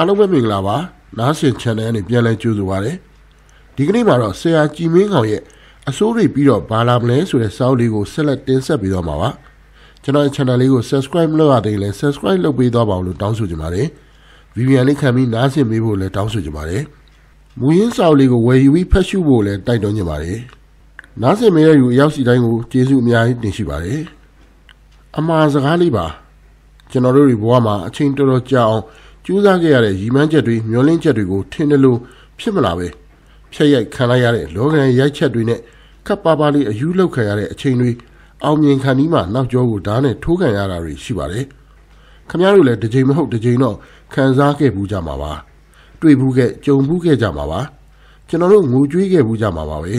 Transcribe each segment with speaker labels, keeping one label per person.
Speaker 1: အားလုံးပဲမင်္ဂလာပါနားဆင် channel နဲ့ပြန်လဲကြိုဆိုပါရစေဒီကနေ့မှာတော့ဆရာကြည်မင်းကောင်ရဲ့အစိုးရပြီးတော့ဘာလာမလဲဆိုတဲ့စာအုပ်လေးကိုဆက်လက်တင်ဆက်ပေးတော့မှာပါကျွန်တော်ရဲ့ channel လေးကို subscribe မလုပ်ရသေးရင်လည်း subscribe လုပ်ပေးသွားပါဦးလို့တောင်းဆိုချင်ပါတယ်ဗီဒီယိုလေးခံပြီးနားဆင်ပေးဖို့လည်းတောင်းဆိုချင်ပါတယ်မူရင်းစာအုပ်လေးကိုဝယ်ယူပြီးဖတ်ရှုဖို့လည်းတိုက်တွန်းချင်ပါတယ်နားဆင်မေးရယူအရောက်စီတိုင်းကိုကျေးဇူးအများကြီးတင်ရှိပါတယ်အမှားစကားလေးပါကျွန်တော်တို့ဒီဘဝမှာအချိန်တော်တော်ကြာအောင် ကြိုးစားခဲ့ရတဲ့ရည်မှန်းချက်တွေမျှော်လင့်ချက်တွေကိုထင်တယ်လို့ဖြစ်မလာပဲဖြည့်ရိုက်ခံလိုက်ရတဲ့လောကရန်ရိုက်ချက်တွေနဲ့ခပ်ပါပါလေးအယူလောက်ခံရတဲ့အချိန်တွေအောင်မြင်ခံပြီးမှနောက်ကျောကိုဓာတ်နဲ့ထိုးခံရတာတွေရှိပါတယ်ခမရတို့လည်းတစ်ချိန်မဟုတ်တစ်ချိန်တော့ခံစားခဲ့ဘူးကြမှာပါတွေ့ဘူးခဲ့ကြုံဘူးခဲ့ကြမှာပါကျွန်တော်တို့ငိုကြွေးခဲ့ဘူးကြမှာပါပဲ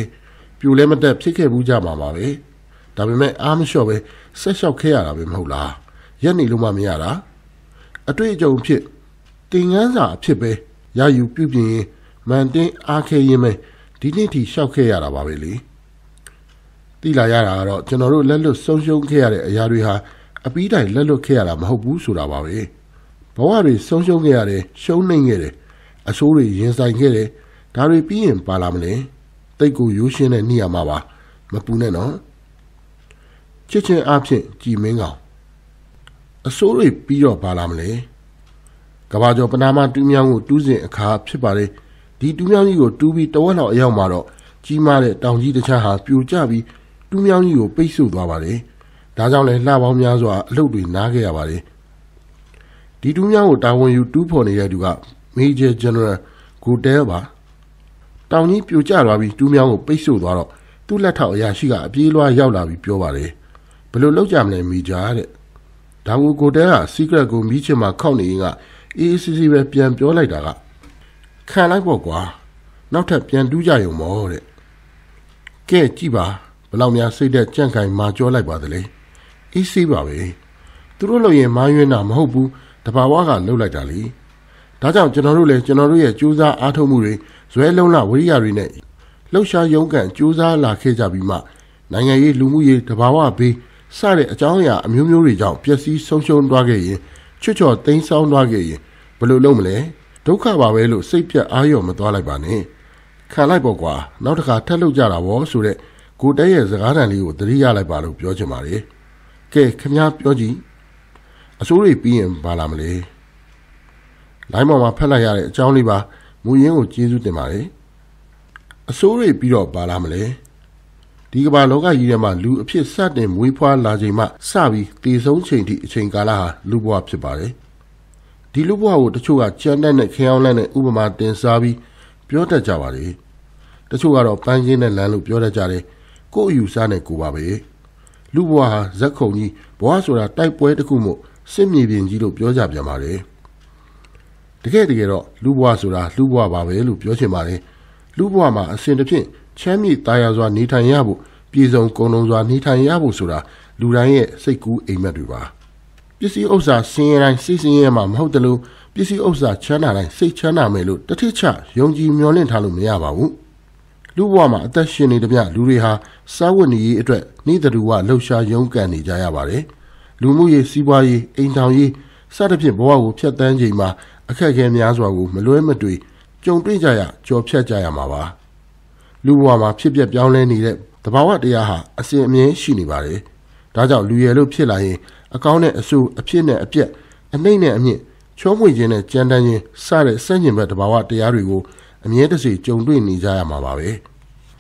Speaker 1: ပြိုလဲမတက်ဖြစ်ခဲ့ဘူးကြမှာပါပဲဒါပေမဲ့အားမလျှော့ပဲဆက်လျှောက်ခဲ့ရတာပဲမဟုတ်လားရက်နေလို့မှမရတာအတွေ့အကြုံဖြစ် တင်ငန်းစာအဖြစ်ပဲရယူပြုပြင်ရင်မန်တင်းအားခဲရင်ပဲဒီနေ့ထိရှောက်ခဲ့ရတာပါပဲလေတိလာရတာကတော့ကျွန်တော်တို့လက်လွတ်ဆုံးရှုံးခဲ့ရတဲ့အရာတွေဟာအပီးတိုင်လက်လွတ်ခဲ့ရတာမဟုတ်ဘူးဆိုတာပါပဲဘဝတွေဆုံးရှုံးခဲ့ရတယ်ရှုံးနှိမ့်ခဲ့တယ်အဆိုးတွေရင်ဆိုင်ခဲ့တယ်ဒါတွေပြီးရင်ပါလာမလဲတိတ်ကိုရိုးရှင်းတဲ့နေရာမှာပါမပူနဲ့နော်ချစ်ချင်းအဖြစ်ကြည်မင်းကောင်အစိုးရပြီးတော့ပါလာမလဲ ကဘာကျော်ပနာမတူးမြောင်းကိုတူးစဉ်အခါဖြစ်ပါလေဒီတူးမြောင်းကြီးကိုတူးပြီးတဝက်လောက်အရောက်မှာတော့ကြီးမားတဲ့တောင်ကြီးတစ်ခြားဟာပြိုကျပြီးတူးမြောင်းကြီးကိုပိတ်ဆို့သွားပါလေဒါကြောင့်လည်းလှပေါင်းများစွာအလုတ်တွေနားခဲ့ရပါလေဒီတူးမြောင်းကိုတာဝန်ယူတူးဖော်နေတဲ့သူက Major General ကိုတဲပါတောင်ကြီးပြိုကျသွားပြီးတူးမြောင်းကိုပိတ်ဆို့သွားတော့သူ့လက်ထောက်အရာရှိကအပြေးလွှားရောက်လာပြီးပြောပါလေဘယ်လိုလုပ်ကြမလဲမိဂျာတဲ့ဒါကိုကိုတဲက secret ကိုမိချင်မှာခောက်နေရင်က အေးစီစီပဲပြန်ပြောလိုက်တာကခံလိုက်ပေါ့ကွာနောက်ထပ်ပြန်တူးကြရုံမောတဲ့ကဲကြည့်ပါဘလောက်များစိတ်သက်ကြန့်ခိုင်မာကြောလိုက်ပါသလဲအေးစီးပါပဲသူတို့လို့ရင်မာယွင်းတာမဟုတ်ဘူးတဘာဝကလှုပ်လိုက်တာလေဒါကြောင့်ကျွန်တော်တို့လည်းကျွန်တော်တို့ရဲ့ကြိုးစားအားထုတ်မှုတွေဇွဲလုံးလဝိရိယတွေနဲ့လှုပ်ရှားရုန်းကန်ကြိုးစားလာခဲ့ကြပြီးမှနိုင်ငံရေးလူမှုရေးတဘာဝဘေးစတဲ့အကြောင်းအရာအမျိုးမျိုးတွေကြောင့်ပျက်စီးဆုံးရှုံးသွားခဲ့ရင် ချွတ်ချော်သိမ်းဆောင်းသွားခဲ့ရင်ဘယ်လိုလုပ်မလဲဒုက္ခပါပဲလို့စိတ်ပြတ်အာရုံမသွားလိုက်ပါနဲ့ခံလိုက်ပေါ့ကွာနောက်တစ်ခါထပ်လုပ်ကြတာဗောဆိုတဲ့ကိုတဲရဲ့စကားတန်လေးကိုသတိရလိုက်ပါလို့ပြောချင်ပါတယ်ကဲခမည်းပြောကြည့်အစိုးရပြီးရင်ဘာလာမလဲလိုင်းပေါ်မှာဖက်လိုက်ရတဲ့အကြောင်းလေးပါမူရင်းကိုကျေးဇူးတင်ပါတယ်အစိုးရပြီးတော့ဘာလာမလဲ ဒီကမ္ဘာလောကကြီးထဲမှာလူအဖြစ်စတင်မွေးဖွားလာချိန်မှစပြီးတည်ဆုံးချိန်ထိအချိန်ကာလဟာလူဘဝဖြစ်ပါတယ်။ဒီလူဘဝကိုတချို့ကကြမ်းတဲ့နဲ့ခင်းအောင်လက်နဲ့ဥပမာတင်စားပြီးပြောတတ်ကြပါလေ။တချို့ကတော့ပန်းချင်းနဲ့လမ်းလို့ပြောတတ်ကြတယ်။ကိုယ့်အယူဆနဲ့ကိုပါပဲ။လူဘဝဟာဇက်ခုံကြီးဘဝဆိုတာတိုက်ပွဲတစ်ခုမို့စစ်မြေပြင်ကြီးလို့ပြောကြပြန်ပါလေ။တကယ်တကယ်တော့လူဘဝဆိုတာလူဘဝပါပဲလို့ပြောချင်ပါတယ်။လူဘဝမှာအစဉ်တစ်ဖြင့် ချမ်းမြေ့တာယာစွာနေထိုင်ရဖို့ပြည်စုံကုန်လုံးစွာနေထိုင်ရဖို့ဆိုတာလူတိုင်းရဲ့စိတ်ကူးအိမ်မက်တွေပါပစ္စည်းဥစ္စာဆင်းရဲတိုင်းစိတ်ဆင်းရဲမှာမဟုတ်တယ်လို့ပစ္စည်းဥစ္စာချမ်းသာတိုင်းစိတ်ချမ်းသာမယ်လို့တထစ်ချယုံကြည်မျှော်လင့်ထားလို့မရပါဘူးလူဘဝမှာအသက်ရှင်နေကြလူတွေဟာစားဝတ်နေရေးအတွက်နေတတူဝလှုပ်ရှားရုန်းကန်နေကြရပါတယ်လူမှုရေးစီးပွားရေးအိမ်ထောင်ရေးစသဖြင့်ဘဝကိုဖျက်ဆီးချိန်မှာအခက်အခဲများစွာကိုမလွဲမသွေကြုံတွေ့ကြရကြော်ဖြတ်ကြရမှာပါ လူဘဝမှာဖြစ်ပျက်ပြောင်းလဲနေတဲ့သဘာဝတရားဟာအစဉ်အမြဲရှိနေပါတယ်။ဒါကြောင့်လူရယ်လို့ဖြစ်လာရင်အကောင်းနဲ့အဆိုးအဖြစ်နဲ့အပျက်အနှိမ့်နဲ့အမြင့်ချောမွေခြင်းနဲ့ကြမ်းတမ်းခြင်းစတဲ့စန့်ကျင်ဘက်သဘာဝတရားတွေကိုအမြဲတစေကြုံတွေ့နေကြရမှာပါပဲ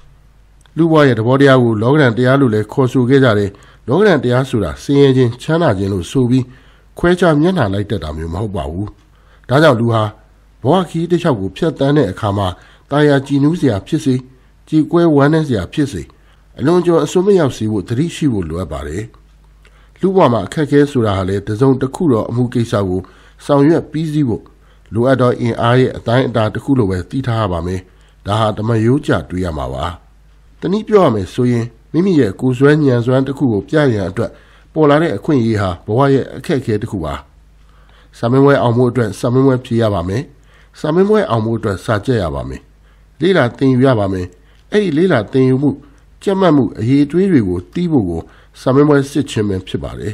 Speaker 1: ။လူဘဝရဲ့သဘောတရားကိုလောကရန်တရားလို့လည်းခေါ်ဆိုခဲ့ကြတယ်။လောကရန်တရားဆိုတာစင်ရဲခြင်းချမ်းသာခြင်းလို့ဆိုပြီးခွဲခြားမျက်နှာလိုက်တတ်တာမျိုးမဟုတ်ပါဘူး။ဒါကြောင့်လူဟာဘဝခီးတစ်လျှောက်ကိုဖျက်ဆီးတဲ့အခါမှာတာယာကြည်နူးစရာဖြစ်စေ ကြည်ကွဲဝမ်းနည်းစရာဖြစ်စေအလွန်ကျော်အစွန်းမရောက်စေဖို့သတိရှိဖို့လိုအပ်ပါတယ်လူ့ဘဝမှာအခက်အခဲဆိုတာဟာလေတစုံတစ်ခုတော့အမှုကိစ္စကိုဆောင်ရွက်ပြီးစီးဖို့လိုအပ်တော့အင်အားရဲ့အတိုင်းအတာတစ်ခုလိုပဲသိထားရပါမယ်ဒါဟာတမယိုးကြတွေးရမှာပါတနည်းပြောရမယ်ဆိုရင်မိမိရဲ့ကိုယ်စွဲညံစွမ်းတစ်ခုကိုပြရန်အတွက်ပေါ်လာတဲ့အခွင့်အရေးဟာဘဝရဲ့အခက်အခဲတစ်ခုပါစာမင်းဝဲအောင်မှုအတွက်စာမင်းဝဲဖြေရပါမယ်စာမင်းဝဲအောင်မှုအတွက်စာကြက်ရပါမယ်လေ့လာသင်ယူရပါမယ် အဲ့ဒီလေးလာသင်ယူမှုကြက်မှတ်မှုအရေးတွေးတွေကိုတီးဖို့ကိုစာမင်းပွဲစစ်ချင်းပဲဖြစ်ပါတယ်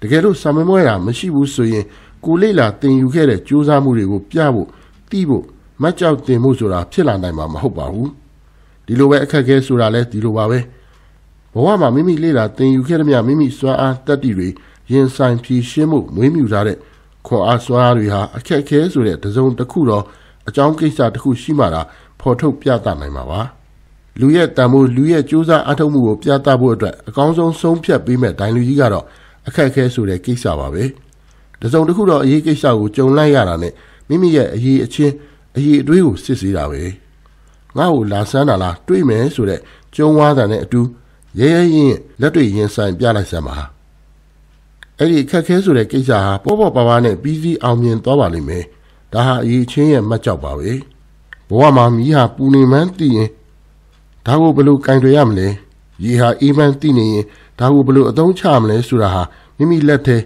Speaker 1: တကယ်လို့စာမင်းပွဲတာမရှိဘူးဆိုရင်ကိုလေးလာတင်ယူခဲ့တဲ့ကြိုးစားမှုတွေကိုပြဖို့တီးဖို့မတ်ကြောက်တင်မှုဆိုတာဖြစ်လာနိုင်မှာမဟုတ်ပါဘူးဒီလိုပဲအခက်အခဲဆိုတာလည်းဒီလိုပါပဲဘဝမှာမိမိလေးလာတင်ယူခဲ့တဲ့မြမိမိစွမ်းအားတတ္တိတွေရင်ဆိုင်ဖြည့်ရှင်းမှုမွေးမြူထားတဲ့ခွန်အားစွမ်းအားတွေဟာအခက်အခဲဆိုတဲ့တစုံတစ်ခုတော့အကြောင်းကိစ္စတစ်ခုရှိမှသာဖော်ထုတ်ပြသနိုင်မှာပါ လူရဲ့တန်ဖိုးလူရဲ့ကြိုးစားအထောက်မှုကိုပြသဖို့အတွက်အကောင်းဆုံးဆုံးဖြတ်ပေးမဲ့ဒိုင်လူကြီးကတော့အခက်အခဲဆိုတဲ့ကိစ္စပါပဲတစုံတစ်ခုတော့အရေးကိစ္စကိုကြုံလိုက်ရတာနဲ့မိမိရဲ့အရေးအချင်းအရေးအတွေးကိုစစ်ဆေးတာပဲငါ့ကိုလာဆန်းတာလားတွေ့မယ်ဆိုတဲ့ကျုံဝါးတာနဲ့အတူရဲရဲရင်လက်တွေရင်ဆိုင်ပြလိုက်စမ်းပါအဲ့ဒီအခက်ခဲဆိုတဲ့ကိစ္စဟာပေါ့ပေါ့ပါပါနဲ့ပြီးစီးအောင်မြင်သွားပါလိမ့်မယ်ဒါဟာအရေးချင်းရဲ့မှတ်ကြောက်ပါပဲဘဝမှာမိဟာပူနေမှန်းသိရင် ဒါကိုဘယ်လိုကင်တွေရမလဲရေဟာအေးမှန်းသိနေရင်ဒါကိုဘယ်လိုအသုံးချမလဲဆိုတာဟာမိမိလက်ထဲ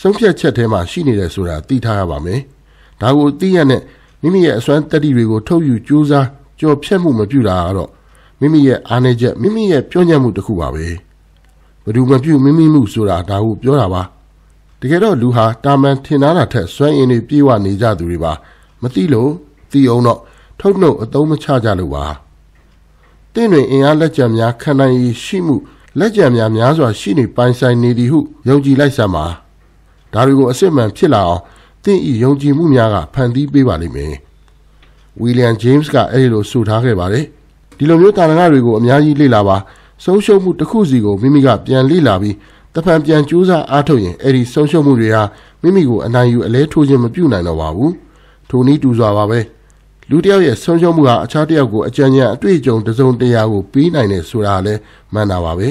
Speaker 1: ဆုံးဖြတ်ချက်ထဲမှာရှိနေတယ်ဆိုတာသိထားရပါမယ်ဒါကိုသိရတဲ့မိမိရဲ့အစွမ်းတက်တီတွေကိုထုတ်ယူကြိုးစားကြော်ဖြတ်မှုမပြုတာကတော့မိမိရဲ့အားနည်းချက်မိမိရဲ့ပြောညံ့မှုတစ်ခုပါပဲဘယ်သူမပြုမိမိမှုဆိုတာဒါကိုပြောတာပါတကယ်တော့လူဟာတာမန်ထင်သားတာထက်စွမ်းအင်တွေပြေဝနေကြသူတွေပါမသိလို့သိအောင်တော့ထုတ်နှုတ်အသုံးမချကြလို့ပါ တင့်တွင်အင်အားလက်ကျန်များခံနိုင်ရရှိမှုလက်ကျန်များများစွာရှိနေပိုင်ဆိုင်နေသည်ဟုယုံကြည်လိုက်စမ်းပါဒါတွေကိုအစစ်မှန်ဖြစ်လာအောင်တင့်ဤယုံကြည်မှုများကဖန်တီးပေးပါလိမ့်မယ်ဝီလျံဂျေးမ့်စ်ကအဲဒီလိုဆိုထားခဲ့ပါတယ်ဒီလိုမျိုးတာလငါတွေကိုအများကြီးလေ့လာပါဆုံးရှုံးမှုတစ်ခုစီကိုမိမိကပြန်လေ့လာပြီးတဖန်ပြန်ကြိုးစားအားထုတ်ရင်အဲ့ဒီဆုံးရှုံးမှုတွေဟာမိမိကိုအနိုင်ယူအလဲထိုးခြင်းမပြုနိုင်တော့ပါဘူးထိုနည်းတူစွာပါပဲ လူတစ်ယောက်ရဲ့ဆုံးရှုံးမှုဟာအခြားတစ်ယောက်ကိုအကြံဉာဏ်အတွေ့အကြုံတစုံတရာကိုပေးနိုင်တယ်ဆိုတာလည်းမှန်တာပါပဲ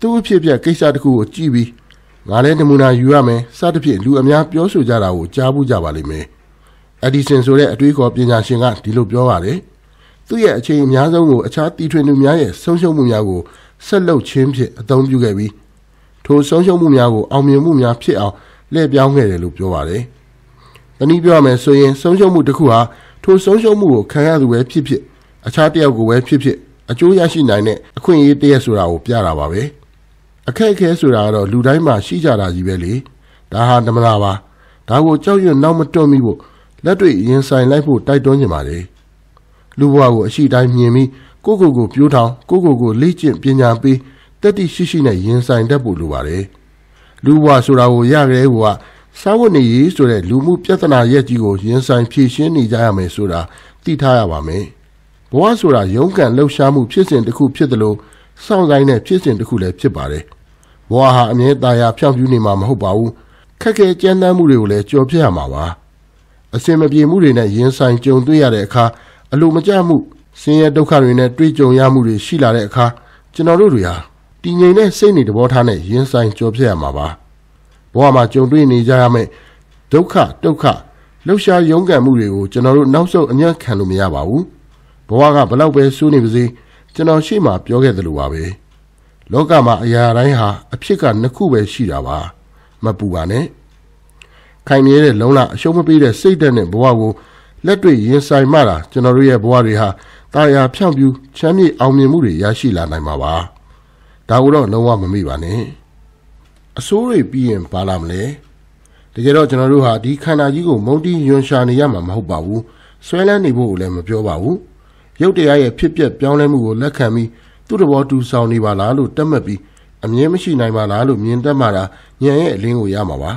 Speaker 1: သူ့အဖြစ်အပျက်ကိစ္စတစ်ခုကိုကြည့်ပြီးငါလည်းနမူနာယူရမယ်စသဖြင့်လူအများပြောဆိုကြတာကိုကြားဘူးကြပါလိမ့်မယ်အက်ဒီဆင်ဆိုတဲ့အတွေးခေါ်ပညာရှင်ကဒီလိုပြောပါတယ်သူ့ရဲ့အချိန်အများဆုံးကိုအခြားတီထွင်သူများရဲ့ဆုံးရှုံးမှုများကိုဆက်လုပ်ခြင်းဖြင့်အသုံးပြုခဲ့ပြီးထိုဆုံးရှုံးမှုများကိုအောင်မြင်မှုများဖြစ်အောင်လှည့်ပြောင်းခဲ့တယ်လို့ပြောပါတယ်။တနည်းပြောရမယ်ဆိုရင်ဆုံးရှုံးမှုတစ်ခုဟာ ထိုဆုံးရှုံးမှုကိုခံရသူပဲဖြစ်ဖြစ်အခြားတယောက်ကိုပဲဖြစ်ဖြစ်အကျိုးရရှိနိုင်တဲ့အခွင့်အရေးတည်းဆိုတာကိုပြတာပါပဲ။အခက်အခဲဆိုတာကတော့လူတိုင်းမှာရှိကြတာကြီးပဲလေ။ဒါဟာဓမ္မတာပါ။ဒါကိုကြောက်ရွံ့နောက်မတွန့်မိဖို့လက်တွေ့ရင်ဆိုင်လိုက်ဖို့တိုက်တွန်းနေပါလေ။လူဘဝကိုအရှိတိုင်းမြင်ပြီးကိုကိုကိုပြိုးထောင်ကိုကိုကိုလေ့ကျင့်ပညာပေးတက်တိရှိရှိနဲ့ရင်ဆိုင်တတ်ဖို့လိုပါတယ်လူဘဝဆိုတာကိုရကြတဲ့ဘဝ စာဝတ်နေရေးဆိုတဲ့လူမှုပြဿနာရဲ့ကြီးကိုရင်ဆိုင်ဖြေရှင်းနေကြရမယ်ဆိုတာသိထားရပါမယ်ဘဝဆိုတာရုန်းကန်လှုပ်ရှားမှုဖြစ်စဉ်တစ်ခုဖြစ်တယ်လို့စောင့်ဆိုင်တဲ့ဖြစ်စဉ်တစ်ခုလည်းဖြစ်ပါတယ်ဘဝဟာအမြဲတမ်းဖြောင့်ပြူးနေမှာမဟုတ်ပါဘူးခက်ခဲကြမ်းတမ်းမှုတွေကိုလည်းကြော်ဖြတ်ရမှာပါအစင်မပြေမှုတွေနဲ့ရင်ဆိုင်ကြုံတွေ့ရတဲ့အခါအလိုမကျမှုဆင်းရဲဒုက္ခတွေနဲ့တွေ့ကြုံရမှုတွေရှိလာတဲ့အခါကျွန်တော်တို့တွေဟာတည်ငြိမ်တဲ့စိတ်နေသဘောထားနဲ့ရင်ဆိုင်ကြော်ဖြတ်ရမှာပါ ဘဝမှာကြုံတွေ့နေကြရမယ့်ဒုက္ခဒုက္ခလှုပ်ရှားရုန်းကန်မှုတွေကိုကျွန်တော်တို့နောက်ဆုတ်အမျက်ခံလို့မရပါဘူးဘဝကဘလောက်ပဲစိုးနေပါစေကျွန်တော်ရှေ့မှာပြောခဲ့သလိုပါပဲလောကမှာအရာတိုင်းဟာအဖြစ်ကနှစ်ခုပဲရှိတာပါမပူပါနဲ့ခိုင်မြဲတဲ့လုံလအရှုံးမပေးတဲ့စိတ်ဓာတ်နဲ့ဘဝကိုလက်တွေ့ရင်ဆိုင်မှတာကျွန်တော်တို့ရဲ့ဘဝတွေဟာတာယာဖြောင့်ပြူချမ်းမြေ့အောင်မြင်မှုတွေရရှိလာနိုင်မှာပါဒါကိုတော့လုံးဝမမေ့ပါနဲ့ အစိုးရပြီးရင်ပါလာမလဲတကယ်တော့ကျွန်တော်တို့ဟာဒီခန္ဓာကြီးကိုမုံတီးယွန်ရှာနေရမှာမဟုတ်ပါဘူးဆွဲလန်းနေဖို့လည်းမပြောပါဘူးရုပ်တရားရဲ့ဖြစ်ပျက်ပြောင်းလဲမှုကိုလက်ခံပြီးသူ့တဘောတူဆောင်နေပါလားလို့တတ်မှတ်ပြီးအမြဲမရှိနိုင်ပါလားလို့မြင်တတ်မှတာညံရဲ့အလင်းကိုရမှာပါ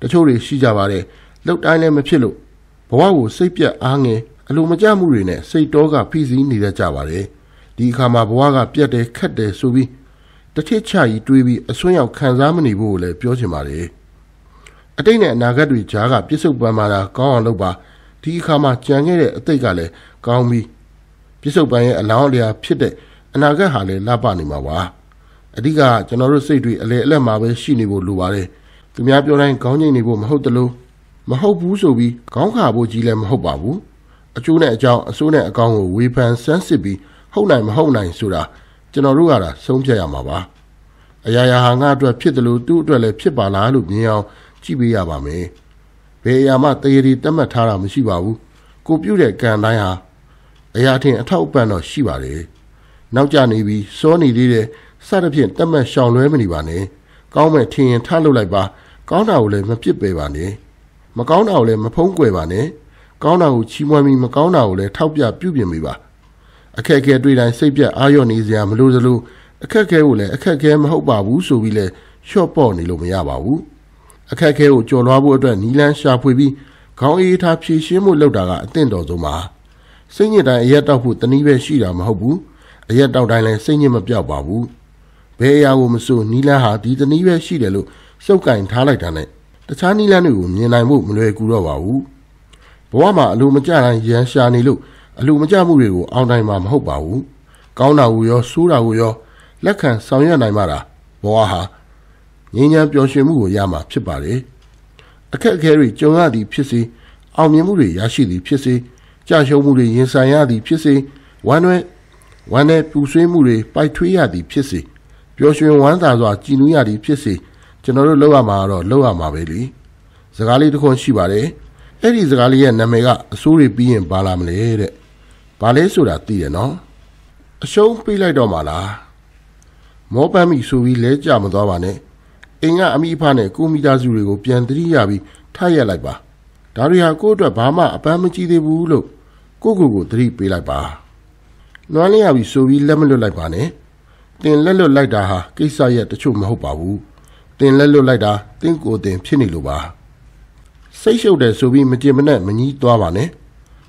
Speaker 1: တချို့တွေရှိကြပါတယ်လှုပ်တိုင်းလည်းမဖြစ်လို့ဘဝကိုစိတ်ပြက်အားငယ်အလိုမကျမှုတွေနဲ့စိတ်တောကဖိစီးနေတတ်ကြပါတယ်ဒီအခါမှာဘဝကပြတ်တယ်ခက်တယ်ဆိုပြီး တစ်ထစ်ချကြီးတွေးပြီးအစွန်းရောက်ခံစားမနေဖို့လည်းပြောချင်ပါတယ်အတိတ်နဲ့အနာဂတ်တွေကြားကပြစ္ဆုတ်ပန်မာတာကောင်းအောင်လုပ်ပါဒီအခါမှာကြံခဲ့တဲ့အတိတ်ကလည်းကောင်းပြီးပြစ္ဆုတ်ပန်ရဲ့အလောင်းအလျာဖြစ်တဲ့အနာဂတ်ဟာလည်းလှပနေမှာပါအဓိကကျွန်တော်တို့စိတ်တွေအလေအလက်မှာပဲရှိနေဖို့လိုပါတယ်သူများပြောတိုင်းခေါင်းငိမ့်နေဖို့မဟုတ်တလို့မဟုတ်ဘူးဆိုပြီးခေါင်းခါဖို့ကြီးလည်းမဟုတ်ပါဘူးအကျိုးနဲ့အကြောင်းအဆိုးနဲ့အကောင်းကိုဝေဖန်ဆန်းစစ်ပြီးဟုတ်နိုင်မဟုတ်နိုင်ဆိုတာ ကျွန်တော်တို့ကသာဆုံးဖြတ်ရမှာပါအရာရာဟာငါအတွက်ဖြစ်တယ်လို့သူ့အတွက်လည်းဖြစ်ပါလားလို့မြင်အောင်ကြည့်ပေးရပါမယ်ဘယ်အရာမှတရေဒီတတ်မှတ်ထားတာမရှိပါဘူးကိုပြုတ်တဲ့ကံတိုင်းဟာအရာထင်အထောက်အပံ့တော့ရှိပါတယ်နောက်ကျနေပြီးစောနေသေးတယ်စသဖြင့်တတ်မှတ်ရှောင်လွဲမနေပါနဲ့ကောင်းမဲ့ထင်ရင်ထားလုပ်လိုက်ပါကောင်းတာကိုလည်းမပြစ်ပယ်ပါနဲ့မကောင်းတာကိုလည်းမဖုံးကွယ်ပါနဲ့ကောင်းတာကိုချီးမွမ်းပြီးမကောင်းတာကိုလည်းထောက်ပြပြုပြင်ပေးပါ အခက်အခဲတွေ့တိုင်းစိတ်ပြတ်အာရုံနေစရာမလိုသလိုအခက်အခဲကိုလည်းအခက်အခဲမဟုတ်ပါဘူးဆိုပြီးလဲရှော့ပေါ့နေလို့မရပါဘူးအခက်အခဲကိုကြော်လွှားဖို့အတွက်နီလန်းရှာဖွေပြီးခေါင်းအေးထားဖြည့်ရှင်းမှုလုပ်တာကအသင့်တော်ဆုံးပါစိတ်ညစ်တိုင်းအရက်တောက်ဖို့တနည်းပဲရှိတာမဟုတ်ဘူးအရက်တောက်တိုင်းလည်းစိတ်ညစ်မပြောက်ပါဘူးဘယ်အရာကိုမဆိုနီလန်းဟာဒီတနည်းပဲရှိတယ်လို့စုပ်ကင်ထားလိုက်တာနဲ့တခြားနီလန်းတွေကိုမြင်နိုင်ဖို့မလွယ်ကူတော့ပါဘူးဘဝမှာအလိုမကျတိုင်းရန်ရှာနေလို့ အလိုမကျမှုတွေကိုအောင်နိုင်မှာမဟုတ်ပါဘူးကောင်းတာကိုရောဆိုးတာကိုရောလက်ခံဆောင်ရွက်နိုင်မှတာဘဝဟာငြိမ်းချမ်းပျော်ရွှင်မှုကိုရမှာဖြစ်ပါတယ်အခက်အခဲတွေကြုံရသည်ဖြစ်စေအောင်မြင်မှုတွေရရှိသည်ဖြစ်စေကြာရှုံးမှုတွေရင်ဆိုင်ရသည်ဖြစ်စေဝမ်းနည်းဝမ်းနဲ့ပူဆွေးမှုတွေပိုက်ထွေးရသည်ဖြစ်စေပျော်ရွှင်ဝမ်းသာစွာကြည်နူးရသည်ဖြစ်စေကျွန်တော်တို့လောက်ရမှာတော့လောက်ရမှာပဲလေစကားလေးတစ်ခွန်းရှိပါတယ်အဲ့ဒီစကားလေးရဲ့နာမည်ကအစိုးရပြီးရင်ဘာလာမလဲတဲ့ ဘာလဲဆိုတာသိရနော်အရှုံးပေးလိုက်တော့မှလားမောပန်းမိဆိုပြီးလဲကြမသွားပါနဲ့အိမ်ကအမိအဖနဲ့ကိုမိသားစုတွေကိုပြန်တတိရပြီးထားရက်လိုက်ပါဒါတွေဟာကိုယ့်အတွက်ဘာမှအပန်းမကြီးသေးဘူးလို့ကိုကိုကိုတတိပေးလိုက်ပါနွားလင်းရပြီဆိုပြီးလက်မလွတ်လိုက်ပါနဲ့တင်လက်လွတ်လိုက်တာဟာကိစ္စရဲ့တချို့မဟုတ်ပါဘူးတင်လက်လွတ်လိုက်တာတင့်ကိုယ်တင်ဖြစ်နေလို့ပါစိတ်ရှုပ်တယ်ဆိုပြီးမကြင်မနဲ့မကြီးသွားပါနဲ့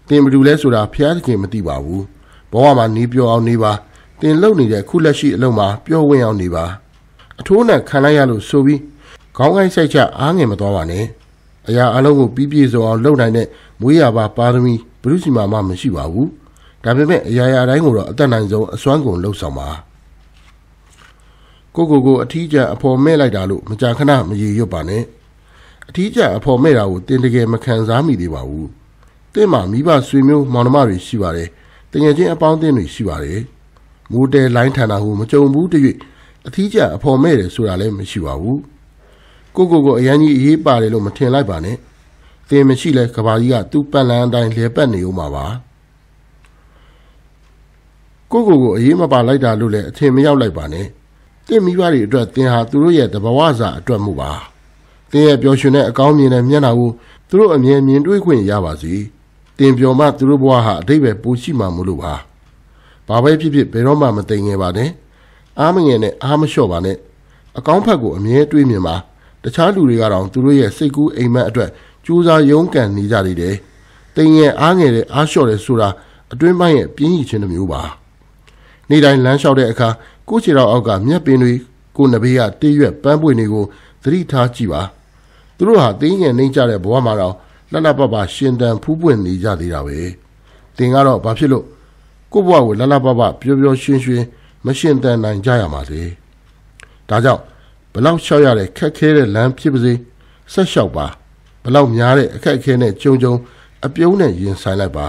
Speaker 1: တင်ဘယ်သူလဲဆိုတာဖျားသခင်မသိပါဘူးဘဝမှာနေပြောအောင်နေပါတင်လုံနေတဲ့ခုလက်ရှိအလုံးမှာပျော်ဝင်အောင်နေပါအထိုးနဲ့ခံလိုက်ရလို့ဆိုပြီးခေါင်းကိုင်းဆိုင်ချအားငယ်မသွားပါနဲ့အရာအလုံးကိုပြီးပြည့်စုံအောင်လုပ်နိုင်တဲ့မွေးရပါပါသမီဘုရုစီမာမမရှိပါဘူးဒါပေမဲ့အရာရာတိုင်းကိုတော့အသက်နိုင်ဆုံးအစွမ်းကုန်လှုပ်ဆောင်ပါကိုကိုကိုအထီးကျအဖော်မဲ့လိုက်တာလို့မကြာခဏမရေရွတ်ပါနဲ့အထီးကျအဖော်မဲ့တာကိုတင်တကယ်မခံစားမိသေးပါဘူး တင့်မှာမိဘဆွေမျိုးမောင်နှမတွေရှိပါတယ်တငယ်ချင်းအပေါင်းအသင်းတွေရှိပါတယ်မိုးတဲလိုင်းထန်တာကိုမကြုံဘူးတ၍အထီးကျအဖော်မဲ့တယ်ဆိုတာလည်းမရှိပါဘူးကိုကိုကိုအရန်ကြီးအေးပါတယ်လို့မထင်လိုက်ပါနဲ့သင်မရှိလဲကဘာကြီးကသူ့ပတ်လန်းအတိုင်းလဲပတ်နေဦးမှာပါကိုကိုကိုအေးမပါလိုက်တာလို့လည်းအထင်မရောက်လိုက်ပါနဲ့တင့်မိဘတွေအတွက်သင်ဟာသူတို့ရဲ့တဘဝစာအတွက်မှုပါသင်ရဲ့ပျော်ရွှင်တဲ့အကောင်းမြင်တဲ့မျက်နှာကိုသူတို့အမြင်မြင်တွေ့ခွင့်ရပါစေ တင်ပြောမှသူတို့ဘဝဟာအတိတ်ပဲပိုရှိမှမလို့ပါဘာပဲဖြစ်ဖြစ်ဘယ်တော့မှမသိငယ်ပါနဲ့အားမငယ်နဲ့အားမလျှော့ပါနဲ့အကောင်းဖက်ကိုအမြဲတွေးမြင်ပါတခြားလူတွေကတော့သူတို့ရဲ့စိတ်ကူးအိမ်မက်အတွက်ကြိုးစားရုန်းကန်နေကြနေတယ်တင်ရဲ့အားငယ်တဲ့အားလျှော့တဲ့ဆိုတာအတွင်းပိုင်းရဲ့ပြင်းရည်ခြင်းတစ်မျိုးပါနေ့တိုင်းလမ်းလျှောက်တဲ့အခါကိုခြေတော်အောက်ကမြက်ပင်တွေကိုနဘေးကတေးရွက်ပန်းပွေတွေကိုသတိထားကြည့်ပါသူတို့ဟာတင်းငယ်နှိမ့်ကြတဲ့ဘဝမှာတော့ လှလှပပရှင်တန်ဖူးပွင့်နေကြသေးတာပဲတင်ကတော့ဘာဖြစ်လို့ကို့ဘဝကိုလှလှပပပျော်ပျော်ရွှင်ရွှင်မရှင်တန်နိုင်ကြရမှာလေဒါကြောင့်ဘလောက်လျှောက်ရတဲ့ခက်ခဲတဲ့လမ်းဖြစ်ပါစေဆက်လျှောက်ပါဘလောက်များတဲ့အခက်အခဲနဲ့ကြုံကြုံအပြုံးနဲ့ရင်ဆိုင်လိုက်ပါ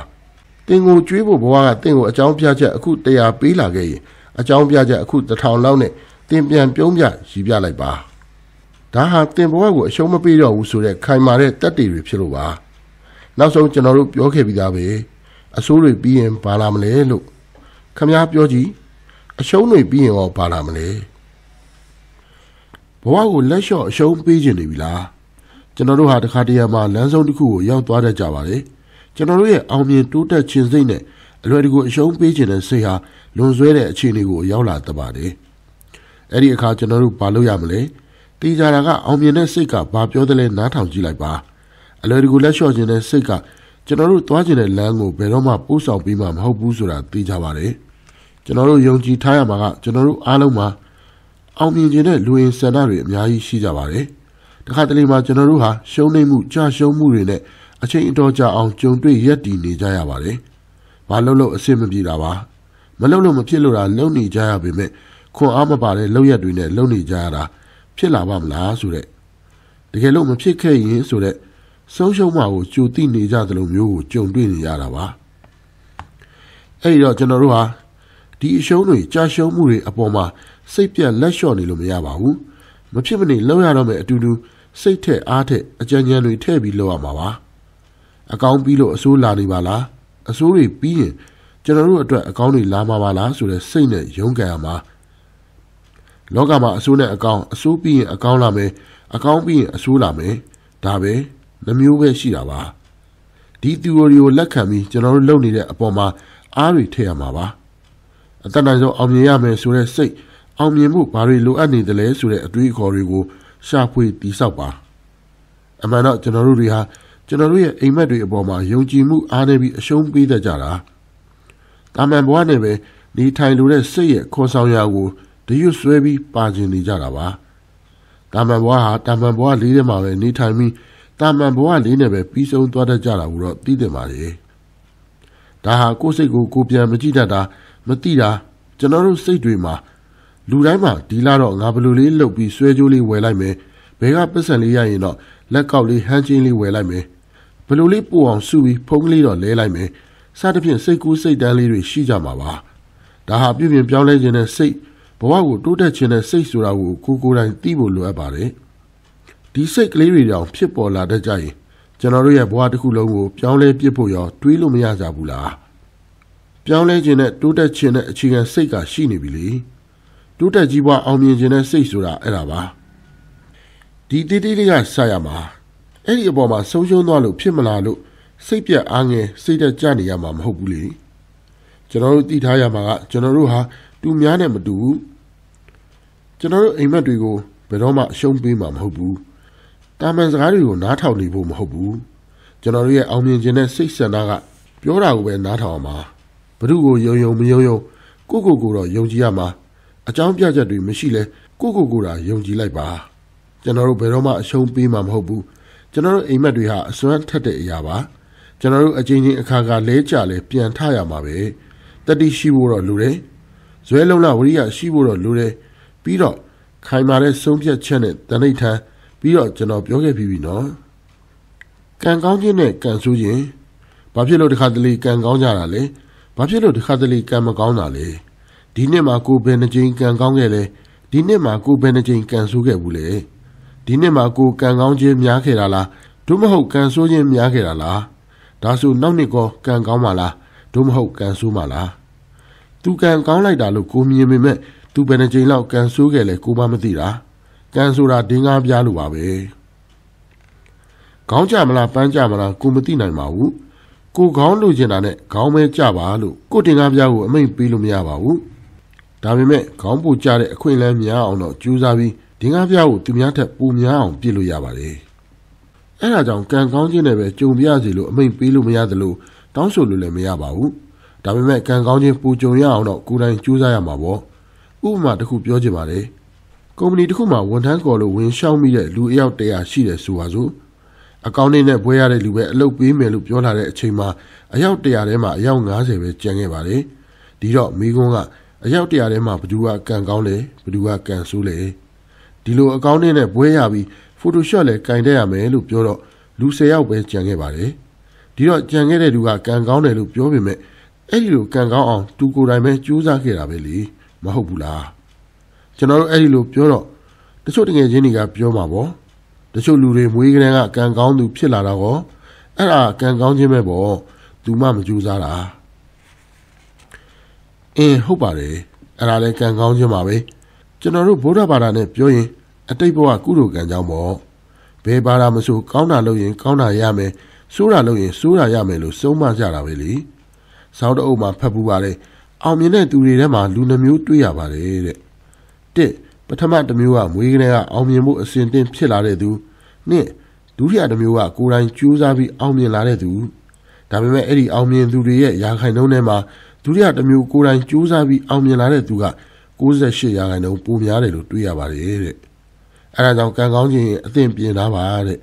Speaker 1: တင်ကိုကျွေးဖို့ဘဝကတင့်ကိုအကြောင်းပြချက်အခုတရားပေးလာခဲ့ရင်အကြောင်းပြချက်အခုတစ်ထောင်လောက်နဲ့တင်ပြန်ပြုံးပြရည်ပြလိုက်ပါ ဒါဟာတင်ဘဝကိုအရှုံးမပေးတော့ဘူးဆိုတဲ့ခိုင်မာတဲ့တက်တွေဖြစ်လို့ပါနောက်ဆုံးကျွန်တော်တို့ပြောခဲ့ပြီးသားပဲအဆိုးတွေပြီးရင်ဘာလာမလဲလို့ခမည်းပြောကြည့်အရှုံးတွေပြီးရင်ရောဘာလာမလဲဘဝကိုလက်လျှော့အရှုံးပေးခြင်းနေပြီလားကျွန်တော်တို့ဟာတခါတရံမှာလမ်းဆုံးတစ်ခုကိုရောက်သွားတတ်ကြပါလေကျွန်တော်တို့ရဲ့အောင်မြင်တိုးတက်ခြင်းစိတ်နဲ့အလွယ်တကူအရှုံးပေးခြင်းတဲ့စိတ်ဟာလွန်ဆွဲတဲ့အခြေအနေကိုရောက်လာတတ်ပါတယ်အဲ့ဒီအခါကျွန်တော်တို့ဘာလုပ်ရမလဲ တေးကြတာကအောင်မြင်တဲ့စိတ်ကဘာပြောတယ်လဲနားထောင်ကြည့်လိုက်ပါအလွယ်တကူလက်လျှော့ခြင်းတဲ့စိတ်ကကျွန်တော်တို့သွားခြင်းတဲ့လမ်းကိုဘယ်တော့မှပို့ဆောင်ပြီးမှမဟုတ်ဘူးဆိုတာသိကြပါတယ်ကျွန်တော်တို့ယုံကြည်ထားရမှာကကျွန်တော်တို့အားလုံးမှာအောင်မြင်ခြင်းတဲ့လူရင်ဆန္ဒတွေအများကြီးရှိကြပါတယ်တခါတလေမှာကျွန်တော်တို့ဟာရှုံးနေမှုကြာရှုံးမှုတွေနဲ့အချိန်အတော်ကြာအောင်ကြုံတွေ့ရက်တည်နေကြရပါတယ်ဘာလို့လို့အဆင်မပြေတာပါမလုံလို့မဖြစ်လို့တာလုံနေကြရပေမဲ့ခွန်အားမပါတဲ့လုံရက်တွေနဲ့လုံနေကြရတာ ဖြစ်လာပါမလားဆိုတဲ့တကယ်လို့မဖြစ်ခဲ့ရင်ဆိုတဲ့ဆုံးရှုံးမှကိုကြိုသိနေကြသလိုမျိုးကိုကြုံတွေ့နေရတာပါအဲ့ဒီတော့ကျွန်တော်တို့ဟာဒီအရှုံးတွေကြာရှုံးမှုတွေအပေါ်မှာစိတ်ပြက်လက်လျှော့နေလို့မရပါဘူးမဖြစ်မနေလုံရတော့မယ်အတူတူစိတ်ထက်အားထက်အကြံဉာဏ်တွေထည့်ပြီးလုပ်ရမှာပါအကောင်းပြီးလို့အဆိုးလာနေပါလားအဆိုးတွေပြီးရင်ကျွန်တော်တို့အတွက်အကောင်းတွေလာမှာပါလားဆိုတဲ့စိတ်နဲ့ရုန်းကန်ရမှာ လောကမှာအဆိုးနဲ့အကောင်းအဆိုးပြီးရင်အကောင်းလာမယ်အကောင်းပြီးရင်အဆိုးလာမယ်ဒါပဲနှမျိုးပဲရှိတာပါဒီ theory ကိုလက်ခံပြီးကျွန်တော်တို့လုပ်နေတဲ့အပေါ်မှာအားတွေထည့်ရမှာပါအတတ်နိုင်ဆုံးအောင်မြင်ရမယ်ဆိုတဲ့စိတ်အောင်မြင်မှုဘာတွေလိုအပ်နေသလဲဆိုတဲ့အတွေးအခေါ်တွေကိုရှာဖွေတည်ဆောက်ပါအမှန်တော့ကျွန်တော်တို့တွေဟာကျွန်တော်တို့ရဲ့အိမ်မက်တွေအပေါ်မှာယုံကြည်မှုအားနေပြီးအရှုံးပေးတတ်ကြတာတာမန်ဘဝနဲ့ပဲနေထိုင်လိုတဲ့စိတ်ရဲ့ခေါ်ဆောင်ရာကို တရွတ်ဆွဲပြီးပါကျင်နေကြတာပါတာမန်ဘဝဟာတာမန်ဘဝလေးထဲမှာပဲနေထိုင်ပြီးတာမန်ဘဝလေးနဲ့ပဲပြီးဆုံးသွားတတ်ကြတာကိုတော့သိတယ်ပါလေဒါဟာကိုယ်စိတ်ကိုကိုပြန်မကြည့်တတ်တာမသိတာကျွန်တော်တို့စိတ်တွေမှာလူတိုင်းမှာဒီလာတော့ငါဘလို့လေးလှုပ်ပြီးဆွဲကြိုးလေးဝယ်လိုက်မယ်ဘဲကပတ်စံလေးရရင်တော့လက်ကောက်လေးဟန်းချင်းလေးဝယ်လိုက်မယ်ဘလို့လေးပို့အောင်စုပြီးဖုံးကလေးတော့လဲလိုက်မယ်စသဖြင့်စိတ်ကူးစိတ်တန်းလေးတွေရှိကြမှာပါဒါဟာပြုပြင်ပြောင်းလဲခြင်းနဲ့စိတ် ဘဝကိုတိုးတက်ခြင်းနဲ့စိတ်ဆိုတာကိုကိုကိုယ်တိုင်သိဖို့လိုအပ်ပါတယ်ဒီစိတ်ကလေးတွေတောင်ဖြစ်ပေါ်လာတတ်ကြရင်ကျွန်တော်တို့ရဲ့ဘဝတစ်ခုလုံးကိုပြောင်းလဲပြစ်ဖို့ရောတွေးလို့မရကြဘူးလားပြောင်းလဲခြင်းနဲ့တိုးတက်ခြင်းနဲ့အခြေခံစိတ်ကရှိနေပြီလေတိုးတက်ကြီးပွားအောင်မြင်ခြင်းနဲ့စိတ်ဆိုတာအဲ့ဒါပါဒီတိတိလေးကစရမှာအဲ့ဒီအပေါ်မှာဆုံးရှုံးသွားလို့ဖြစ်မလာလို့စိတ်ပြက်အားငယ်စိတ်တက်ကြနေရမှာမဟုတ်ဘူးလေကျွန်တော်တို့သိထားရမှာကကျွန်တော်တို့ဟာတူများနဲ့မတူဘူး ကျွန်တော်တို့အိမ်မက်တွေကိုဘယ်တော့မှအရှုံးပေးမှာမဟုတ်ဘူးတာမန်စကားတွေကိုနားထောင်နေဖို့မဟုတ်ဘူးကျွန်တော်တို့ရဲ့အောင်မြင်ခြင်းနဲ့စိတ်ဆန္ဒကပြောတာကိုပဲနားထောင်အောင်ပါဘ누구ကိုယုံယုံမယုံယုံကိုကိုကိုတော့ယုံကြည်ရမှာအကြောင်းပြချက်တွေမရှိလဲကိုကိုကိုတာယုံကြည်လိုက်ပါကျွန်တော်တို့ဘယ်တော့မှအရှုံးပေးမှာမဟုတ်ဘူးကျွန်တော်တို့အိမ်မက်တွေဟာအစွမ်းထက်တဲ့အရာပါကျွန်တော်တို့အချင်းချင်းအခါခါလဲကြလဲပြန်ထရမှာပဲတတိရှိဖို့တော့လိုတယ်ဇွဲလုံးလာဝရိယရှိဖို့တော့လိုတယ် ပြီးတော့ခိုင်မာတဲ့ဆုံးဖြတ်ချက်နဲ့တဏိဌာန်ပြီးတော့ကျွန်တော်ပြောခဲ့ပြီးပြီနော်ကံကောင်းခြင်းနဲ့ကံဆိုးခြင်းဘာဖြစ်လို့တစ်ခါတလေကံကောင်းကြတာလဲဘာဖြစ်လို့တစ်ခါတလေကံမကောင်းတာလဲဒီနှစ်မှာကိုဘယ်နှကြိမ်ကံကောင်းခဲ့လဲဒီနှစ်မှာကိုဘယ်နှကြိမ်ကံဆိုးခဲ့ဘူးလဲဒီနှစ်မှာကိုကံကောင်းခြင်းများခဲ့တာလားတို့မဟုတ်ကံဆိုးခြင်းများခဲ့တာလားဒါဆိုနောက်နှစ်ကောကံကောင်းပါလားတို့မဟုတ်ကံဆိုးပါလားသူကံကောင်းလိုက်တာလို့ကိုမြင်ပေမဲ့ သူဘယ်နှကြိမ်လောက်ကံဆိုးခဲ့လဲကိုမမသိတာကံဆိုတာဒင်းကားပြားလိုပါပဲခေါင်းကြမလားပန်းကြမလားကိုမသိနိုင်ပါဘူးကိုခေါင်းလိုချင်တာနဲ့ခေါင်းမဲကြပါလို့ကိုတင်ကားပြားကိုအမိန့်ပေးလို့မရပါဘူးဒါပေမဲ့ခေါင်းပူကြတဲ့အခွင့်အလမ်းများအောင်တော့ကြိုးစားပြီးဒင်းကားပြားကိုသူများထက်ပိုများအောင်ပြစ်လို့ရပါတယ်အဲဒါကြောင့်ကံကောင်းခြင်းနဲ့ပဲကြုံပြရစီလို့အမိန့်ပေးလို့မရသလိုတောင်းဆိုလို့လည်းမရပါဘူးဒါပေမဲ့ကံကောင်းခြင်းပူကြုံရအောင်တော့ကိုယ်တိုင်ကြိုးစားရမှာပေါ့ ဥပမာတစ်ခုပြောချင်ပါတယ်ကုမ္ပဏီတစ်ခုမှာဝန်ထမ်းကော်လို့ဝင်ရှောင်းမိတဲ့လူအယောက်100ရှိတယ်ဆိုပါစို့အကောင့်နဲ့ဘွဲရတဲ့လူပဲအလုပ်ပေးမယ်လို့ပြောလာတဲ့အချိန်မှာအယောက်100ထဲမှာအယောက်90ပဲကျန်ခဲ့ပါတယ်ဒီတော့မိကုန်းကအယောက်100ထဲမှာဘသူကကံကောင်းလဲဘသူကကံဆိုးလဲဒီလိုအကောင့်နဲ့ဘွဲရပြီး Photoshop လည်းကင်တက်ရမယ်လို့ပြောတော့လူ10ယောက်ပဲကျန်ခဲ့ပါတယ်ဒီတော့ကြံခဲ့တဲ့သူကကံကောင်းတယ်လို့ပြောပေမဲ့အဲ့ဒီလိုကံကောင်းအောင်သူကိုယ်တိုင်ပဲကြိုးစားခဲ့တာပဲလေ မဟုတ်ဘူးလားကျွန်တော်တို့အဲ့ဒီလိုပြောတော့တချို့တငယ်ချင်းတွေကပြောမှာပေါ့တချို့လူတွေမွေးကလေးကကံကောင်းသူဖြစ်လာတာကောအဲ့ဒါကံကောင်းခြင်းပဲပေါ့သူမှမကြိုးစားတာအင်းဟုတ်ပါတယ်အဲ့ဒါလည်းကံကောင်းခြင်းပါပဲကျွန်တော်တို့ဗုဒ္ဓဘာသာနဲ့ပြောရင်အတိတ်ဘဝကုသိုလ်ကံကြောင်းပေါ့ဘယ်ဘာသာမဆိုကောင်းတာလုပ်ရင်ကောင်းတာရမယ်စိုးတာလုပ်ရင်စိုးတာရမယ်လို့ဆုံးမကြတာပဲလေစောင်းတအုပ်မှာဖတ်ပူပါလေ အောင်မြင်တဲ့သူတွေထဲမှာလူနှမျိုးတွေ့ရပါတယ်တဲ့တစ်ပထမတစ်မျိုးကမွေးကလေးကအောင်မြင်မှုအစဉ်တင်ဖြစ်လာတဲ့သူနှစ်ဒုတိယတစ်မျိုးကကိုယ်တိုင်ကြိုးစားပြီးအောင်မြင်လာတဲ့သူဒါပေမဲ့အဲ့ဒီအောင်မြင်သူတွေရဲ့ရာခိုင်နှုန်းထဲမှာဒုတိယတစ်မျိုးကိုယ်တိုင်ကြိုးစားပြီးအောင်မြင်လာတဲ့သူက68ရာခိုင်နှုန်းပိုများတယ်လို့တွေ့ရပါတယ်တဲ့အဲဒါကြောင့်ကံကောင်းခြင်းအသင့်ပြင်ထားပါတဲ့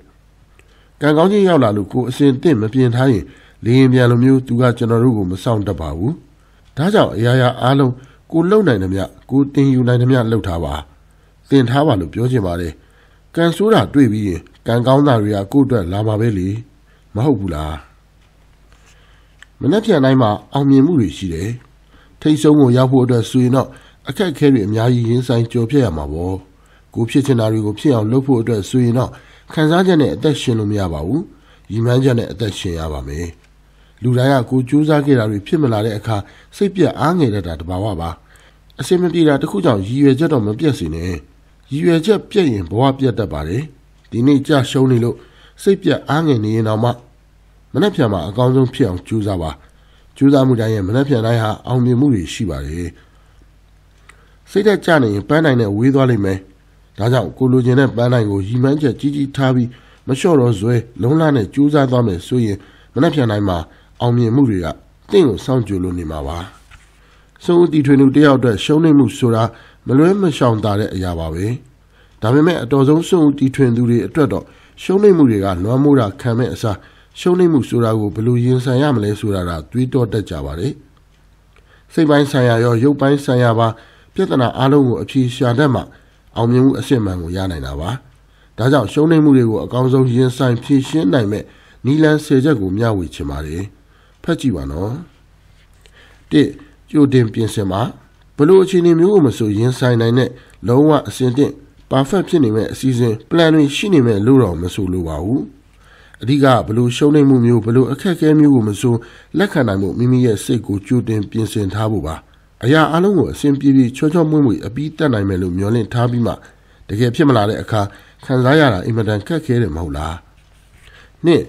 Speaker 1: ကံကောင်းခြင်းရောက်လာလို့ကိုအစဉ်အသင့်မပြင်ထားရင်လေရင်ပြန်လိုမျိုးသူကကျွန်တော်တို့ကိုမဆောင်တတ်ပါဘူး ဒါကြောင့်အရာရာအားလုံးကိုလုံနိုင်တယ်မြကိုတင်ယူနိုင်တယ်မြလှုပ်ထားပါတင်ထားပါလို့ပြောချင်ပါတယ်ကံဆိုးတာတွေ့ပြီးရင်ကံကောင်းတာတွေကကိုယ့်အတွက်လာမှာပဲလေမဟုတ်ဘူးလားမနေ့ပြန်တိုင်းမှာအောင်မြင်မှုတွေရှိတယ်ထိတ်ဆုံးကိုရောက်ဖို့အတွက်ဆိုရင်တော့အခက်အခဲတွေအများကြီးရင်ဆိုင်ကြော်ဖြတ်ရမှာပေါ့ကိုဖြစ်ချင်တာတွေကိုဖြစ်အောင်လုပ်ဖို့အတွက်ဆိုရင်တော့ခံစားချက်နဲ့အသက်ရှင်လို့မရပါဘူးရည်မှန်းချက်နဲ့အသက်ရှင်ရပါမယ် လူတိုင်းကကိုကြိုးစားခဲ့တာတွေဖြစ်မလာတဲ့အခါစိတ်ပြက်အားငယ်တတ်တာတဘာဝပါအစင်မပြေတာတခုကြောင့်ရည်ရွယ်ချက်တော့မပြတ်စေနဲ့ရည်ရွယ်ချက်ပြတ်ရင်ဘဝပြတ်တတ်ပါတယ်ဒီနေ့ကြရှုံးနေလို့စိတ်ပြတ်အားငယ်နေရင်တော့မှမနှက်ဖြန်မှာအကောင်းဆုံးဖြစ်အောင်ကြိုးစားပါကြိုးစားမှုတိုင်းရဲ့မနှက်ဖြန်တိုင်းဟာအောင်မြင်မှုတွေရှိပါတယ်စိတ်သက်ကြနေရင်ပန်းနိုင်နဲ့ဝေးသွားလိမ့်မယ်ဒါကြောင့်ကိုလိုချင်တဲ့ပန်းနိုင်ကိုရီမှန်းချက်ကြီးကြီးထားပြီးမလျှော့တော့ဇွဲလုံးလာနဲ့ကြိုးစားသွားမယ်ဆိုရင်မနှက်ဖြန်တိုင်းမှာ အောင်မြင်မှုတွေကတင့်ကိုစောင့်ကြိုလို့နေမှာပါဆုံးဦးတီထွေလူတယောက်အတွက်ရှုံးနေမှုဆိုတာမလွဲမရှောင်တာတဲ့အရာပါပဲဒါပေမဲ့အတော်ဆုံးဆုံးဦးတီထွင်သူတွေအတွက်တော့ရှုံးနေမှုတွေကလွမ်းမိုးတာခံမဲ့အစားရှုံးနေမှုဆိုတာကိုဘယ်လိုရင်ဆိုင်ရမလဲဆိုတာကတွေးတောတတ်ကြပါတယ်စိတ်ပိုင်းဆိုင်ရာရောရုပ်ပိုင်းဆိုင်ရာပါပြဿနာအလုံးကိုအဖြေရှာတတ်မှအောင်မြင်မှုအစစ်မှန်ကိုရနိုင်တာပါဒါကြောင့်ရှုံးနေမှုတွေကိုအကောင်းဆုံးရင်ဆိုင်ဖြေရှင်းနိုင်မဲ့နီလန်၁၀ချက်ကိုမျှဝေချင်ပါတယ် ဖတ်ကြည့်ပါနော်၁ကြိုတင်ပြင်ဆင်ပါဘလို့အခြေအနေမျိုးကိုမဆိုရင်ဆိုင်နိုင်တဲ့လုံးဝအစင်တင့် perfect ဖြစ်နေမဲ့အစီအစဉ် plan တွေရှိနေမဲ့လို့တော့မဆိုလိုပါဘူးအဓိကဘလို့ရှုံးနေမှုမျိုးဘလို့အခက်အခဲမျိုးကိုမဆိုလက်ခံနိုင်မှုမိမိရဲ့စိတ်ကိုကြိုတင်ပြင်ဆင်ထားဖို့ပါအရာအလုံးကိုအစဉ်ပြေပြေချောချောမွေ့မွေ့အပြီးတက်နိုင်မယ်လို့မျှော်လင့်ထားပြီးမှတကယ်ဖြစ်မလာတဲ့အခါခံစားရတာအင်မတန်ခက်ခဲတယ်မဟုတ်လားနှစ်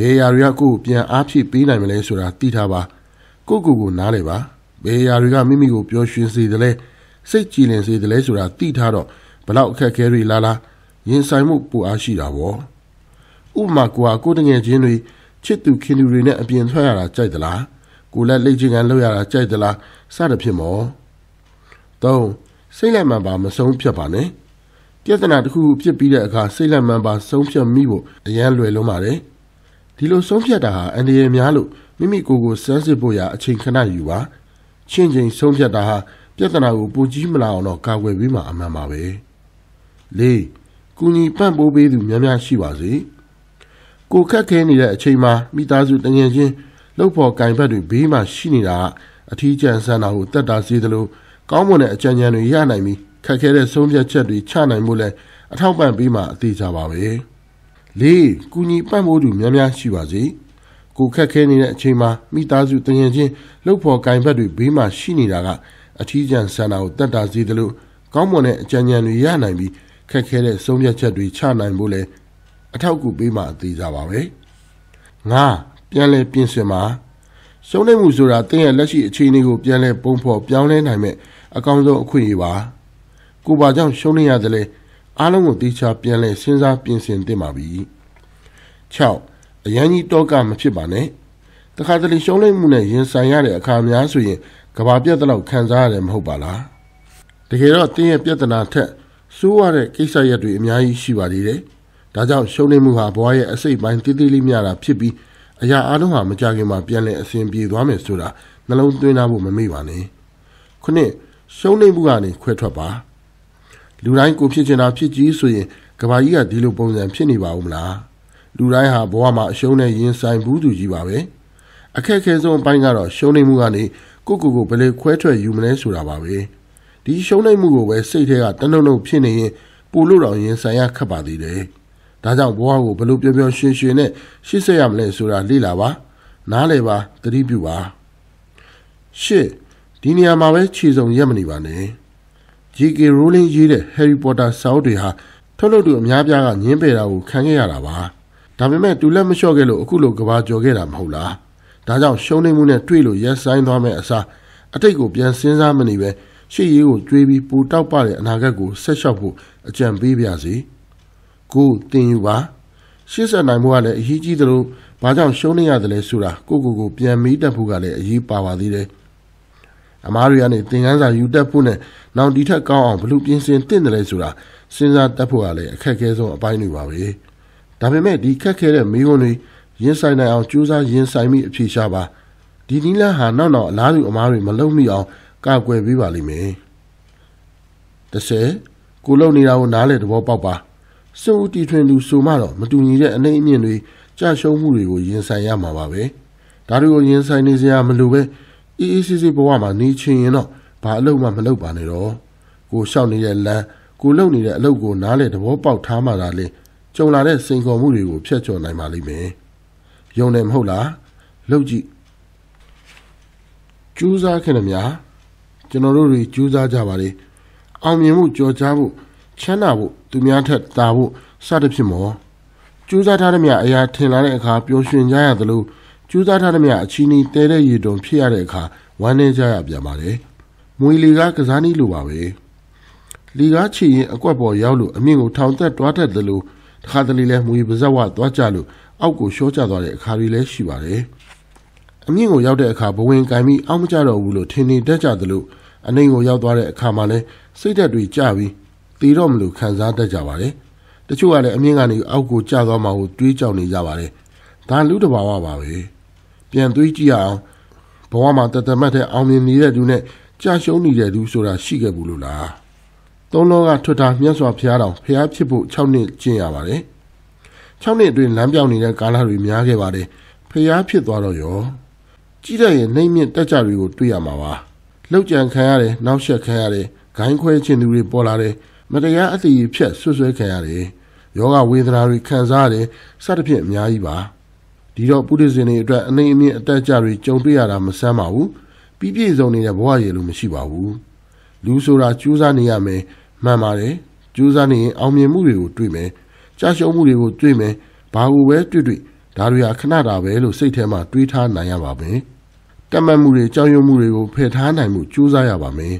Speaker 1: ဘယ်အရာတွေကကိုယ်ကိုပြန်အားဖြည့်ပေးနိုင်မလဲဆိုတာသိထားပါကိုယ့်ကိုယ်ကိုနားလေပါဘယ်အရာတွေကမိမိကိုပျော်ရွှင်စေသလဲစိတ်ကြည်လင်စေသလဲဆိုတာသိထားတော့ဘလောက်အခက်ခဲတွေလာလာရင်ဆိုင်မှုပူအားရှိတာပေါ့ဥပမာကိုဟာကိုတငယ်ချင်းတွေချစ်သူခင်သူတွေနဲ့အပြင်ထွက်ရတာကြိုက်သလားကိုလက်လိတ်ချင်းကန်လောက်ရတာကြိုက်သလားစသဖြင့်မော်၃စိတ်လက်မှန်ပါမဆုံးဖြတ်ပါနဲ့ပြဿနာတစ်ခုခုဖြစ်ပြီးတဲ့အခါစိတ်လက်မှန်ပါဆုံးဖြတ်မိဖို့အရန်လွယ်လုံးပါတယ် ဒီလိုဆုံးဖြတ်တာဟာအန္တရာယ်များလို့မိမိကိုယ်ကိုစမ်းစစ်ဖို့ရအချိန်ခဏယူပါချင်းချင်းဆုံးဖြတ်တာဟာပြဿနာကိုပူကြီးမလာအောင်တော့ကာကွယ်ပေးမှအမှန်ပါပဲ၄ကုညီပန့်ပိုးပေးသူများများရှိပါစေကိုခက်ခဲနေတဲ့အချိန်မှာမိသားစုတငယ်ချင်းလှုပ်ဖို့ကင်ဘက်တွေဘေးမှာရှိနေတာအထီးကျန်ဆန်းတာကိုတက်တာစေသလိုကောင်းမွန်တဲ့အကြံဉာဏ်တွေရနိုင်ပြီးခက်ခဲတဲ့ဆုံးဖြတ်ချက်တွေချနိုင်မှုလဲအထောက်ပံ့ပေးမှအသေးချပါပဲ ၄ကုညီပန့်ပိုးသူများများရှိပါစေကိုခက်ခဲနေတဲ့အချိန်မှာမိသားစုတငယ်ချင်းလှုပ်ဖို့ကင်ဘက်တွေဘေးမှာရှိနေတာကအထီးကျန်ဆန်းတာကိုတက်တာစေသလိုကောင်းမွန်တဲ့အကြံဉာဏ်တွေရနိုင်ပြီးခက်ခဲတဲ့ဆုံးဖြတ်ချက်တွေချနိုင်ဖို့လဲအထောက်အကူပေးမှအသေးစားပါပဲငါပြန်လဲပြင်ဆင်ပါရှုံးနေမှုဆိုတာတင်းရဲ့လက်ရှိအခြေအနေကိုပြန်လဲပုံဖော်ပြောင်းလဲနိုင်မဲ့အကောင်းဆုံးအခွင့်အရေးပါကိုပါကြောင့်ရှုံးနေရတယ်လေ အားလုံးကိုတေချာပြန်လဲစဉ်းစားပြင်ဆင်သင့်ပါပြီ6အရန်ကြီးတော့ကမဖြစ်ပါနဲ့တခါတလေရှုံးလိမ့်မှုနဲ့ရင်ဆိုင်ရတဲ့အခါများဆိုရင်ကဘာပြတ်တဲ့လောက်ခံစားရတယ်မဟုတ်ပါလားတကယ်တော့တင်းရဲ့ပြဿနာထက်စိုးရတဲ့ကိစ္စရပ်တွေအများကြီးရှိပါသေးတယ်။ဒါကြောင့်ရှုံးနေမှုဟာဘဝရဲ့အစိတ်ပိုင်းတိတိလေးများတာဖြစ်ပြီးအရာအလုံးဟာမကြခင်မှာပြန်လည်အစဉ်ပြေသွားမယ်ဆိုတာနှလုံးသွင်းထားဖို့မမေ့ပါနဲ့။ခုနှစ်ရှုံးနေမှုကနေခွဲထွက်ပါ။ လူတိုင်းကိုဖြစ်ချင်တာဖြစ်ကြီးဆိုရင်ကဘာကြီးကဒီလိုပုံစံဖြစ်နေပါဦးမလား။လူတိုင်းဟာဘဝမှာအရှုံးနဲ့ရင်ဆိုင်ဘူးသူကြီးပါပဲ။အခက်အခဲဆုံးအပိုင်းကတော့ရှုံးနေမှုကနေကိုကိုကိုဘယ်လိုခွဲထွက်ယူမလဲဆိုတာပါပဲ။ဒီရှုံးနိုင်မှုကိုပဲစိတ်ထဲကတနှုံနှုံဖြစ်နေရင်ပူလို့တော့ရင်ဆိုင်ရခက်ပါသေးတယ်။ဒါကြောင့်ဘဝကိုဘလို့ပြောပြောရွှင်ရွှင်နဲ့ရှစ်ဆက်ရမလဲဆိုတာလေ့လာပါ။နားလည်ပါသတိပြုပါ။ရှစ်ဒီနေရာမှာပဲခြေစုံရက်မနေပါနဲ့။ J.K. Rowling ရေးတဲ့ Harry Potter စာအုပ်တွေဟာထုတ်လုပ်သူအများပြားကညင်းပယ်တာကိုခံခဲ့ရတာပါ။ဒါပေမဲ့တူလက်မလျှော့ခဲ့လို့အခုလိုကဘာကြော်ခဲ့တာမဟုတ်လား။ဒါကြောင့်ရှုံးနေမှုနဲ့တွေ့လို့ရက်ဆိုင်သွားမဲ့အစားအတိတ်ကိုပြန်စဉ်းစားမနေပဲရှေ့ရေးကိုကြွေးပြီးပူတောက်ပတဲ့အနာဂတ်ကိုဆက်လျှောက်ဖို့အကြံပေးပါစေကိုတင်ယူပါရှေ့ဆက်နိုင်မှုကလည်းအရေးကြီးသလိုဘာကြောင့်ရှုံးနေရတယ်လဲဆိုတာကိုကိုကိုပြန်မေးတတ်ဖို့ကလည်းအရေးပါပါသေးတယ် အမားတွေကနေသင်ခန်းစာယူတတ်ဖို့နဲ့နောက်ဒီထက်ကောင်းအောင်ဘလို့ပြင်ဆင်တင့်တယ်လဲဆိုတာစဉ်းစားတတ်ဖို့ကလည်းအခက်အခဲဆုံးအပိုင်းတွေပါပဲဒါပေမဲ့ဒီခက်ခဲတဲ့မိခွန်းတွေရင်ဆိုင်နိုင်အောင်ကြိုးစားရင်ဆိုင်မိအဖြေရှာပါဒီနီလန်းဟာနောက်နောက်အလားတူအမားတွေမလုံမိအောင်ကာကွယ်ပေးပါလိမ့်မယ်30ကိုလုံနေတာကိုနားလေသဘောပေါက်ပါစုဦးတီထွင်သူဆိုမှတော့မတူညီတဲ့အနေအမြင့်တွေကြာရှုံးမှုတွေကိုရင်ဆိုင်ရမှာပါပဲဒါတွေကိုရင်ဆိုင်နေစရာမလိုပဲ အေးအေးဆေးဆေးဘဝမှာနေချင်ရင်တော့ဘာအလုပ်မှမလုပ်ပါနဲ့တော့ကိုရှောက်နေတဲ့လမ်းကိုလုံနေတဲ့အလုပ်ကိုနားလေသဘောပေါက်ထားမှသာလေကြုံလာတဲ့စိန်ခေါ်မှုတွေကိုဖျက်ချော်နိုင်ပါလိမ့်မယ်ယုံတယ်မဟုတ်လားလုပ်ကြည့်ကြိုးစားခင်ဗျာကျွန်တော်တို့တွေကြိုးစားကြပါလေအောင်မြင်မှုကြော်ကြားဖို့ချမ်းသာဖို့သူများထက်တာဖို့စသဖြင့်မောကျူးစားထားသည်မြအရာထင်လာတဲ့အခါပျော်ရွှင်ကြရသလို ကျူးစားထားသည်မြအချီနီတဲတဲ့ရည်တုံဖြစ်ရတဲ့အခါဝမ်းနည်းကြရပြန်ပါတယ်မွေလီကကစားနည်းလိုပါပဲလီကားချီရင်အကွက်ပေါ်ရောက်လို့အမြင့်ကိုထောင်သက်တွားတတ်တယ်လို့တခါတလေလဲမွေပါဇက်ဝသွားကြလို့အောက်ကိုရှော့ကျသွားတဲ့အခါတွေလည်းရှိပါတယ်အမြင့်ကိုရောက်တဲ့အခါဘဝင်ကင်ပြီးအောက်မကျတော့ဘူးလို့ထင်နေတတ်ကြတယ်လို့အနှိမ်ကိုရောက်သွားတဲ့အခါမှာလဲစိတ်ဓာတ်တွေကြပြီးတည်တော့မလို့ခံစားတတ်ကြပါတယ်တချို့ကလည်းအမြင့်ကနေအောက်ကိုကျသွားမှကိုတွေးကြောင်နေကြပါတယ်ဒါလူတဘာဝပါပဲ ပြန်တွေးကြည့်ရအောင်ဘဝမှာတသက်မတ်တဲ့အောင်မြင်နေတဲ့သူနဲ့ကြာရှုံးနေတဲ့သူဆိုတာရှိခဲ့ဘူးလို့လားသုံးလောကထွတ်တာမြတ်စွာဘုရားတော်ဘုရားဖြစ်ဖို့6နှစ်ကျင့်ရပါတယ်6နှစ်အတွင်းလမ်းပြောင်းနေတဲ့ကာလတွေများခဲ့ပါတယ်ဖျားဖြစ်သွားတော့ရောကြည့်တဲ့ရင်နှိမ့်မြင့်တက်ကြတွေကိုတွေ့ရမှာပါလောက်ကြံခံရတယ်နောက်ဆက်ခံရတယ်ဂိုင်းခွဲခြင်းသူတွေပေါ်လာတယ်မတရားအသိဖြတ်ဆွဆွဲခံရတယ်ယောဂဝေဒနာတွေခံစားရတယ်စသဖြင့်အများကြီးပါ ဒီတော့ပုရိသေတွေအတွက်အနှိမ့်အမြင့်အတက်ကြတွေကြုံတွေ့ရတာမဆန်းပါဘူးပြီးပြည့်စုံနေတဲ့ဘဝရည်လို့မရှိပါဘူးလူဆိုတာကြိုးစားနေရမယ်မှန်ပါတယ်ကြိုးစားနေရင်အောင်မြင်မှုတွေကိုတွေ့မယ်ကြာရှုံးမှုတွေကိုတွေ့မယ်ဘာကိုပဲတွေ့တွေ့ဒါတွေဟာခဏတာပဲလို့စိတ်ထဲမှာတွေးထားနိုင်ရပါမယ်တတ်မှတ်မှုတွေကြောက်ရွံ့မှုတွေကိုဖယ်ထားနိုင်မှုကြိုးစားရပါမယ်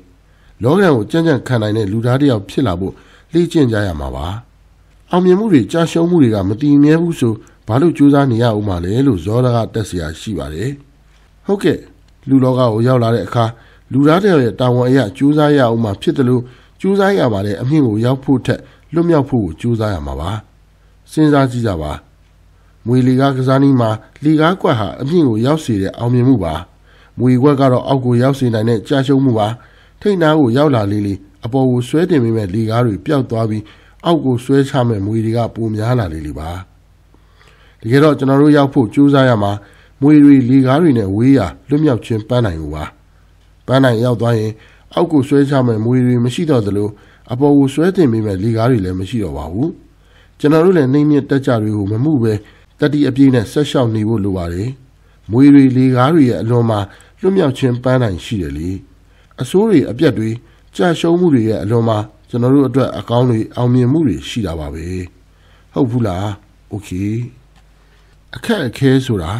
Speaker 1: လောကကိုကြံ့ကြံ့ခံနိုင်တဲ့လူသားတစ်ယောက်ဖြစ်လာဖို့လေ့ကျင့်ကြရမှာပါအောင်မြင်မှုတွေကြာရှုံးမှုတွေကမတည်မြဲဘူးဆိုဘာလို့ကြိုးစားနေရအောင်မလဲလို့ဇောရကတက်เสียရှိပါတယ်ဟုတ်ကဲ့လူလောကကိုရောက်လာတဲ့အခါလူသားတဲ့ရဲ့တာဝန်အရာကြိုးစားရအောင်မှဖြစ်တယ်လို့ကြိုးစားရပါတယ်အမြင့်ကိုရောက်ဖို့ထက်လွတ်မြောက်ဖို့ကိုကြိုးစားရမှာပါစဉ်းစားကြည့်ကြပါမွေလီကားကစားနည်းမှာလီကားကွက်ဟာအမြင့်ကိုရောက်စေတဲ့အောင်မြင်မှုပါမွေကွက်ကတော့အောက်ကိုရောက်စေနိုင်တဲ့ကြာရှုံးမှုပါထိတ်နာကိုရောက်လာလေးလေးအပေါ်ကိုဆွဲတင်မိမဲ့လီကားတွေပျောက်သွားပြီးအောက်ကိုဆွဲချမဲ့မွေတွေကပိုများလာလေးလေးပါ တကယ်တော့ကျွန်တော်တို့ရောက်ဖို့ကြိုးစားရမှာမွေတွေလီကားတွေနဲ့ဝေးရလွတ်မြောက်ခြင်းပန်းနိုင်ကိုပါပန်းနိုင်ရောက်သွားရင်အောက်ကိုဆွဲချမဲ့မွေတွေမရှိတော့သလိုအပေါ်ကိုဆွဲတင်မိမဲ့လီကားတွေလည်းမရှိတော့ပါဘူးကျွန်တော်တို့လည်းနှိမ့်မြင့်တက်ကြတွေကိုမမှုပဲတတိအပြည့်နဲ့ဆက်လျှောက်နေဖို့လိုပါတယ်မွေတွေလေကားတွေရဲ့အလွန်မှာလွတ်မြောက်ခြင်းပန်းနိုင်ရှိတယ်လေအစိုးတွေအပြက်တွေကြာရှုံးမှုတွေရဲ့အလွန်မှာကျွန်တော်တို့အတွက်အကောင်းတွေအောင်မြင်မှုတွေရှိတာပါပဲဟုတ်ဘူးလားโอเค အခက်အခဲဆိုတာ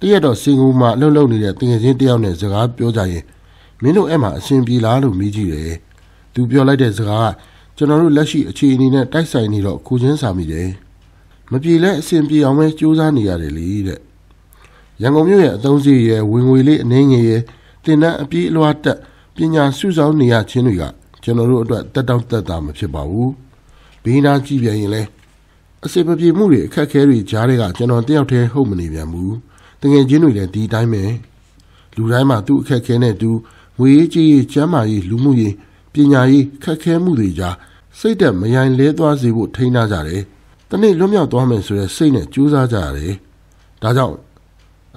Speaker 1: တရက်တော့စင်ကူမှာအလုပ်လုပ်နေတဲ့တင်ငယ်ချင်းတယောက်နဲ့စကားပြောကြရင်မင်းတို့အဲ့မှာအဆင်ပြေလားလို့မေးကြည့်တယ်သူပြောလိုက်တဲ့စကားကကျွန်တော်တို့လက်ရှိအခြေအနေနဲ့တိုက်ဆိုင်နေတော့ကိုချင်းစာမိတယ်မပြေလဲအဆင်ပြေအောင်ပဲစူးစမ်းနေရတယ်လေတဲ့ရန်ကုန်မြို့ရဲ့အသုံးစရိတ်ရဲ့ဝင်ငွေလေးအနှင်းငယ်ရဲ့တင်တဲ့အပြေးအလွှားတက်ပညာစုဆောင်းနေရခြင်းတွေကကျွန်တော်တို့အတွက်တက်တောင့်တက်တာမဖြစ်ပါဘူးဘေးနာကြည့်ပြန်ရင်လဲ အစီပပြေမှုတွေအခက်အခဲတွေကြားတွေကကျွန်တော်တယောက်တည်းဟုတ်မနေပြန်ဘူးတငယ်ချင်းတွေလည်းဒီတိုင်းပဲလူတိုင်းမှာသူ့အခက်အခဲနဲ့သူငွေရေးကြေးရေးကျန်းမာရေးလူမှုရေးပညာရေးခက်ခဲမှုတွေကြားစိတ်သက်မယိုင်လဲသွားစေဖို့ထိန်းထားကြတယ်တနေ့လွတ်မြောက်သွားမယ်ဆိုတဲ့စိတ်နဲ့ကြိုးစားကြရတယ်ဒါကြောင့်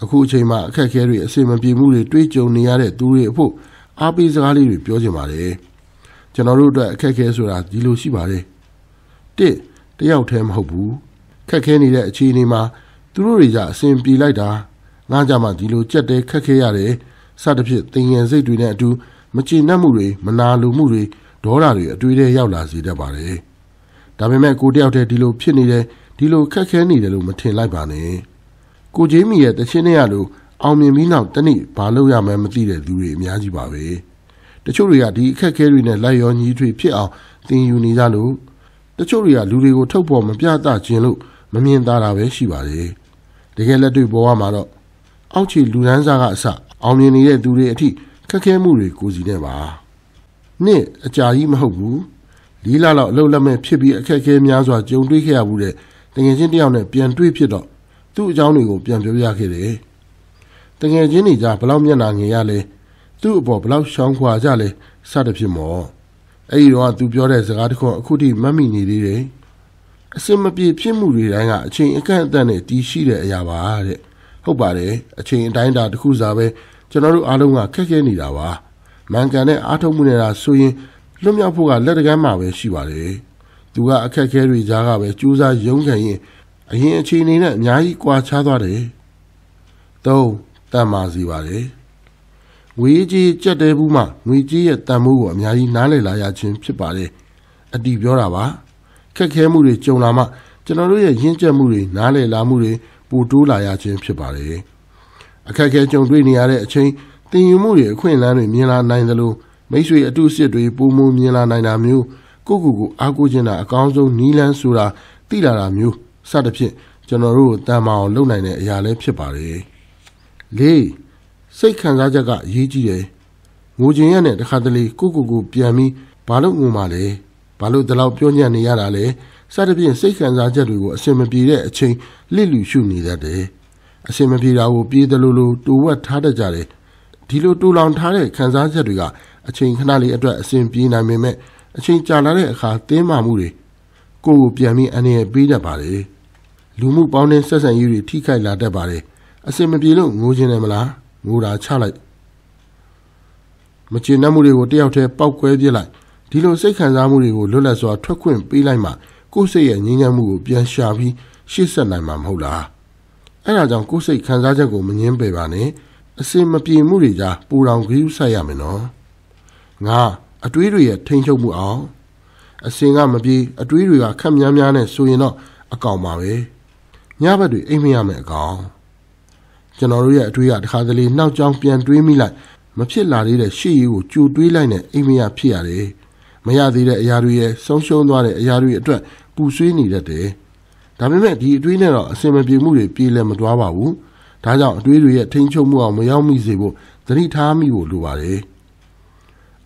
Speaker 1: အခုအချိန်မှာအခက်အခဲတွေအစီအမပြေမှုတွေတွေးကြုံနေရတဲ့သူတွေအဖို့အားပေးစကားလေးတွေပြောချင်ပါတယ်ကျွန်တော်တို့အတွက်အခက်အခဲဆိုတာဒီလိုရှိပါတယ်တစ် တယောက်တည်းမဟုတ်ဘူးခက်ခဲနေတဲ့အခြေအနေမှာသူတို့တွေကြအစဉ်ပြေလိုက်တာငါကြမှာဒီလိုကြက်တဲခက်ခဲရတယ်စသဖြင့်တင်ငယ်စိတ်တွေနဲ့အတူမချေနှက်မှုတွေမနာလိုမှုတွေဒေါသတွေအတွေ့အကြုံရောက်လာစေတတ်ပါတယ်ဒါပေမဲ့ကိုတယောက်တည်းဒီလိုဖြစ်နေတယ်ဒီလိုခက်ခဲနေတယ်လို့မထင်လိုက်ပါနဲ့ကိုချင်းမီရဲ့တချင်းနဲ့ရလို့အောင်မြင်ပြီးနောက်တနေ့ဘာလုပ်ရမှန်းမသိတဲ့သူတွေအများကြီးပါပဲတချို့တွေကဒီအခက်အခဲတွေနဲ့လိုက်ရောညီးထွေဖြစ်အောင်သင်ယူနေကြလို့ တချို့တွေကလူတွေကိုထုတ်ပေါ်မပြသခြင်းလို့မမြင်သာတာပဲရှိပါတယ်တကယ်လက်တွေ့ပေါ်ရမှာတော့အောက်ခြေလူဒန်းစားကအစအောင်မြင်နေတဲ့သူတွေအထိခက်ခဲမှုတွေကိုစီနေပါနှစ်အကြာကြီးမဟုတ်ဘူးလီလာလောက်အလုပ်လက်မဲ့ဖြစ်ပြီးအခက်အခဲများစွာကြုံတွေ့ခဲ့ရမှုတဲ့တငယ်ချင်းတယောက်နဲ့ပြန်တွေ့ဖြစ်တော့သူ့အကြောင်းတွေကိုပြန်ပြောပြခဲ့တယ်တငယ်ချင်းတွေကြဘလောက်မျက်နှာငယ်ရလဲသူ့အပေါ်ဘလောက်ရှောင်းခွာကြလဲစသဖြင့်မော် အဲ့ဒီတော့သူပြောတဲ့စကားတခုအခုထိမတ်မိနေသေးတယ်အစင်မပြေဖြစ်မှုတွေတိုင်းကအချိန်အကန့်အသတ်နဲ့တည်ရှိတဲ့အရာပါတဲ့ဟုတ်ပါတယ်အချိန်အတိုင်းတာတစ်ခုစားပဲကျွန်တော်တို့အားလုံးကခက်ခဲနေတာပါမန်ကန်တဲ့အားထုတ်မှုနေတာဆိုရင်လွတ်မြောက်ဖို့ကလက်တကမ်းမှာပဲရှိပါတယ်သူကအခက်ခဲတွေကြားကပဲကြိုးစားရုန်းကန်ရင်အရင်အခြေအနေနဲ့အများကြီးကွာခြားသွားတယ်သုံးတတ်မာစီပါတယ် ငွေကြီးကြက်တဲဘူးမှငွေကြီးရဲ့တန်မိုးကိုအများကြီးနားလည်လာရခြင်းဖြစ်ပါတယ်အတီပြောတာပါခက်ခဲမှုတွေကြုံလာမှကျွန်တော်တို့ရဲ့ရင့်ကျက်မှုတွေနားလည်လာမှုတွေပိုတိုးလာရခြင်းဖြစ်ပါတယ်အခက်အခဲကြုံတွေ့နေရတဲ့အချိန်တင်ယူမှုတွေအခွင့်အလမ်းတွေမြင်လာနိုင်သလိုမိတ်ဆွေအတုစစ်တွေပုံမှုမြင်လာနိုင်တာမျိုးကိုကိုကိုအားကိုးခြင်းတာအကောင်းဆုံးနီးလန်းဆိုတာသိလာတာမျိုးစသဖြင့်ကျွန်တော်တို့တန်မာအောင်လုပ်နိုင်တဲ့အရာလည်းဖြစ်ပါတယ်လေး စိတ်ခံစားချက်ကအရေးကြီးတယ်ငိုခြင်းရနဲ့တခါတလေကိုကိုကိုပြန်ပြီးဘာလို့ငိုမှလဲဘာလို့ဒီလောက်ပြောညံ့နေရတာလဲစသဖြင့်စိတ်ခံစားချက်တွေကိုအစင်မပြေတဲ့အချိန်လစ်လူရှုနေတတ်တယ်အစင်မပြေတာကိုပြေးတယ်လို့လို့တူဝက်ထားတတ်ကြတယ်ဒီလိုတူလောင်ထားတဲ့ခံစားချက်တွေကအချိန်ခဏလေးအတွက်အစင်ပြေးနိုင်ပေမဲ့အချိန်ကြာလာတဲ့အခါတင်းမာမှုတွေကိုယ်ကိုပြန်ပြီးအနေနဲ့ပေးတတ်ပါတယ်လူမှုပေါင်းတဲ့ဆက်ဆံရေးတွေထိခိုက်လာတတ်ပါတယ်အစင်မပြေလို့ငိုခြင်းတယ်မလား ငိုတာချလိုက်မချင်နှမှုတွေကိုတယောက်တည်းပောက်ကွဲပြစ်လိုက်ဒီလိုစိတ်ခံစားမှုတွေကိုလွတ်လပ်စွာထွက်ခွင့်ပေးလိုက်မှကိုယ်စိတ်ရဲ့ငြင်းချမ်းမှုကိုပြန်ရှာပြီးရှေ့ဆက်နိုင်မှာမဟုတ်လားအဲ့ဒါကြောင့်ကိုယ်စိတ်ခံစားချက်ကိုမငင်းပယ်ပါနဲ့အစင်မပြေမှုတွေကြားပူလောင်ကြည့်ဆက်ရမယ်နော်ငါအတွေးတွေရဲ့ထိန်ချုပ်မှုအောင်အစင်ကမပြေအတွေးတွေကခက်များများနဲ့ဆိုရင်တော့အကောင်ပါပဲညဘက်တွေအိမ်မရမယ်အကောင် ကျွန်တော်တို့ရဲ့အတွေးကတခါတလေနှောက်ကြောင်ပြန်တွေးမိလိုက်မဖြစ်လာသေးတဲ့ရှေ့ရီကိုကြိုတွေးလိုက်နဲ့အိမ်မရဖြစ်ရတယ်မရသေးတဲ့အရာတွေရဲ့ဆုံးရှုံးသွားတဲ့အရာတွေအတွက်ပူဆွေးနေတတ်တယ်ဒါပေမဲ့ဒီအတွေးနဲ့တော့အစင်မပြေမှုတွေပြေလည်မသွားပါဘူးဒါကြောင့်အတွေးတွေရဲ့ထိန်ချုပ်မှုအောင်မရောက်မိစေဖို့သတိထားမိဖို့လိုပါတယ်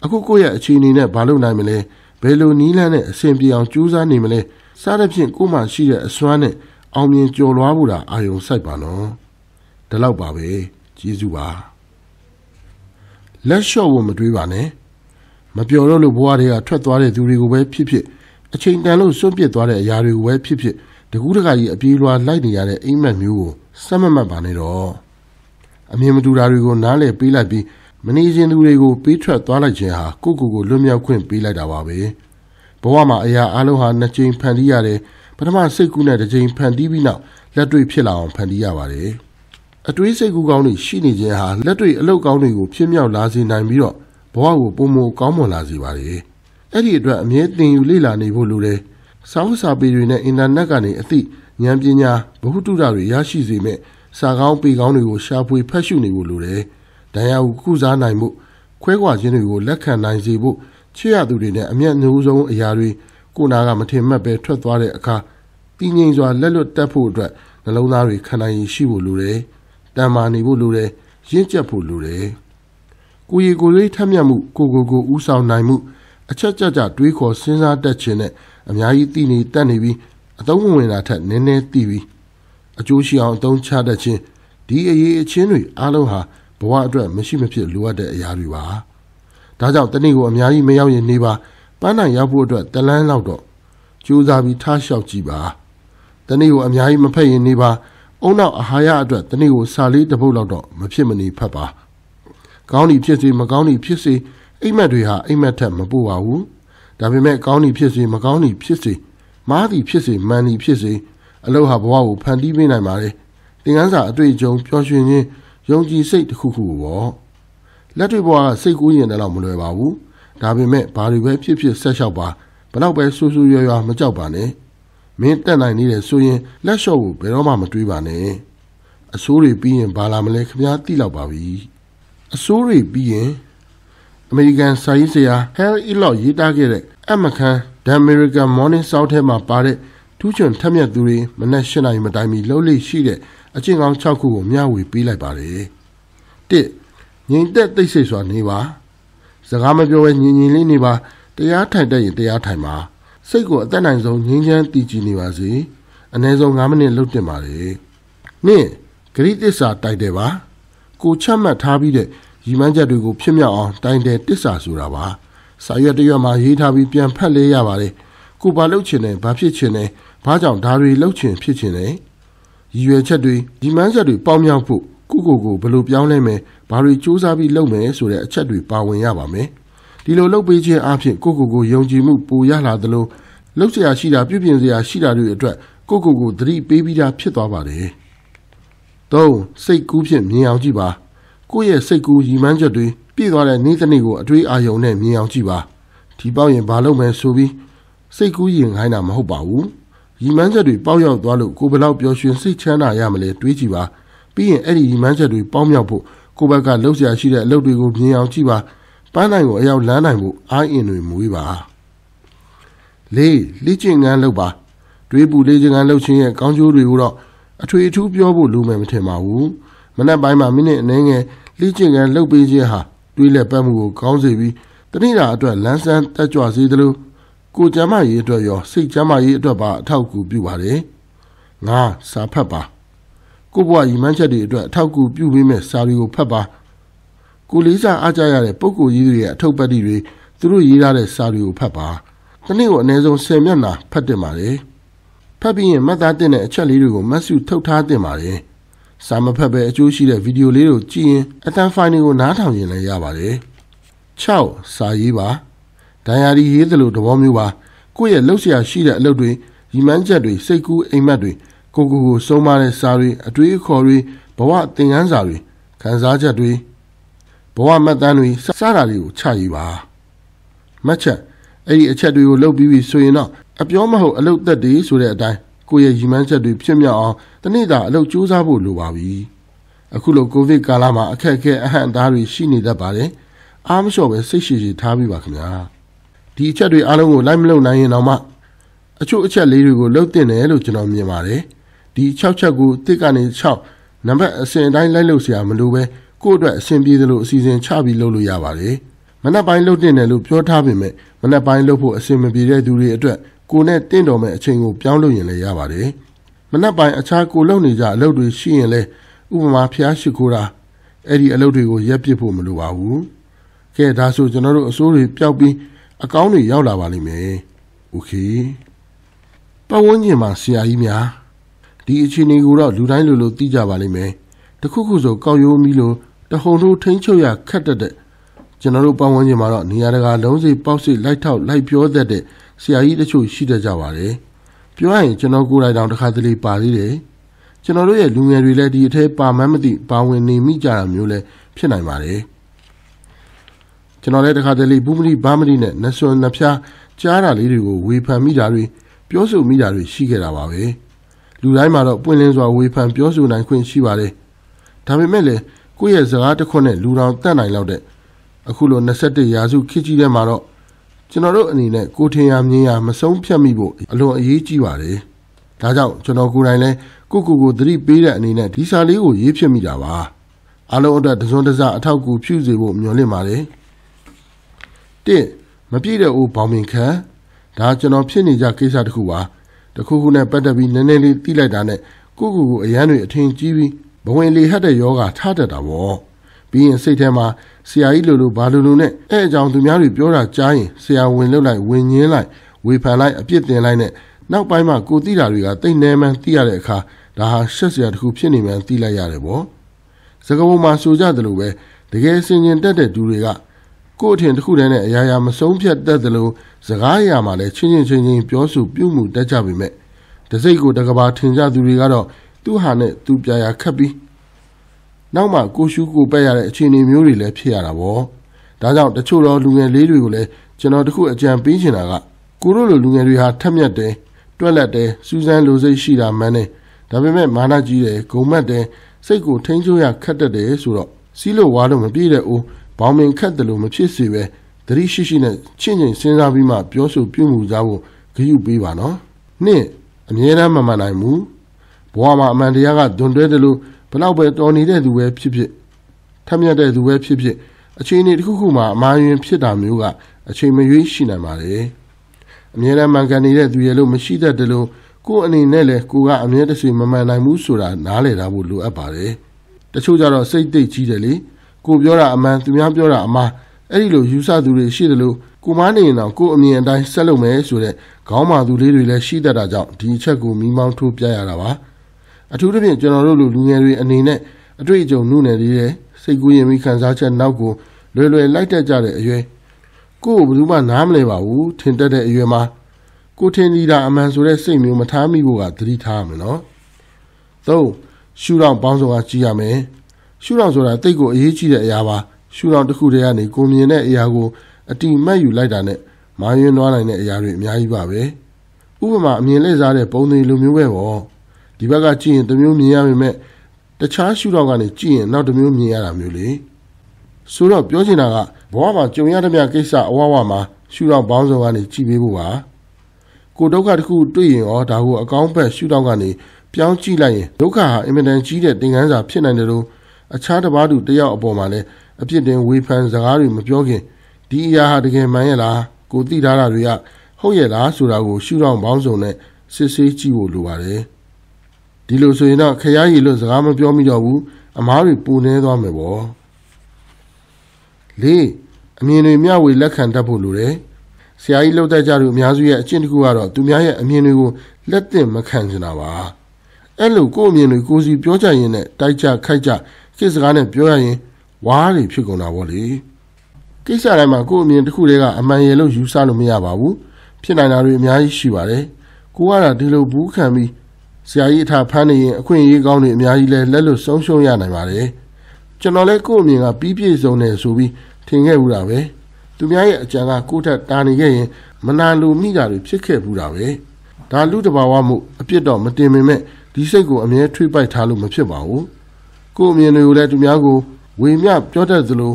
Speaker 1: အခုကိုယ့်ရဲ့အခြေအနေနဲ့ဘာလုပ်နိုင်မလဲဘယ်လိုနီးလန်းနဲ့အဆင်ပြေအောင်ကြိုးစားနေမလဲစသဖြင့်ကိုယ်မှရှိတဲ့အစွမ်းနဲ့အောင်မြင်ကျော်လွှားဖို့တာအာယုံစိုက်ပါနော် ဒါတော့ပါပဲကျေးဇူးပါလက်လျှော့ဖို့မတွေးပါနဲ့မပြောတော့လို့ဘဝတွေကထွက်သွားတဲ့သူတွေကိုပဲဖြစ်ဖြစ်အချိန်တန်လို့စွန့်ပစ်သွားတဲ့အရာတွေကိုပဲဖြစ်ဖြစ်တကူးတကကြီးအပြေးလွှာလိုက်နေရတဲ့အိမ်မက်မျိုးကိုစမ်းမမှတ်ပါနဲ့တော့အမြင်မတူတာတွေကိုနားလည်ပေးလိုက်ပြီးမနေခြင်းသူတွေကိုပေးထွက်သွားလိုက်ခြင်းဟာကိုကိုကိုလွတ်မြောက်ခွင့်ပေးလိုက်တာပါပဲဘဝမှာအရာအလုံးဟာနှစ်ကြိမ်ဖန်တီးရတယ်ပထမစိတ်ကူးနဲ့တစ်ကြိမ်ဖန်တီးပြီးနောက်လက်တွေ့ဖြစ်လာအောင်ဖန်တီးရပါတယ် အတွေးစိတ်ကူးကောင်းတွေရှိနေခြင်းဟာလက်တွေ့အလုပ်ကောင်းတွေကိုဖြစ်မြောက်လာစေနိုင်ပြီးတော့ဘဝကိုပုံမကောင်းမွန်လာစေပါတယ်အဲ့ဒီအတွက်အမြဲသင်ယူလေ့လာနေဖို့လိုတယ်စောင်းစာပေတွေနဲ့အင်တာနက်ကနေအသိဉာဏ်ပညာဘ ഹു တုဒတွေရရှိစေမဲ့စာကောင်းပေကောင်းတွေကိုရှာဖွေဖတ်ရှုနေဖို့လိုတယ်။ဒဏ်ရာကိုကုစားနိုင်ဖို့ခွဲခွာခြင်းတွေကိုလက်ခံနိုင်စေဖို့ချစ်ရသူတွေနဲ့အမျက်နှိုးဆုံးအရာတွေကိုနာကမထင်မှတ်ပဲထွက်သွားတဲ့အခါတည်ငြိမ်စွာလက်လွတ်တက်ဖို့အတွက်နှလုံးသားတွေခံနိုင်ရရှိဖို့လိုတယ်။ တန်မာနေဖို့လိုတယ်။ရင့်ကျက်ဖို့လိုတယ်။ကိုရီကိုလေးထက်မြက်မှုကိုကိုကိုဥဆောင်နိုင်မှုအချက်ကြကြတွေးခေါ်စဉ်းစားတတ်ခြင်းနဲ့အများကြီးသိနေတတ်နေပြီးအသုံးဝင်တာထက်နည်းနည်းသိပြီးအကျိုးရှိအောင်အသုံးချတတ်ခြင်းဒီအရေးအချင်းတွေအားလုံးဟာဘဝအတွက်မရှိမဖြစ်လိုအပ်တဲ့အရာတွေပါဒါကြောင့်တနေ့ကိုအများကြီးမရောက်ရင်နေပါပန်းနိုင်ရောက်ဖို့အတွက်တလန်းလောက်တော့ကြိုးစားပြီးထားလျှောက်ကြည့်ပါတနေ့ကိုအများကြီးမဖက်ရင်နေပါ အုံနောက်အာဟာရအတွက်တနေ့ကိုစာလေးတစ်ပုဒ်လောက်တော့မဖြစ်မနေဖတ်ပါကောင်းသည်ဖြစ်စေမကောင်းသည်ဖြစ်စေအိမ်မက်တွေဟာအိမ်မက်ထက်မပို့ပါဘူးဒါပေမဲ့ကောင်းသည်ဖြစ်စေမကောင်းသည်ဖြစ်စေမားသည်ဖြစ်စေမှန်သည်ဖြစ်စေအလုဟာဘဝကိုဖန်တီးပေးနိုင်ပါတယ်သင်ခန်းစာအတွေ့အကြုံပျော်ရွှင်ခြင်းယုံကြည်စိတ်တစ်ခုခုပေါ့လက်တွေ့ဘဝကစိတ်ကူးရင်လည်းမလွယ်ပါဘူးဒါပေမဲ့ဘာတွေပဲဖြစ်ဖြစ်ဆက်လျှောက်ပါဘလောက်ပဲဆူဆူရွရွမကြောက်ပါနဲ့ မင်းတက်နိုင်နေတယ်ဆိုရင်လက်လျှော့ဖို့ဘယ်တော့မှမတွေးပါနဲ့အစိုးတွေပြီးရင်ဘာလာမလဲခင်ဗျားသိလောက်ပါပြီအစိုးတွေပြီးရင်အမေရိကန်စာရေးဆရာ Hal Elrod ရေးသားခဲ့တဲ့အမခန်း The American Morning Sound ထဲမှာပါတဲ့ထူးချွန်ထက်မြက်သူတွေမနက်၈နာရီမတိုင်မီလှုပ်လေရှိတဲ့အကျင့်ကောင်း6ခုကိုမျှဝေပေးလိုက်ပါတယ်။၁ငြိမ်သက်သိစိတ်စွာနေပါစကားမပြောဘဲညင်ညင်လေးနေပါတရားထိုင်တတ်ရင်တရားထိုင်ပါ စိတ်ကိုအသက်နိုင်ဆုံးငြင်းချမ်းတည်ကြည်နေပါစေအနည်းဆုံး9မိနစ်လှုပ်တင်ပါလေ။နှင့်ဂရိတစ္ဆာတိုက်တယ်ပါကိုချမှတ်ထားပြီးတဲ့ရီမန်းချက်တွေကိုဖြစ်မြောက်အောင်တိုင်တယ်တစ္ဆာဆိုတာပါစာရွက်တရွက်မှာရေးထားပြီးပြန်ဖတ်လဲရပါတယ်ကိုဘာလုပ်ချင်တယ်ဘာဖြစ်ချင်တယ်ဘာကြောင့်ဒါတွေလုပ်ချင်ဖြစ်ချင်တယ်ရည်ရွယ်ချက်တွေဒီမန်းချက်တွေပေါင်းမြောက်ဖို့ကိုကိုကိုဘယ်လိုပြောင်းလဲမယ်ဘာတွေစူးစမ်းပြီးလုပ်မယ်ဆိုတဲ့အချက်တွေပါဝင်ရပါမယ် ဒီလိုလှုပ်ပေးခြင်းအပြင်ကိုကိုကိုယုံကြည်မှုပိုရလာသလိုလှုပ်ရှားရှိတာပြုပြင်စရာရှိတာတွေအတွက်ကိုကိုကိုသတိပေးပြီးသားဖြစ်သွားပါတယ်။၃စိတ်ကူးဖြင့်မြင်အောင်ကြည့်ပါကိုယ့်ရဲ့စိတ်ကူးရည်မှန်းချက်တွေပြည့်သွားတဲ့နေ့တစ်နေ့ကိုအတွေးအာရုံနဲ့မြင်အောင်ကြည့်ပါဒီပေါ့ရင်ဘာလုပ်မယ်ဆိုပြီးစိတ်ကူးရင်ခိုင်းတာမဟုတ်ပါဘူးရည်မှန်းချက်တွေပေါက်ရောက်သွားလို့ကိုဘလောက်ပျော်ရွှင်စိတ်ချမ်းသာရမလဲတွေးကြည့်ပါပြီးရင်အဲ့ဒီရည်မှန်းချက်တွေပေါက်မြောက်ဖို့ကိုဘက်ကလှုပ်ရှားရှိတဲ့အလုပ်တွေကိုမြင်အောင်ကြည့်ပါ ပန်းနိုင်ကိုအရောက်လမ်းနိုင်ဖို့အားအင်တွေမွေးပါလေးလေ့ကျင့်ငန်းလုပ်ပါတွေးပူလေ့ကျင့်ငန်းလုပ်ခြင်းရဲ့ကောင်းကျိုးတွေကိုတော့အထွေအထူးပြောဖို့လိုမယ်မထင်ပါဘူးမနက်ပိုင်းမှာမိနစ်အနည်းငယ်လေ့ကျင့်ခန်းလုပ်ပေးခြင်းဟာတွေးလက်ပတ်မှုကိုကောင်းစေပြီးတတိယအတွက်လန်းဆန်းတက်ကြွစေသလိုကိုကျမ်းမာရေးအတွက်ရောစိတ်ကျမ်းမာရေးအတွက်ပါအထောက်အကူပြုပါတယ်ငါစာဖတ်ပါကိုဘွားရီမန်းချက်တွေအတွက်အထောက်အကူပြုပေးမဲ့စာတွေကိုဖတ်ပါ ကိုလေးစားအားကြရတဲ့ပုံကိုကြီးတွေရဲ့အထုပ်ပတ်တွေသူတို့ရေးထားတဲ့စာတွေကိုဖတ်ပါတနေ့ကိုအနည်းဆုံး10မျက်နှာဖတ်တင်ပါတယ်ဖတ်ပြီးရင်မှတ်သားတင်တဲ့အချက်လေးတွေကိုမတ်စုထုတ်ထားတင်ပါတယ်စာမဖတ်ပဲအကျိုးရှိတဲ့ဗီဒီယိုလေးကိုကြည့်ရင်အတန်းဖိုင်တွေကိုနားထောင်ရင်လည်းရပါတယ်6စာရေးပါဒိုင်ယာရီရေးသလိုသဘောမျိုးပါကိုယ့်ရဲ့လှုပ်ရှားရှိတဲ့အလုပ်တွေရီမန်းချက်တွေစိတ်ကူးအိမ်မက်တွေကိုကိုကိုစုံမတဲ့စာတွေအတွေးအခေါ်တွေဘဝသင်ခန်းစာတွေခံစားချက်တွေ ဘဝမှတ်တမ်းတွေစတာတွေကိုချရေးပါမှတ်ချက်အဲ့ဒီအချက်တွေကိုလုပ်ပြီးပြီဆိုရင်တော့အပြောမဟုတ်အလုပ်သက်တွေဆိုတဲ့အတိုင်းကိုယ့်ရဲ့ရည်မှန်းချက်တွေဖြစ်မြောက်အောင်တနေ့တာအလုပ်ကြိုးစားဖို့လိုပါပြီအခုလိုကိုဗစ်ကာလမှာအခက်အခဲအဟန့်အတားတွေရှိနေတတ်ပါတယ်အားမလျှော့ပဲစိတ်ရှိရှိထားပြီးပါခင်ဗျာဒီအချက်တွေအားလုံးကိုလိုက်မလုပ်နိုင်ရင်တော့မှအချို့အချက်လေးတွေကိုလှုပ်တင်တယ်လို့ကျွန်တော်မြင်ပါတယ်ဒီ6ချက်ကိုတစ်ကနေ6နံပါတ်အစဉ်အတိုင်းလိုက်လို့ဆရာမလိုပဲ ကိုယ့်အတွက်အဆင်ပြေသလိုအစီအစဉ်ချပြီးလုပ်လို့ရပါတယ်။မနက်ပိုင်းလုပ်တင်တယ်လို့ပြောထားပေမဲ့မနက်ပိုင်းလုပ်ဖို့အဆင်မပြေတဲ့သူတွေအတွက်ကိုနဲ့တင့်တော်မဲ့အချိန်ကိုပြောင်းလို့ရင်လည်းရပါတယ်။မနက်ပိုင်းအခြားကိုလုပ်နေကြအလုပ်တွေရှိရင်လည်းဥပမာဖျားရှိခိုးတာအဲ့ဒီအလုပ်တွေကိုရပ်ပစ်ဖို့မလိုပါဘူး။ကဲဒါဆိုကျွန်တော်တို့အစိုးရပျောက်ပြီးအကောင်းတွေရောက်လာပါလိမ့်မယ်။ Okay ပတ်ဝန်းကျင်မှာဆရာကြီးများဒီအခြေအနေကိုတော့လူတိုင်းလိုလိုသိကြပါလိမ့်မယ်။တခုခုဆိုကောက်ရိုးမီလို့ တဟုန်ထိုးထိန်းချုပ်ရခက်တဲ့ကျွန်တော်တို့ပတ်ဝန်းကျင်မှာတော့နေရာတကာလုံးစိပေါက်စိလိုက်ထောက်လိုက်ပြောတတ်တဲ့ဆရာကြီးတချို့ရှိတတ်ကြပါတယ်ပြောရရင်ကျွန်တော်ကိုယ်တိုင်တောင်တစ်ခါတလေပါသေးတယ်ကျွန်တော်တို့ရဲ့လူငယ်တွေလည်းဒီအထဲပါမှန်းမသိပါဝင်နေမိကြတာမျိုးလည်းဖြစ်နိုင်ပါတယ်ကျွန်တော်လည်းတစ်ခါတလေဘူးမလီဘာမလီနဲ့နဆွန်နှဖျားကြားတာလေးတွေကိုဝေဖန်မိတာတွေပြောဆိုမိတာတွေရှိခဲ့တာပါပဲလူတိုင်းမှာတော့ပွင့်လင်းစွာဝေဖန်ပြောဆိုနိုင်ခွင့်ရှိပါတယ်ဒါပေမဲ့လည်း ကိုယ့်ရဲ့စကားတစ်ခွန်းနဲ့လူတော်တတ်နိုင်လောက်တဲ့အခုလို21ရာစုခေတ်ကြီးထဲမှာတော့ကျွန်တော်တို့အနေနဲ့ကိုထင်ရမြင်ရမဆုံးဖြတ်မိဖို့အလွန်အရေးကြီးပါတယ်။ဒါကြောင့်ကျွန်တော်ကိုယ်တိုင်လည်းကိုကိုကိုသတိပေးတဲ့အနေနဲ့ဒီစာလေးကိုရေးဖြစ်မိတာပါ။အလုံးအတွက်တစွန်းတစအထောက်အကူပြုစေဖို့မျှော်လင့်ပါတယ်။တစ်မပြည့်တဲ့အိုးဘောင်ပင်ခံဒါကျွန်တော်ဖြစ်နေကြကိစ္စတစ်ခုပါ။တခုခုနဲ့ပတ်သက်ပြီးနည်းနည်းလေးသိလိုက်တာနဲ့ကိုကိုကိုအရန်တွေအထင်ကြီးပြီး ဘဝင်လေဟတ်တဲ့ယောဂထားတတ်တာပေါ့။ပြီးရင်စိတ်ထဲမှာဆရာကြီးလိုလိုဘာလိုလိုနဲ့အဲ့အကြောင်းသူများတွေပြောတာကြားရင်ဆရာဝင်လုတ်လိုက်ဝင်ညင်းလိုက်ဝေဖန်လိုက်အပြစ်တင်လိုက်နဲ့နောက်ပိုင်းမှာကိုသိတာတွေကတိတ်နေမှန်းသိရတဲ့အခါဒါဟာရှက်စရာတစ်ခုဖြစ်နေမှန်းသိလိုက်ရတယ်ပေါ့စကားပုံမှာဆိုကြတယ်လို့ပဲတကယ်စင်ကျင်တက်တဲ့သူတွေကကို့အထင်တစ်ခုတည်းနဲ့အရာရာမဆုံးဖြတ်တတ်တယ်လို့စကားအရာမှာလည်းချင်းချင်းချင်းချင်းပြောဆိုပြုမှုတတ်ကြပေမဲ့တစိတ်ကိုတကဘာထင်ကြသူတွေကတော့ သူ့ဟာနဲ့သူ့ပြာရာခတ်ပြီးနောက်မှကိုရှုကိုပက်ရတဲ့အခြေအနေမျိုးတွေလည်းဖြစ်ရတာပေါ့ဒါကြောင့်တချို့တော့လူငယ်လေးတွေကိုလည်းကျွန်တော်တခုအကြံပေးချင်တာကကိုတို့လိုလူငယ်တွေဟာထက်မြက်တယ်တွက်လက်တယ်စူးစမ်းလိုစိတ်ရှိတာမှန်းတယ်ဒါပေမဲ့မာနကြီးတယ်ဂုံမက်တယ်စိတ်ကိုထိန်းချုပ်ရခက်တတ်တယ်ဆိုတော့စီးလို့ဝါလို့မပြည့်တဲ့အိုးဘောင်မင်ခတ်တယ်လို့မဖြစ်စေပဲသတိရှိရှိနဲ့ချင့်ချင်းစဉ်းစားပြီးမှပြောဆိုပြုမှုကြဖို့ဂရုပေးပါနော်နှစ်အမြဲတမ်းမမှန်နိုင်ဘူး ဘဝမှာအမှန်တရားကဒွန်တွဲတယ်လို့ဘလောက်ပဲတော်နေတဲ့သူပဲဖြစ်ဖြစ်ထက်မြက်တဲ့သူပဲဖြစ်ဖြစ်အချိန်ဒီတစ်ခုခုမှာအမှားယွင်းဖြစ်တာမျိုးကအချိန်မရွေးရှိနိုင်ပါတယ်အမြဲတမ်းမှန်ကန်နေတဲ့သူရဲ့လို့မရှိတတ်တယ်လို့ကိုယ်အနေနဲ့လည်းကိုကအမြဲတစေမမှန်နိုင်ဘူးဆိုတာနားလည်ထားဖို့လိုအပ်ပါတယ်တချို့ကြတော့စိတ်သိပ်ကြီးတယ်လေကိုပြောတာအမှန်သူများပြောတာအမှားအဲ့ဒီလိုယူဆသူတွေရှိတယ်လို့ကိုမနေရင်တော့ကိုအမြင်အတိုင်းဆက်လုပ်မယ်ဆိုတဲ့ခေါင်းမာသူလေးတွေလည်းရှိတတ်တာကြောင့်ဒီအချက်ကိုမိမောင်းထိုးပြရတာပါ အထူးသဖြင့်ကျွန်တော်တို့လူလူငယ်တွေအနေနဲ့အတွေ့အကြုံနှုတ်နယ်သေးတဲ့စိတ်ကူးရင်ပြီးခံစားချက်နောက်ကိုလွယ်လွယ်လိုက်တတ်ကြတဲ့အရွယ်ကိုယ်ဘယ်သူမှနားမလဲပါဘူးထင်တတ်တဲ့အရွယ်မှာကိုထင်နေတာအမှန်ဆိုတဲ့စိတ်မျိုးမထားမိဖို့ကသတိထားရမယ်နော်သုံးရှူတော့ပေါင်းစုံကကြည့်ရမယ်ရှူတော့ဆိုတာတိတ်ကိုအရေးကြီးတဲ့အရာပါရှူတော့တစ်ခုတည်းကနေကိုမြင်တဲ့အရာကိုအတိမတ်ယူလိုက်တာနဲ့မာယွန်းသွားနိုင်တဲ့အရာတွေအများကြီးပါပဲဥပမာအမြင်လဲစားတဲ့ပုံသဏ္ဍာန်လိုမျိုးပဲပေါ့ ဒီဘက်ကကြည့်ရင်တစ်မျိုးမြင်ရပေမဲ့တခြားရှုထောင့်ကနေကြည့်ရင်နောက်တစ်မျိုးမြင်ရတာမျိုးလေဆိုတော့ပြောချင်တာကဘဝမှာကြုံရတဲ့မြကိစ္စအဝဝမှာရှုထောင့်ပေါင်းစုံကနေကြည့်ပေးဖို့ပါကိုဒုက္ခတစ်ခုတွေ့ရင်ရောဒါကိုအကောင်းဘက်ရှုထောင့်ကနေပြောင်းကြည့်လိုက်ရင်ဒုက္ခဟာအင်မတန်ကြီးတဲ့သင်ခန်းစာဖြစ်နိုင်တယ်လို့အခြားတစ်ပါးသူတယောက်အပေါ်မှာလည်းအပြစ်တင်ဝေဖန်စကားတွေမပြောခင်ဒီအရာဟာတကယ်မှန်ရဲ့လားကိုသိထားတာတွေကဟုတ်ရဲ့လားဆိုတာကိုရှုထောင့်ပေါင်းစုံနဲ့စစ်ဆေးကြည့်ဖို့လိုပါတယ် ဒီလိုဆိုရင်တော့ခရီးရီလို့စကားမပြောမိတော့ဘူးအမားတွေပူနေသွားမယ်ပေါ့လေးအမြင်တွေမျှဝေလက်ခံတတ်ဖို့လိုတယ်ဆရာကြီးလှုပ်တတ်ကြသူအများစုရဲ့အကျင့်တစ်ခုကတော့သူများရဲ့အမြင်တွေကိုလက်သင့်မခံချင်တာပါအဲ့လိုကိုယ့်အမြင်တွေကိုစီပြောကြရင်နဲ့တိုက်ကြခိုက်ကြကိစ္စကားနဲ့ပြောရရင်ဝါးတွေဖြစ်ကုန်တာပေါ့လေကိစ္စတိုင်းမှာကိုယ့်အမြင်တစ်ခုတည်းကအမှန်ရလို့ယူဆလို့မရပါဘူးဖြစ်နိုင်တာတွေအများကြီးရှိပါတယ်ကိုကတော့ဒီလိုဘူးခံပြီး ဆရာကြီးအထာဖမ်းနေရင်အခွင့်အရေးကောင်းတွေအများကြီးလဲလက်လွတ်ဆုံးရှုံးရနိုင်ပါတယ်ကျွန်တော်လဲကိုယ့်အမြင်ကပြီးပြည့်စုံတယ်ဆိုပြီးထင်ခဲ့ဘူးတာပဲသူများရဲ့အကြံကကိုယ့်ထက်တာနေခဲ့ရင်မနာလိုမိတာတွေဖြစ်ခဲ့ဘူးတာပဲဒါလူတဘာဝမှုအပြစ်တော့မတင်ပေမဲ့ဒီစိတ်ကိုအမြဲထွေးပိုက်ထားလို့မဖြစ်ပါဘူးကိုယ့်အမြင်တွေကိုလည်းသူများကိုဝေမျှပြောတတ်သလို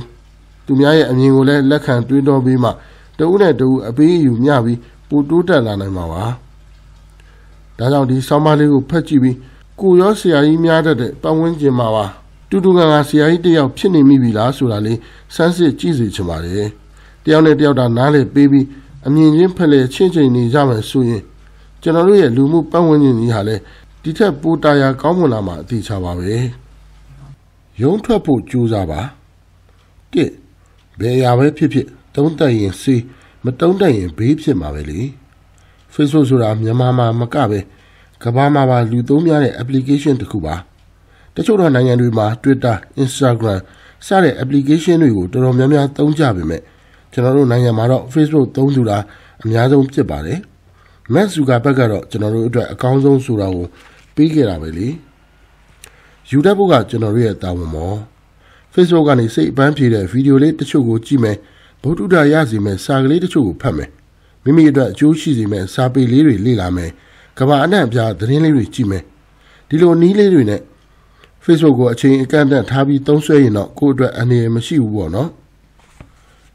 Speaker 1: သူများရဲ့အမြင်ကိုလည်းလက်ခံတွေးတောပြီးမှတဦးနဲ့တဦးအပေးအယူမျှပြီးပိုတိုးတက်လာနိုင်မှာပါ ဒါကြောင့်ဒီဆောင်းပါးလေးကိုဖတ်ကြည့်ပြီးကိုရောဆရာကြီးများတတ်တဲ့ပတ်ဝန်းကျင်မှာပါတူတူကကဆရာကြီးတယောက်ဖြစ်နေမိပြီလားဆိုတာလေးစမ်းစစ်ကြည့်စီချင်ပါတယ်တယောက်နဲ့တယောက်တာနားလေပေးပြီးအမြင်ချင်းဖက်လေချင်းချင်းနေကြမယ်ဆိုရင်ကျွန်တော်တို့ရဲ့လူမှုပတ်ဝန်းကျင်ကြီးဟာလည်းဒီထက်ပိုတာယာကောင်းမွန်လာမှာအသေးချပါပဲရုံးထွက်ဖို့ကြိုးစားပါတစ်ဘယ်ရာပဲဖြစ်ဖြစ်တုံးတက်ရင်စေးမတုံးတက်ရင်ဘေးဖြစ်မှာပဲလေ Facebook ဆိုတာမြန်မာမှာမကပဲကမ္ဘာမှာပါလူသုံးများတဲ့ application တစ်ခုပါတချို့တော့နိုင်ငံတွေမှာ Twitter, Instagram စတဲ့ application တွေကိုတော်တော်များများသုံးကြပေမဲ့ကျွန်တော်တို့နိုင်ငံမှာတော့ Facebook သုံးသူတာအများဆုံးဖြစ်ပါတယ်။ Mark Zuckerberg ကတော့ကျွန်တော်တို့အတွက်အကောင်းဆုံးဆိုတာကိုပေးခဲ့တာပဲလေ။ယူတတ်ဖို့ကကျွန်တော်တို့ရဲ့တာဝန်မော် Facebook ကနေစိတ်အပန်းဖြေတဲ့ဗီဒီယိုလေးတချို့ကိုကြည့်မယ်ဗုဒ္ဓတာရစီမယ်စာကလေးတချို့ကိုဖတ်မယ် မိမိအတွက်အကျိုးရှိစေမယ့်စာပေလေးတွေလေ့လာမယ်ကဘာအနှံ့အပြားသတင်းလေးတွေကြည့်မယ်ဒီလိုနီးလေးတွေနဲ့ Facebook ကိုအချိန်အကန့်အသတ်ထားပြီးသုံးစွဲရင်တော့ကိုယ့်အတွက်အနေရမရှိဘူးပေါ့နော်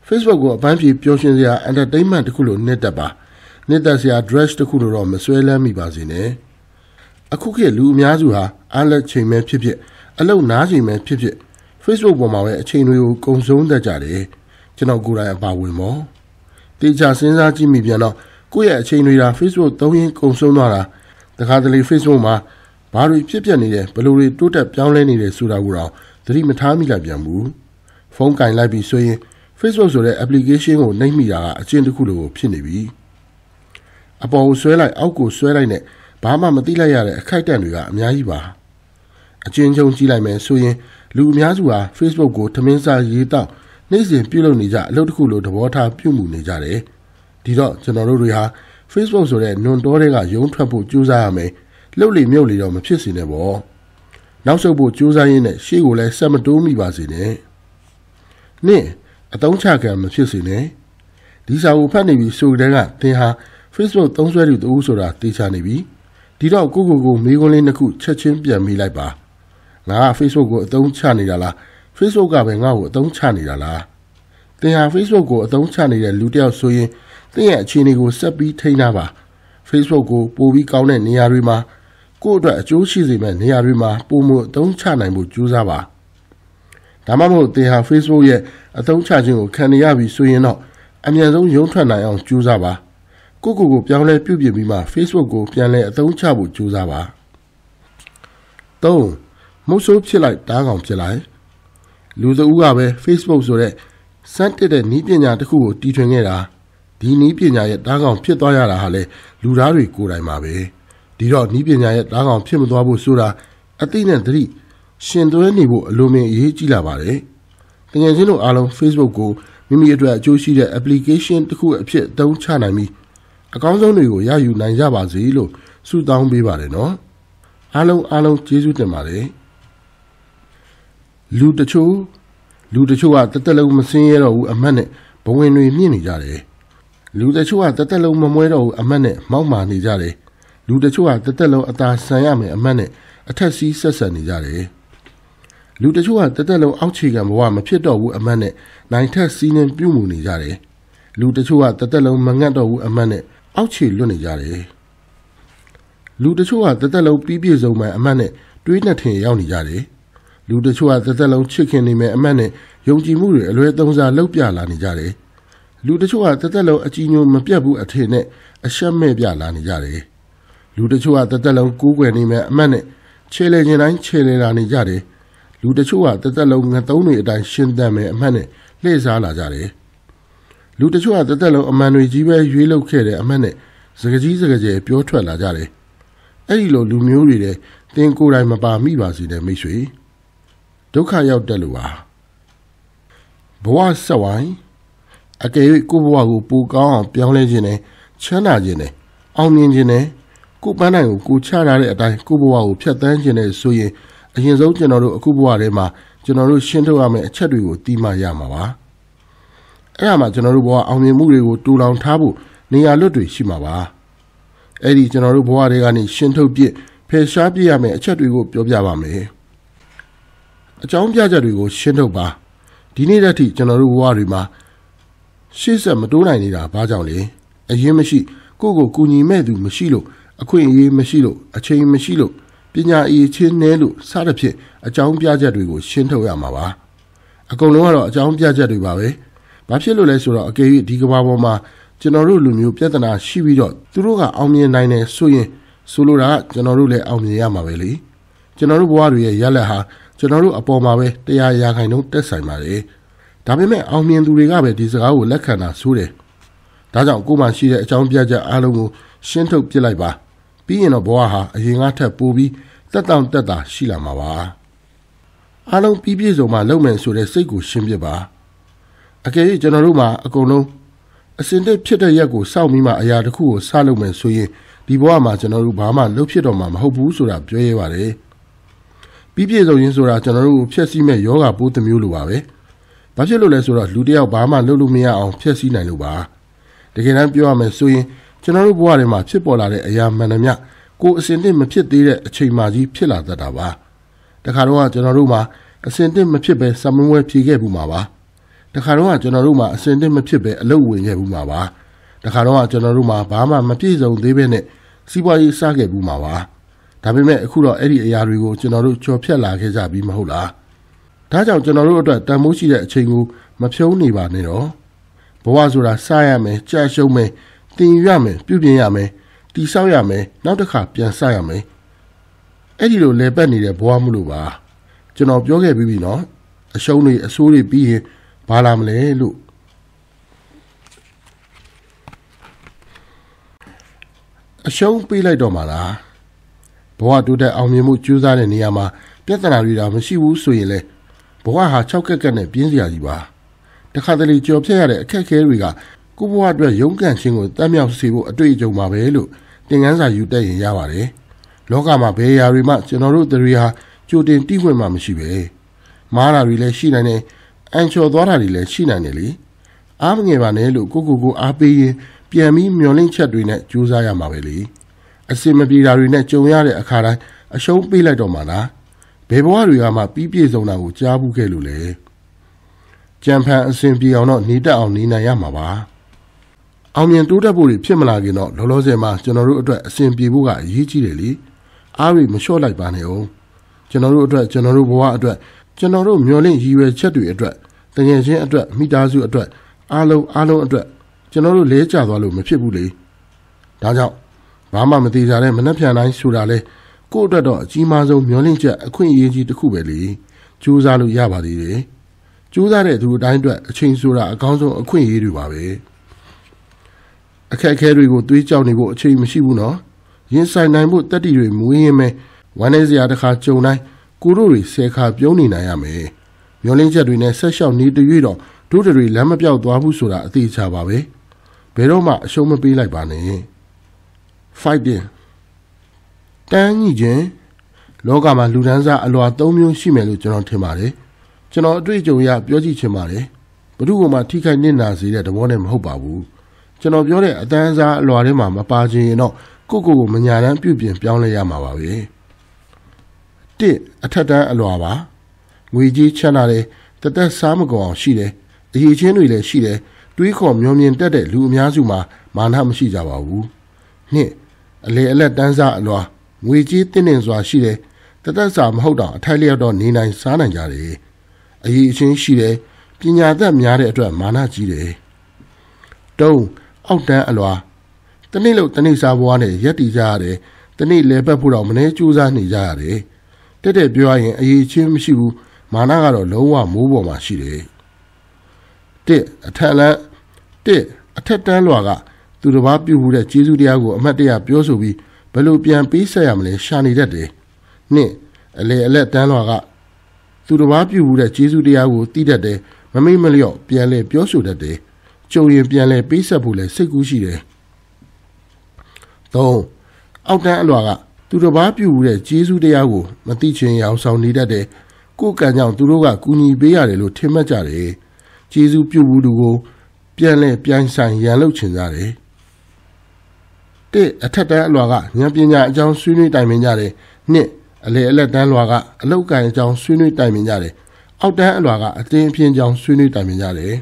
Speaker 1: Facebook ကိုအပန်းဖြေပျော်ရွှင်စရာ entertainment တစ်ခုလို့နှစ်သက်ပါနှစ်သက်စရာ dress တစ်ခုလို့တော့မစွဲလမ်းမိပါစေနဲ့အခုခေတ်လူအများစုဟာအားလက်ချိန်ပဲဖြစ်ဖြစ်အလုပ်နားချိန်ပဲဖြစ်ဖြစ် Facebook ပေါ်မှာပဲအချိန်တွေကိုကုံဆုံးတတ်ကြတယ်ကျွန်တော်ကိုယ်တိုင်အပါဝင်မော် တေချာစဉ်းစားကြည့်မိပြန်တော့ကိုယ့်ရဲ့အချိန်တွေဒါ Facebook သုံးရင်းကုံဆုံးသွားတာတခါတလေ Facebook မှာဘာတွေဖြစ်ပျက်နေတယ်ဘယ်လိုတွေတိုးတက်ပြောင်းလဲနေတယ်ဆိုတာကိုတော့သတိမထားမိလိုက်ပြန်ဘူးဖုန်းကင်လိုက်ပြီးဆိုရင် Facebook ဆိုတဲ့ application ကိုနှိပ်မိတာကအကျဉ်းတစ်ခုလိုဖြစ်နေပြီအပေါ်ကိုဆွဲလိုက်အောက်ကိုဆွဲလိုက်နဲ့ဘာမှမသိလိုက်ရတဲ့အခိုက်အတန့်တွေကအများကြီးပါအကျဉ်းချုပ်ကြည့်လိုက်မယ်ဆိုရင်လူအများစုဟာ Facebook ကိုထမင်းစားရေးတောက် နေ့စဉ်ပြုလုပ်နေကြအလုပ်တစ်ခုလိုသဘောထားပြုမှုနေကြတယ်ဒီတော့ကျွန်တော်တို့တွေဟာ Facebook ဆိုတဲ့နွန်တော်တွေကရုံးထွက်ဖို့ကြိုးစားရမယ်လှုပ်လေမြုပ်လေတော့မဖြစ်စေနဲ့ပေါ့နောက်ဆုတ်ဖို့ကြိုးစားရင်းနဲ့ရှေ့ကိုလည်းဆက်မတိုးမိပါစေနဲ့နှစ်အတုံးချကံမဖြစ်စေနဲ့ဒီစာကိုဖတ်နေပြီဆိုတဲ့ကသင်ဟာ Facebook သုံးစွဲသူတူဆိုတာသိချနေပြီဒီတော့ကိုကိုကိုမေးခွန်းလေးနှစ်ခုချက်ချင်းပြန်မိလိုက်ပါငါက Facebook ကိုအသုံးချနေတာလား Facebook ကပဲငါ့ကိုအသုံးချနေတာလားသင်ဟာ Facebook ကိုအသုံးချနေတဲ့လူတစ်ယောက်ဆိုရင်သင်ရဲ့အခြေအနေကိုဆက်ပြီးထိန်းထားပါ Facebook ကိုပိုပြီးကောင်းတဲ့နေရာတွေမှာကိုယ့်အတွက်အကျိုးရှိစေမယ့်နေရာတွေမှာပုံမှုအသုံးချနိုင်ဖို့ကြိုးစားပါဒါမှမဟုတ်သင်ဟာ Facebook ရဲ့အသုံးချခြင်းကိုခံရပြီဆိုရင်တော့အမြန်ဆုံးရုံးထွက်နိုင်အောင်ကြိုးစားပါကိုကိုကိုပြောင်းလဲပြုပြင်ပြီးမှ Facebook ကိုပြန်လဲအသုံးချဖို့ကြိုးစားပါ၃မုတ်ဆိုးဖြစ်လိုက်တားကောင်ဖြစ်လိုက် လူသဦးကပဲ Facebook ဆိုတဲ့စမ်းတက်တဲ့နီးပညာတစ်ခုကိုတီထွင်ခဲ့တာဒီနီးပညာရဲ့တားကောင်ဖြစ်သွားရတာဟာလေလူသားတွေကိုယ်တိုင်ပါပဲဒီတော့နီးပညာရဲ့တားကောင်ဖြစ်မသွားဖို့ဆိုတာအသိနဲ့သတိရှင်သွဲနေဖို့အလိုမင်းအရေးကြီးလာပါတယ်တကယ်ချင်းတို့အားလုံး Facebook ကိုမိမိအတွက်အကျိုးရှိတဲ့ application တစ်ခုအဖြစ်အသုံးချနိုင်ပြီးအကောင်းဆုံးတွေကိုရယူနိုင်ကြပါစေလို့ဆုတောင်းပေးပါတယ်နော်အားလုံးအားလုံးကျေးဇူးတင်ပါတယ် လူတချို့လူတချို့ကတသက်လုံးမစင်းရတော့ဘူးအမတ်နဲ့ဘဝင်တွေမြင့်နေကြတယ်လူတချို့ကတသက်လုံးမမွဲတော့ဘူးအမတ်နဲ့မောက်မာနေကြတယ်လူတချို့ကတသက်လုံးအသာဆန်ရမယ်အမတ်နဲ့အထက်စီးဆက်ဆက်နေကြတယ်လူတချို့ကတသက်လုံးအောက်ခြေကဘဝမဖြစ်တော့ဘူးအမတ်နဲ့နိုင်ထက်စီးနှင်းပြုတ်မှုနေကြတယ်လူတချို့ကတသက်လုံးမငတ်တော့ဘူးအမတ်နဲ့အောက်ခြေလွတ်နေကြတယ်လူတချို့ကတသက်လုံးပြီးပြည့်စုံမှအမတ်နဲ့တွေးနှက်ထင်ရောက်နေကြတယ် လူတချို့ကတသက်လုံးချစ်ခင်နေမယ်အမတ်နဲ့ယုံကြည်မှုတွေအလွဲသုံးစားလောက်ပြလာနေကြတယ်လူတချို့ကတသက်လုံးအကြည်ညိုမပြတ်ဘူးအထင်နဲ့အရှက်မဲ့ပြလာနေကြတယ်လူတချို့ကတသက်လုံးကူးကွယ်နေမယ်အမတ်နဲ့ခြေလေခြင်းတိုင်းခြေလေလာနေကြတယ်လူတချို့ကတသက်လုံးငသုံးတွေအတိုင်းရှင်းသတ်မယ်အမှတ်နဲ့လှည့်စားလာကြတယ်လူတချို့ကတသက်လုံးအမှန်တွေကြီးပဲရွေးလုပ်ခဲ့တဲ့အမှတ်နဲ့စကကြီးစကကျဲပြောထွက်လာကြတယ်အဲ့ဒီလိုလူမျိုးတွေတဲ့တင်ကိုယ်တိုင်မပါမိပါစေနဲ့မိတ်ဆွေ ဒုက္ခရောက်တဲ့လူဟာဘဝဆက်ဝိုင်းအကယ်၍ကိုယ့်ဘဝကိုပူကောင်းအောင်ပြောင်းလဲခြင်းနဲ့ချမ်းသာခြင်းနဲ့အောင်မြင်ခြင်းနဲ့ကိုယ်ပန်းနိုင်ကိုကိုချရတဲ့အတိုင်းကိုယ့်ဘဝကိုဖျက်ဆီးခြင်းနဲ့ဆိုရင်အရင်ဆုံးကျွန်တော်တို့အခုဘဝထဲမှာကျွန်တော်တို့ရှင်းထုတ်ရမယ့်အချက်တွေကိုသိမှရမှာပါအဲ့ဒါမှကျွန်တော်တို့ဘဝအောင်မြင်မှုတွေကိုတူလောင်ထားဖို့နေရာလွတ်တွေရှိမှာပါအဲ့ဒီကျွန်တော်တို့ဘဝတွေကနေရှင်းထုတ်ပြစ်ဖယ်ရှားပြရမယ့်အချက်တွေကိုပြောပြပါမယ် အကြောင်းပြချက်တွေကို ရှင်းထုတ်ပါဒီနေ့တည်းထိကျွန်တော်တို့ဘဝတွေမှာရှေ့ဆက်မတိုးနိုင်နေတာဘာကြောင့်လဲအရင်မရှိကိုယ့်ကိုကူညီမဲ့သူမရှိလို့အခွင့်အရေးမရှိလို့အချိန်မရှိလို့ပညာအရေးချင်းနဲလို့စသဖြင့်အကြောင်းပြချက်တွေကိုရှင်းထုတ်ရမှာပါအကုန်လုံးကတော့အကြောင်းပြချက်တွေပါပဲဘာဖြစ်လို့လဲဆိုတော့အကယ်၍ဒီကဘာပေါ်မှာကျွန်တော်တို့လူမျိုးပြဿနာရှိပြီးတော့သူတို့ကအောင်မြင်နိုင်တယ်ဆိုရင်ဆိုလိုတာကကျွန်တော်တို့လည်းအောင်မြင်ရမှာပဲလေကျွန်တော်တို့ဘဝတွေရဲ့ရလက်ဟာ ကျွန်တော်တို့အပေါ်မှာပဲတရားရာခိုင်နှုန်းတက်ဆိုင်ပါတယ်ဒါပေမဲ့အောင်မြင်သူတွေကပဲဒီစကားကိုလက်ခံတာဆိုတယ်ဒါကြောင့်ကိုယ်မှရှိတဲ့အကြောင်းပြချက်အားလုံးကိုရှင်းထုတ်ပြလိုက်ပါပြီးရင်တော့ဘဝဟာအရင်ကထက်ပိုပြီးတက်တောင့်တက်တာရှိလာမှာပါအားလုံးပြီးပြည့်စုံမှလုပ်မယ်ဆိုတဲ့စိတ်ကိုရှင်းပြပါအကယ်၍ကျွန်တော်တို့မှာအကုန်လုံးအစင်တက်ဖြစ်တဲ့ရက်ကိုစောင့်ပြီးမှအရာတစ်ခုကိုစလုပ်မယ်ဆိုရင်ဒီဘဝမှာကျွန်တော်တို့ဘာမှလုပ်ဖြစ်တော့မှာမဟုတ်ဘူးဆိုတာပြောရပါတယ် ပြီးပြည့်စုံရင်ဆိုတာကျွန်တော်တို့ကိုဖျက်ဆီးမဲ့ယောဂပိုးတစ်မျိုးလိုပါပဲဘာဖြစ်လို့လဲဆိုတော့လူတယောက်ဘာမှလုပ်လို့မရအောင်ဖျက်ဆီးနိုင်လို့ပါတကယ်တမ်းပြောရမယ်ဆိုရင်ကျွန်တော်တို့ဘဝထဲမှာဖြစ်ပေါ်လာတဲ့အရာမှန်သမျှကိုအစင်တစ်မဖြစ်သေးတဲ့အချိန်မှကြီးဖြစ်လာတတ်တာပါတခါတော့ကျွန်တော်တို့မှာအစင်တစ်မဖြစ်ပဲစမွဲဖြေခဲ့ဘူးမှာပါတခါတော့ကျွန်တော်တို့မှာအစင်တစ်မဖြစ်ပဲအလုပ်ဝင်ခဲ့ဘူးမှာပါတခါတော့ကျွန်တော်တို့မှာဘာမှမပြည့်စုံသေးပဲနဲ့စီးပွားရေးစခဲ့ဘူးမှာပါ ဒါပေမဲ့အခုတော့အဲ့ဒီအရာတွေကိုကျွန်တော်တို့ကြော်ဖြတ်လာခဲ့ကြပြီမဟုတ်လားဒါကြောင့်ကျွန်တော်တို့အတွက်တန်မိုးရှိတဲ့အချိန်ကိုမဖြုံးနေပါနဲ့တော့ဘဝဆိုတာစရမယ်ကြာရှုံးမယ်တင်ယူရမယ်ပြုပြင်ရမယ်တိဆောက်ရမယ်နောက်တစ်ခါပြန်စရမယ်အဲ့ဒီလိုလဲပတ်နေတဲ့ဘဝမှုလို့ပါကျွန်တော်ပြောခဲ့ပြီးပြီနော်အရှုံးတွေအဆိုးတွေပြီးရင်ဘာလာမလဲလို့အရှုံးပေးလိုက်တော့မှာလား ဘဝတိုးတက်အောင်မြင်မှုကြိုးစားတဲ့နေရာမှာပြဿနာတွေတော့မရှိဘူးဆိုရင်လေဘဝဟာ၆ကက်ကက်နဲ့ပြင်းစရာကြီးပါတခါတလေကြော်ဖြတ်ရတဲ့အခက်အခဲတွေကကိုဘဝအတွက်ရုန်းကန်ခြင်းကိုတတ်မြောက်စေဖို့အတွေ့အကြုံပါပဲလို့သင်ခန်းစာယူတတ်ရင်ရပါတယ်လောကမှာဘယ်အရာတွေမှကျွန်တော်တို့တွေဟာကြိုတင်တိခွင့်မှမရှိပဲမားတာတွေလည်းရှိနိုင်တယ်အန်ချော်သွားတာတွေလည်းရှိနိုင်တယ်လေအားမငယ်ပါနဲ့လို့ကိုကိုကိုအားပေးရင်ပြန်ပြီးမျောလင့်ချက်တွေနဲ့ကြိုးစားရမှာပဲလေ အစင်မပြေတာတွေနဲ့ကြုံရတဲ့အခါတိုင်းအရှုံးပေးလိုက်တော့မှလားဘယ်ဘဝတွေကမှပြီးပြည့်စုံတာကိုကြားဘူးခဲ့လို့လေကြံဖန်အစင်ပြေအောင်တော့နေတတ်အောင်နေနိုင်ရမှာပါအောင်မြင်တိုးတက်ဖို့ဖြစ်မလာခင်တော့လောလောဆယ်မှာကျွန်တော်တို့အတွက်အဆင်ပြေဖို့ကအရေးကြီးတယ်လေအားတွေမလျှော့လိုက်ပါနဲ့အောင်ကျွန်တော်တို့အတွက်ကျွန်တော်တို့ဘဝအတွက်ကျွန်တော်တို့မျှော်လင့်ရည်ရွယ်ချက်တွေအတွက်တကယ်ချင်းအတွက်မိသားစုအတွက်အားလုံးအားလုံးအတွက်ကျွန်တော်တို့လဲကျသွားလို့မဖြစ်ဘူးလေဒါကြောင့် ဘာမှမသေးကြတဲ့မနှက်ဖြန်တိုင်းဆိုတာလဲကိုယ့်အတွက်တော့အကြီးမားဆုံးမျှော်လင့်ချက်အခွင့်အရေးကြီးတစ်ခုပဲလေကြိုးစားလို့ရပါသေးတယ်ကြိုးစားတဲ့သူအတိုင်းအတွက်အချိန်ဆိုတာအကောင်းဆုံးအခွင့်အရေးတွေပါပဲအခက်အခဲတွေကိုတွေးကြောက်နေဖို့အချိန်မရှိဘူးနော်ရင်ဆိုင်နိုင်ဖို့တက်တီတွေမွေးရင်မဲဝမ်းနေစရာတစ်ခါကြုံတိုင်းကိုတို့တွေဆယ်ခါပြုံးနေနိုင်ရမယ်မျောလင်းချက်တွေနဲ့ဆက်လျှောက်နေတရွေ့တော့တို့တွေလမ်းမပြောက်သွားဘူးဆိုတာအသေးချပါပဲဘယ်တော့မှအရှုံးမပေးလိုက်ပါနဲ့ fighting တန်းကြီးခြင်းလောကမှာလူဒန်းစားအလွာ၃မျိုးရှိမယ်လို့ကျွန်တော်ထင်ပါတယ်ကျွန်တော်အတွေ့အကြုံရပြောကြည့်ချင်ပါတယ်ဘ누구မှထိခိုက်နစ်နာစေတဲ့သဘောနဲ့မဟုတ်ပါဘူးကျွန်တော်ပြောတဲ့အတန်းစားအလွာထဲမှာမပါခြင်းရင်တော့ကိုကိုကိုမညာတမ်းပြုပြင်ပြောင်းလဲရမှာပါပဲတစ်အထက်တန်းအလွာပါငွေကြီးချမ်းသာတယ်တသက်စားမကုန်အောင်ရှိတယ်အရေးချင်းတွေလည်းရှိတယ်တွေးခေါ်မျောမြင်တတ်တဲ့လူအများစုမှာမာနမရှိကြပါဘူးနှစ် အလေအလက်တန်းစားအလွာငွေကြီးတင်းတင်းစွာရှိတယ်တသက်စာမဟုတ်တော့အထိုက်လျောက်တော့နေနိုင်စားနိုင်ကြတယ်အရေးအချင်းရှိတယ်ပညာတတ်များတဲ့အတွက်မာနကြီးတယ်တုံးအောက်တန်းအလွာတနေ့လို့တနေ့စားဘွားနဲ့ရက်တီကြရတယ်တနေ့လဲပတ်ဖို့တော့မနေကြိုးစားနေကြရတယ်တက်တက်ပြောရရင်အရေးချင်းမရှိဘူးမာနကတော့လုံးဝမိုးပေါ်မှာရှိတယ်တစ်အထက်လန်းတစ်အထက်တန်းလွာက သူတစ်ပါးပြုတ်မှုတဲ့ကျေးဇူးတရားကိုအမတ်တရပြောဆိုပြီးဘယ်လိုပြန်ပေးဆက်ရမလဲရှာနေတတ်တယ်နှစ်အလေအလက်တန်းလွာကသူတစ်ပါးပြုတ်မှုတဲ့ကျေးဇူးတရားကိုသိတတ်တယ်မမိတ်မလျော့ပြန်လဲပြောဆိုတတ်တယ်ကြုံရင်ပြန်လဲပေးဆက်ဖို့လဲစိတ်ကူးရှိတယ်၃အောက်တန်းအလွာကသူတစ်ပါးပြုမှုတဲ့ကျေးဇူးတရားကိုမသိချင်ရအောင်ဆောင်နေတတ်တယ်ကိုယ်ကံကြောင့်သူတို့ကကူညီပေးရတယ်လို့ထင်မှတ်ကြတယ်ကျေးဇူးပြုမှုသူကိုပြန်လဲပြန်ဆိုင်ရန်လုပ်ချင်ကြတယ် တဲ့အထက်တန်းအလွာကဉာဏ်ပညာအကြောင်းဆွေးနွေးတိုင်ပင်ကြတယ်နှစ်အလေအလက်တန်းလွာကအလောက်ကံအကြောင်းဆွေးနွေးတိုင်ပင်ကြတယ်အောက်တန်းအလွာကအတင်းအပြင်းကြောင်းဆွေးနွေးတိုင်ပင်ကြတယ်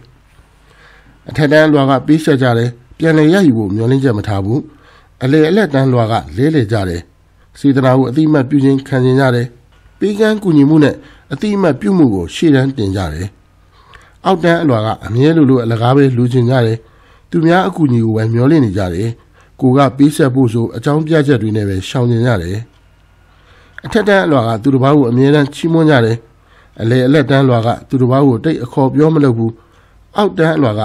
Speaker 1: အထက်တန်းအလွာကပြီးဆက်ကြတယ်ပြန်လဲရယူဖို့မျှော်လင့်ချက်မထားဘူးအလေအလက်တန်းလွာကလဲလေကြတယ်စေတနာကိုအတိအမှတ်ပြုခြင်းခံခြင်းကြတယ်ပေးကမ်းကူညီမှုနဲ့အတိအမှတ်ပြုမှုကိုရှေ့တန်းတင်ကြတယ်အောက်တန်းအလွာကအမြဲလိုလိုအလကားပဲလူချင်ကြတယ်သူများအကူအညီကိုပဲမျှော်လင့်နေကြတယ် ကိုကပေးဆက်ဖို့ဆိုအကြောင်းပြချက်တွေနဲ့ပဲရှောင်ကျင်ကြတယ်အထက်တန်းအလွာကသူတစ်ပါးကိုအမြဲတမ်းချီးမွမ်းကြတယ်အလေအလက်တန်းလွာကသူတစ်ပါးကိုတိတ်အခေါ်ပြောမလုပ်ဘူးအောက်တန်းအလွာက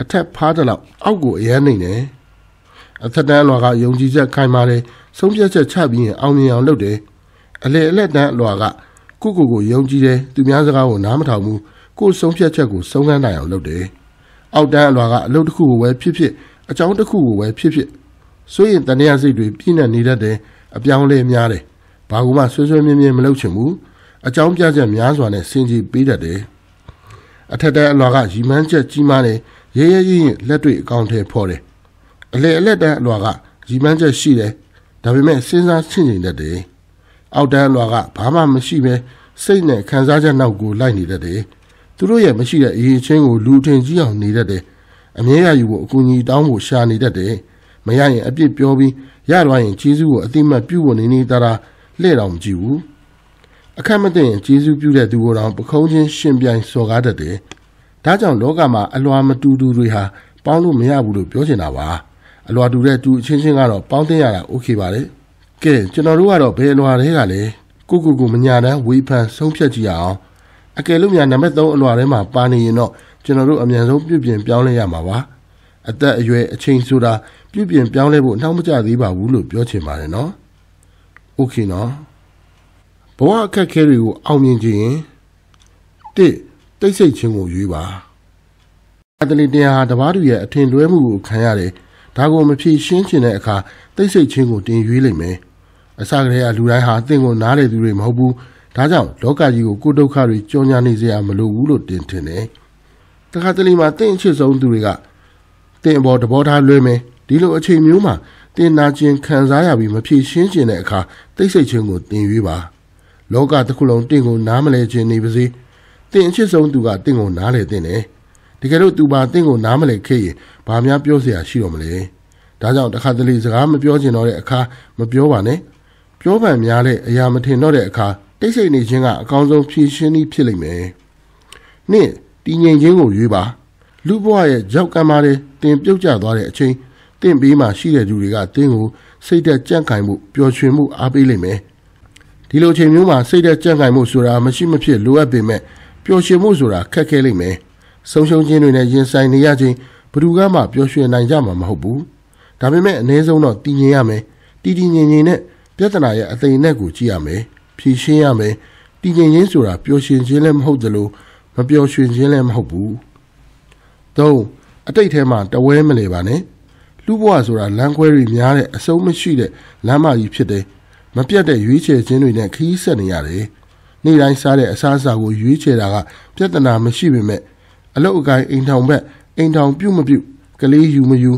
Speaker 1: အထက်ဖားတဲ့လောက်အောက်ကိုအရမ်းနေတယ်အထက်တန်းအလွာကယုံကြည်ချက်ခိုင်မာတယ်ဆုံးဖြတ်ချက်ချပြီးရင်အောင်မြင်အောင်လုပ်တယ်အလေအလက်တန်းအလွာကကိုကိုကိုယုံကြည်တယ်သူများစကားကိုနားမထောင်ဘူးကိုဆုံးဖြတ်ချက်ကိုဆုံးခန်းနိုင်အောင်လုပ်တယ်အောက်တန်းအလွာကအလုပ်တစ်ခုကိုပဲဖြစ်ဖြစ်အကြောင်းတစ်ခုကိုပဲဖြစ်ဖြစ် ဆိုရင်တဏှာစိတ်တွေပြည့်နေနေတတ်တယ်အပြောင်းလဲများတယ်ဘာကူမှဆွဆွမြင်းမြင်းမလုပ်ချင်ဘူးအကြောင်းပြချက်များစွာနဲ့စင်ကြီးပေးတတ်တယ်အထက်တန်းအလွာကရီမန်းချက်ကြီးမားတယ်ရဲရဲရင်လက်တွေ့အကောင့်ထဲဖော်တယ်အလေအလက်တန်းအလွာကရီမန်းချက်ရှိတယ်ဒါပေမဲ့စဉ်းစားချင့်ချိန်တတ်တယ်အောက်တန်းအလွာကဘာမှမရှိပဲစိတ်နဲ့ခံစားချက်နောက်ကိုလိုက်နေတတ်တယ်သူတို့ရဲ့မရှိတဲ့အရေးချင်းကိုလူထင်ကြီးအောင်နေတတ်တယ်အမြဲရယူဖို့အကူအညီတောင်းဖို့ရှာနေတတ်တယ် မရရင်အပြစ်ပြောပြီးရတော့ရင်ကျေးဇူးကိုအတိမတ်ပြုဖို့နေနေတာလှဲ့တော်မကြည့်ဘူးအခက်မသိရင်ကျေးဇူးပြုတဲ့သူကိုယ်တော်ပခုံးချင်းရှင်ပြိုင်စော်ကားတတ်တယ်ဒါကြောင့်လောကမှာအလွာမတူတူတွေဟာပေါင်းလို့မရဘူးလို့ပြောချင်တာပါအလွာတူတဲ့သူအချင်းချင်းကတော့ပေါင်းသိရတာโอเคပါတယ်ကဲကျွန်တော်တို့ကတော့ဘယ်အလွာတွေကလဲကိုကိုကိုမညာတန်းဝေဖန်ဆုံးဖြတ်ကြည့်အောင်အကယ်လို့များနံပါတ်3အလွာထဲမှာပါနေရင်တော့ကျွန်တော်တို့အမြန်ဆုံးပြုပြင်ပြောင်းလဲရမှာပါ အသက်အရွယ်အချိန်ဆိုတာပြုပြင်ပြောင်းလဲဖို့နှောင့်မကြသေးပါဘူးလို့ပြောချင်ပါတယ်နော်။ Okay နော်။ဘဝအခက်အခဲတွေကိုအောင်မြင်ခြင်းရင်တစ်တိတ်ဆိတ်ခြင်းကိုရွေးပါ။အတလီတရားဟာတပါးသူရဲ့အထင်လွဲမှုကိုခံရတယ်။ဒါကိုမဖြေရှင်းချင်တဲ့အခါတိတ်ဆိတ်ခြင်းကိုတင်ရွေးလိမ့်မယ်။အစကတည်းကလူတိုင်းဟာသင်ကိုနားလေသူတွေမဟုတ်ဘူး။ဒါကြောင့်လောကကြီးကိုကိုဒုက္ခတွေကြော်ညာနေစရာမလိုဘူးလို့တင်ထင်တယ်။တခါတလေမှာတင့်အချစ်ဆုံးသူတွေက တင်ပေါ်တဘောထားလွှဲမယ်ဒီလိုအခြေမျိုးမှာတင်နာကျင်ခံစားရပြီးမဖြေရှင်းကျင်တဲ့အခါတိတ်ဆိတ်ခြင်းကိုတင်ရွေးပါလောကတစ်ခုလုံးတင့်ကိုနားမလဲခြင်းနေပါစေတင်အချစ်ဆုံးသူကတင့်ကိုနားလဲတင်တယ်တကယ်လို့သူပါတင့်ကိုနားမလဲခဲ့ရင်ဘာများပြောစရာရှိတော့မလဲဒါကြောင့်တစ်ခါတလေစကားမပြောကျင်တော့တဲ့အခါမပြောပါနဲ့ပြောပန်များတဲ့အရာမထင်တော့တဲ့အခါတိတ်ဆိတ်နေခြင်းကအကောင်းဆုံးဖြေရှင်းနည်းဖြစ်လိမ့်မယ်နှစ်တည်ငြိမ်ခြင်းကိုရွေးပါလူဘဝရဲ့ကြောက်ကံပါတယ် တင်ပြုတ်ကျသွားတဲ့အချိန်တင့်ဘေးမှာရှိတဲ့လူတွေကတင်းကိုစိတ်သက်ကြံ့ခိုင်မှုပျော်ရွှင်မှုအားပေးလိမ့်မယ်ဒီလိုအချိန်မျိုးမှာစိတ်သက်ကြံ့ခိုင်မှုဆိုတာမရှိမဖြစ်လိုအပ်ပေမဲ့ပျော်ရွှင်မှုဆိုတာခက်ခဲလိမ့်မယ်ဆုံးရှုံးခြင်းတွေနဲ့ရင်ဆိုင်နေရခြင်းဘယ်သူမှပျော်ရွှင်နိုင်ကြမှာမဟုတ်ဘူးဒါပေမဲ့အ ਨੇ ဆုံးတော့တည်ငြိမ်ရမယ်တည်တည်ငြိမ်ငြိမ်နဲ့ပြဿနာရဲ့အသိနဲ့ကိုကြည့်ရမယ်ဖြေရှင်းရမယ်တည်ငြိမ်ခြင်းဆိုတာပျော်ရွှင်ခြင်းလည်းမဟုတ်သလိုမပျော်ရွှင်ခြင်းလည်းမဟုတ်ဘူးသုံး အတိတ်ထဲမှာတဝဲမလဲပါနဲ့လူဘဝဆိုတာလမ်းခွဲတွေများတဲ့အစုံမရှိတဲ့လမ်းမကြီးဖြစ်တယ်မပြတ်တဲ့ရွေးချယ်ခြင်းတွေနဲ့ခီးဆက်နေရတယ်နေ့တိုင်းစားတဲ့အစားအစာကိုရွေးချယ်တာကပြဿနာမရှိပေမဲ့အလုတ်အကိုင်းအိမ်ထောင်ဘက်အိမ်ထောင်ပြုတ်မပြုတ်ကလေးယူမယူ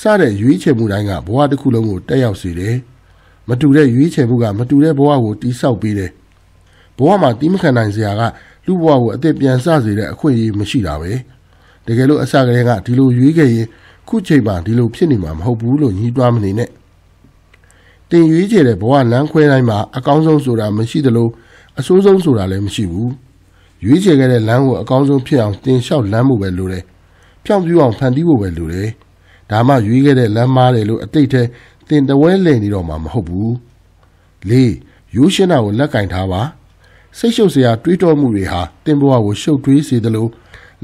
Speaker 1: စတဲ့ရွေးချယ်မှုတိုင်းကဘဝတစ်ခုလုံးကိုတက်ရောက်စေတယ်မတူတဲ့ရွေးချယ်မှုကမတူတဲ့ဘဝကိုတိဆောက်ပေးတယ်ဘဝမှာတီးမခံနိုင်စရာကလူဘဝကိုအသက်ပြန်ဆစေတဲ့အခွင့်အရေးမရှိတာပဲ တကယ်လို့အစကတည်းကဒီလိုရွေးခဲ့ရင်ခုချိန်မှာဒီလိုဖြစ်နေမှာမဟုတ်ဘူးလို့ညှိတွားမနေနဲ့တင်ရွေးချယ်တဲ့ဘဝလမ်းခွဲတိုင်းမှာအကောင်းဆုံးဆိုတာမရှိသလိုအဆိုးဆုံးဆိုတာလည်းမရှိဘူးရွေးချယ်ခဲ့တဲ့လမ်းကိုအကောင်းဆုံးဖြစ်အောင်တင်လျှောက်လမ်းမှုပဲလိုတယ်ဖြောင့်ပြူအောင်ဖန်တီးဖို့ပဲလိုတယ်ဒါမှရွေးခဲ့တဲ့လမ်းမားတယ်လို့အတိတ်ထဲတင်တဝဲလည်နေတော့မှာမဟုတ်ဘူးလေးရိုးရှင်းတာကိုလက်ကင်ထားပါစိတ်ရှုပ်စရာတွေးတောမှုတွေဟာတင်ဘဝကိုရှုပ်ထွေးစေသလို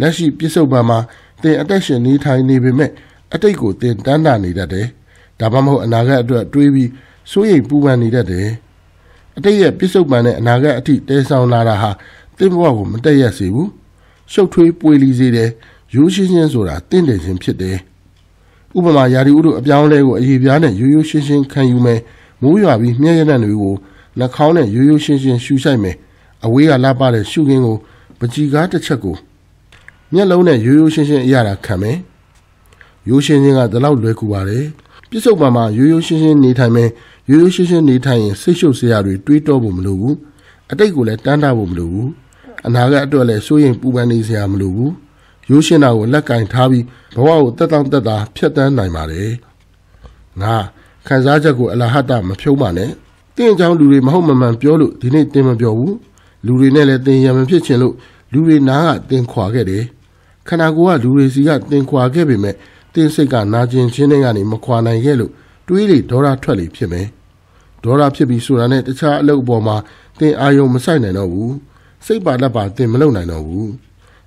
Speaker 1: လက်ရှိပြစ္ဆုတ်ပံမှာတင်အသက်ရှင်နေထိုင်နေပေမဲ့အတိတ်ကိုတင်တန်းတာနေတတ်တယ်ဒါမှမဟုတ်အနာဂတ်အတွက်တွေးပြီးစိုးရိမ်ပူပန်နေတတ်တယ်အတိတ်ရဲ့ပြစ္ဆုတ်ပံနဲ့အနာဂတ်အထိတဲဆောင်လာတာဟာတင်ဘဝကိုမတက်ရက်စေဘူးရှုပ်ထွေးပွေလီစေတယ်ရိုးရှင်းရှင်းဆိုတာတင့်တယ်ခြင်းဖြစ်တယ်ဥပမာယာဒီဥတို့အပြောင်းလဲကိုအရေးပြားနဲ့ရိုးရိုးရှင်းရှင်းခံယူမယ်မိုးရွာပြီးမြဲရတဲ့တွေကိုနှာခေါင်းနဲ့ရိုးရိုးရှင်းရှင်းရှူဆိုင်မယ်အဝေးကလာပတဲ့ရှုခင်းကိုပကြီးကားတစ်ချက်ကို မျက်လုံးနဲ့ရိုးရိုးရှင်းရှင်းအရတာခံမယ်ရိုးရှင်းရှင်းကဒီလောက်လွယ်ကူပါတယ်ပြစ္ဆုတ်ပံမှာရိုးရိုးရှင်းရှင်းနေထိုင်မယ်ရိုးရိုးရှင်းရှင်းနေထိုင်ရင်စိတ်ရှုပ်စရာတွေတွေးတောဖို့မလိုဘူးအတိတ်ကိုလည်းတန်းတာဖို့မလိုဘူးအနာဂတ်အတွက်လည်းစိုးရင်ပူပန်နေစရာမလိုဘူးရိုးရှင်းတာကိုလက်ကင်ထားပြီးဘဝကိုတက်တောင့်တက်တာဖြတ်တန်းနိုင်ပါတယ်ငါခံစားချက်ကိုအလာဟတမဖြုံးပါနဲ့တင်းအကြောင်းလူတွေမဟုတ်မမှန်ပြောလို့ဒီနေ့တင်းမပြောဘူးလူတွေနဲ့လည်းတင်းရမဖြစ်ချင်လို့လူတွေနားကတင်းခွာခဲ့တယ် ခန္ဓာကိုယ်ကလူတွေစီကတင်းခွာခဲ့ပေမဲ့တင်းစိတ်ကနာကျင်ခြင်းတွေကနေမခွာနိုင်ခဲ့လို့တွေးလေဒေါရထွက်လေဖြစ်မယ်ဒေါရဖြစ်ပြီးဆိုတာနဲ့တခြားအလုပ်အပေါ်မှာတင်းအာယုံမဆိုင်နိုင်တော့ဘူးစိတ်ပါလက်ပါတင်းမလုံနိုင်တော့ဘူး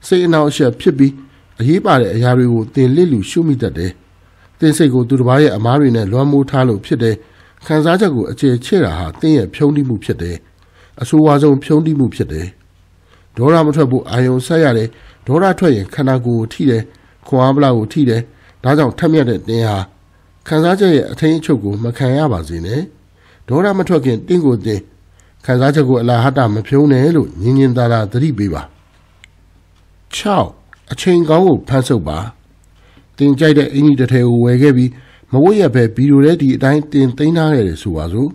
Speaker 1: စိတ်အနှောက်အယှက်ဖြစ်ပြီးအရေးပါတဲ့အရာတွေကိုတင်လစ်လူရှုမိတတ်တယ်။တင်စိတ်ကိုသူတစ်ပါးရဲ့အမားတွေနဲ့လွှမ်းမိုးထားလို့ဖြစ်တယ်။ခံစားချက်ကိုအခြေချဲ့တာဟာတင်းရဲ့ဖြုံးတိမှုဖြစ်တယ်။အဆိုးဝါးဆုံးဖြုံးတိမှုဖြစ်တယ်။ဒေါရမထွက်ဖို့အာယုံဆက်ရတယ်။ ဒေါရထွက်ရင်ခန္ဓာကိုယ်ကိုထိတယ်။ခွန်အားပလာကိုထိတယ်။ဒါကြောင့်ထက်မြက်တဲ့တင်းဟာခံစားချက်ရဲ့အထင်းအချုပ်ကိုမခံရပါစေနဲ့။ဒေါရမထွက်ခင်တင်းကိုတင်းခံစားချက်ကိုအလာဟတမဖြုံးနဲ့လို့ညင်ညင်သာသာသတိပေးပါ6အချိန်ကောင်းကိုဖမ်းဆုပ်ပါတင်ကြိုက်တဲ့အင်ကြီးတစ်ထည်ကိုဝယ်ခဲ့ပြီးမဝတ်ရပဲဗီဒီယိုထဲဒီအတိုင်းတင်သိမ်းထားခဲ့တယ်ဆိုပါစို့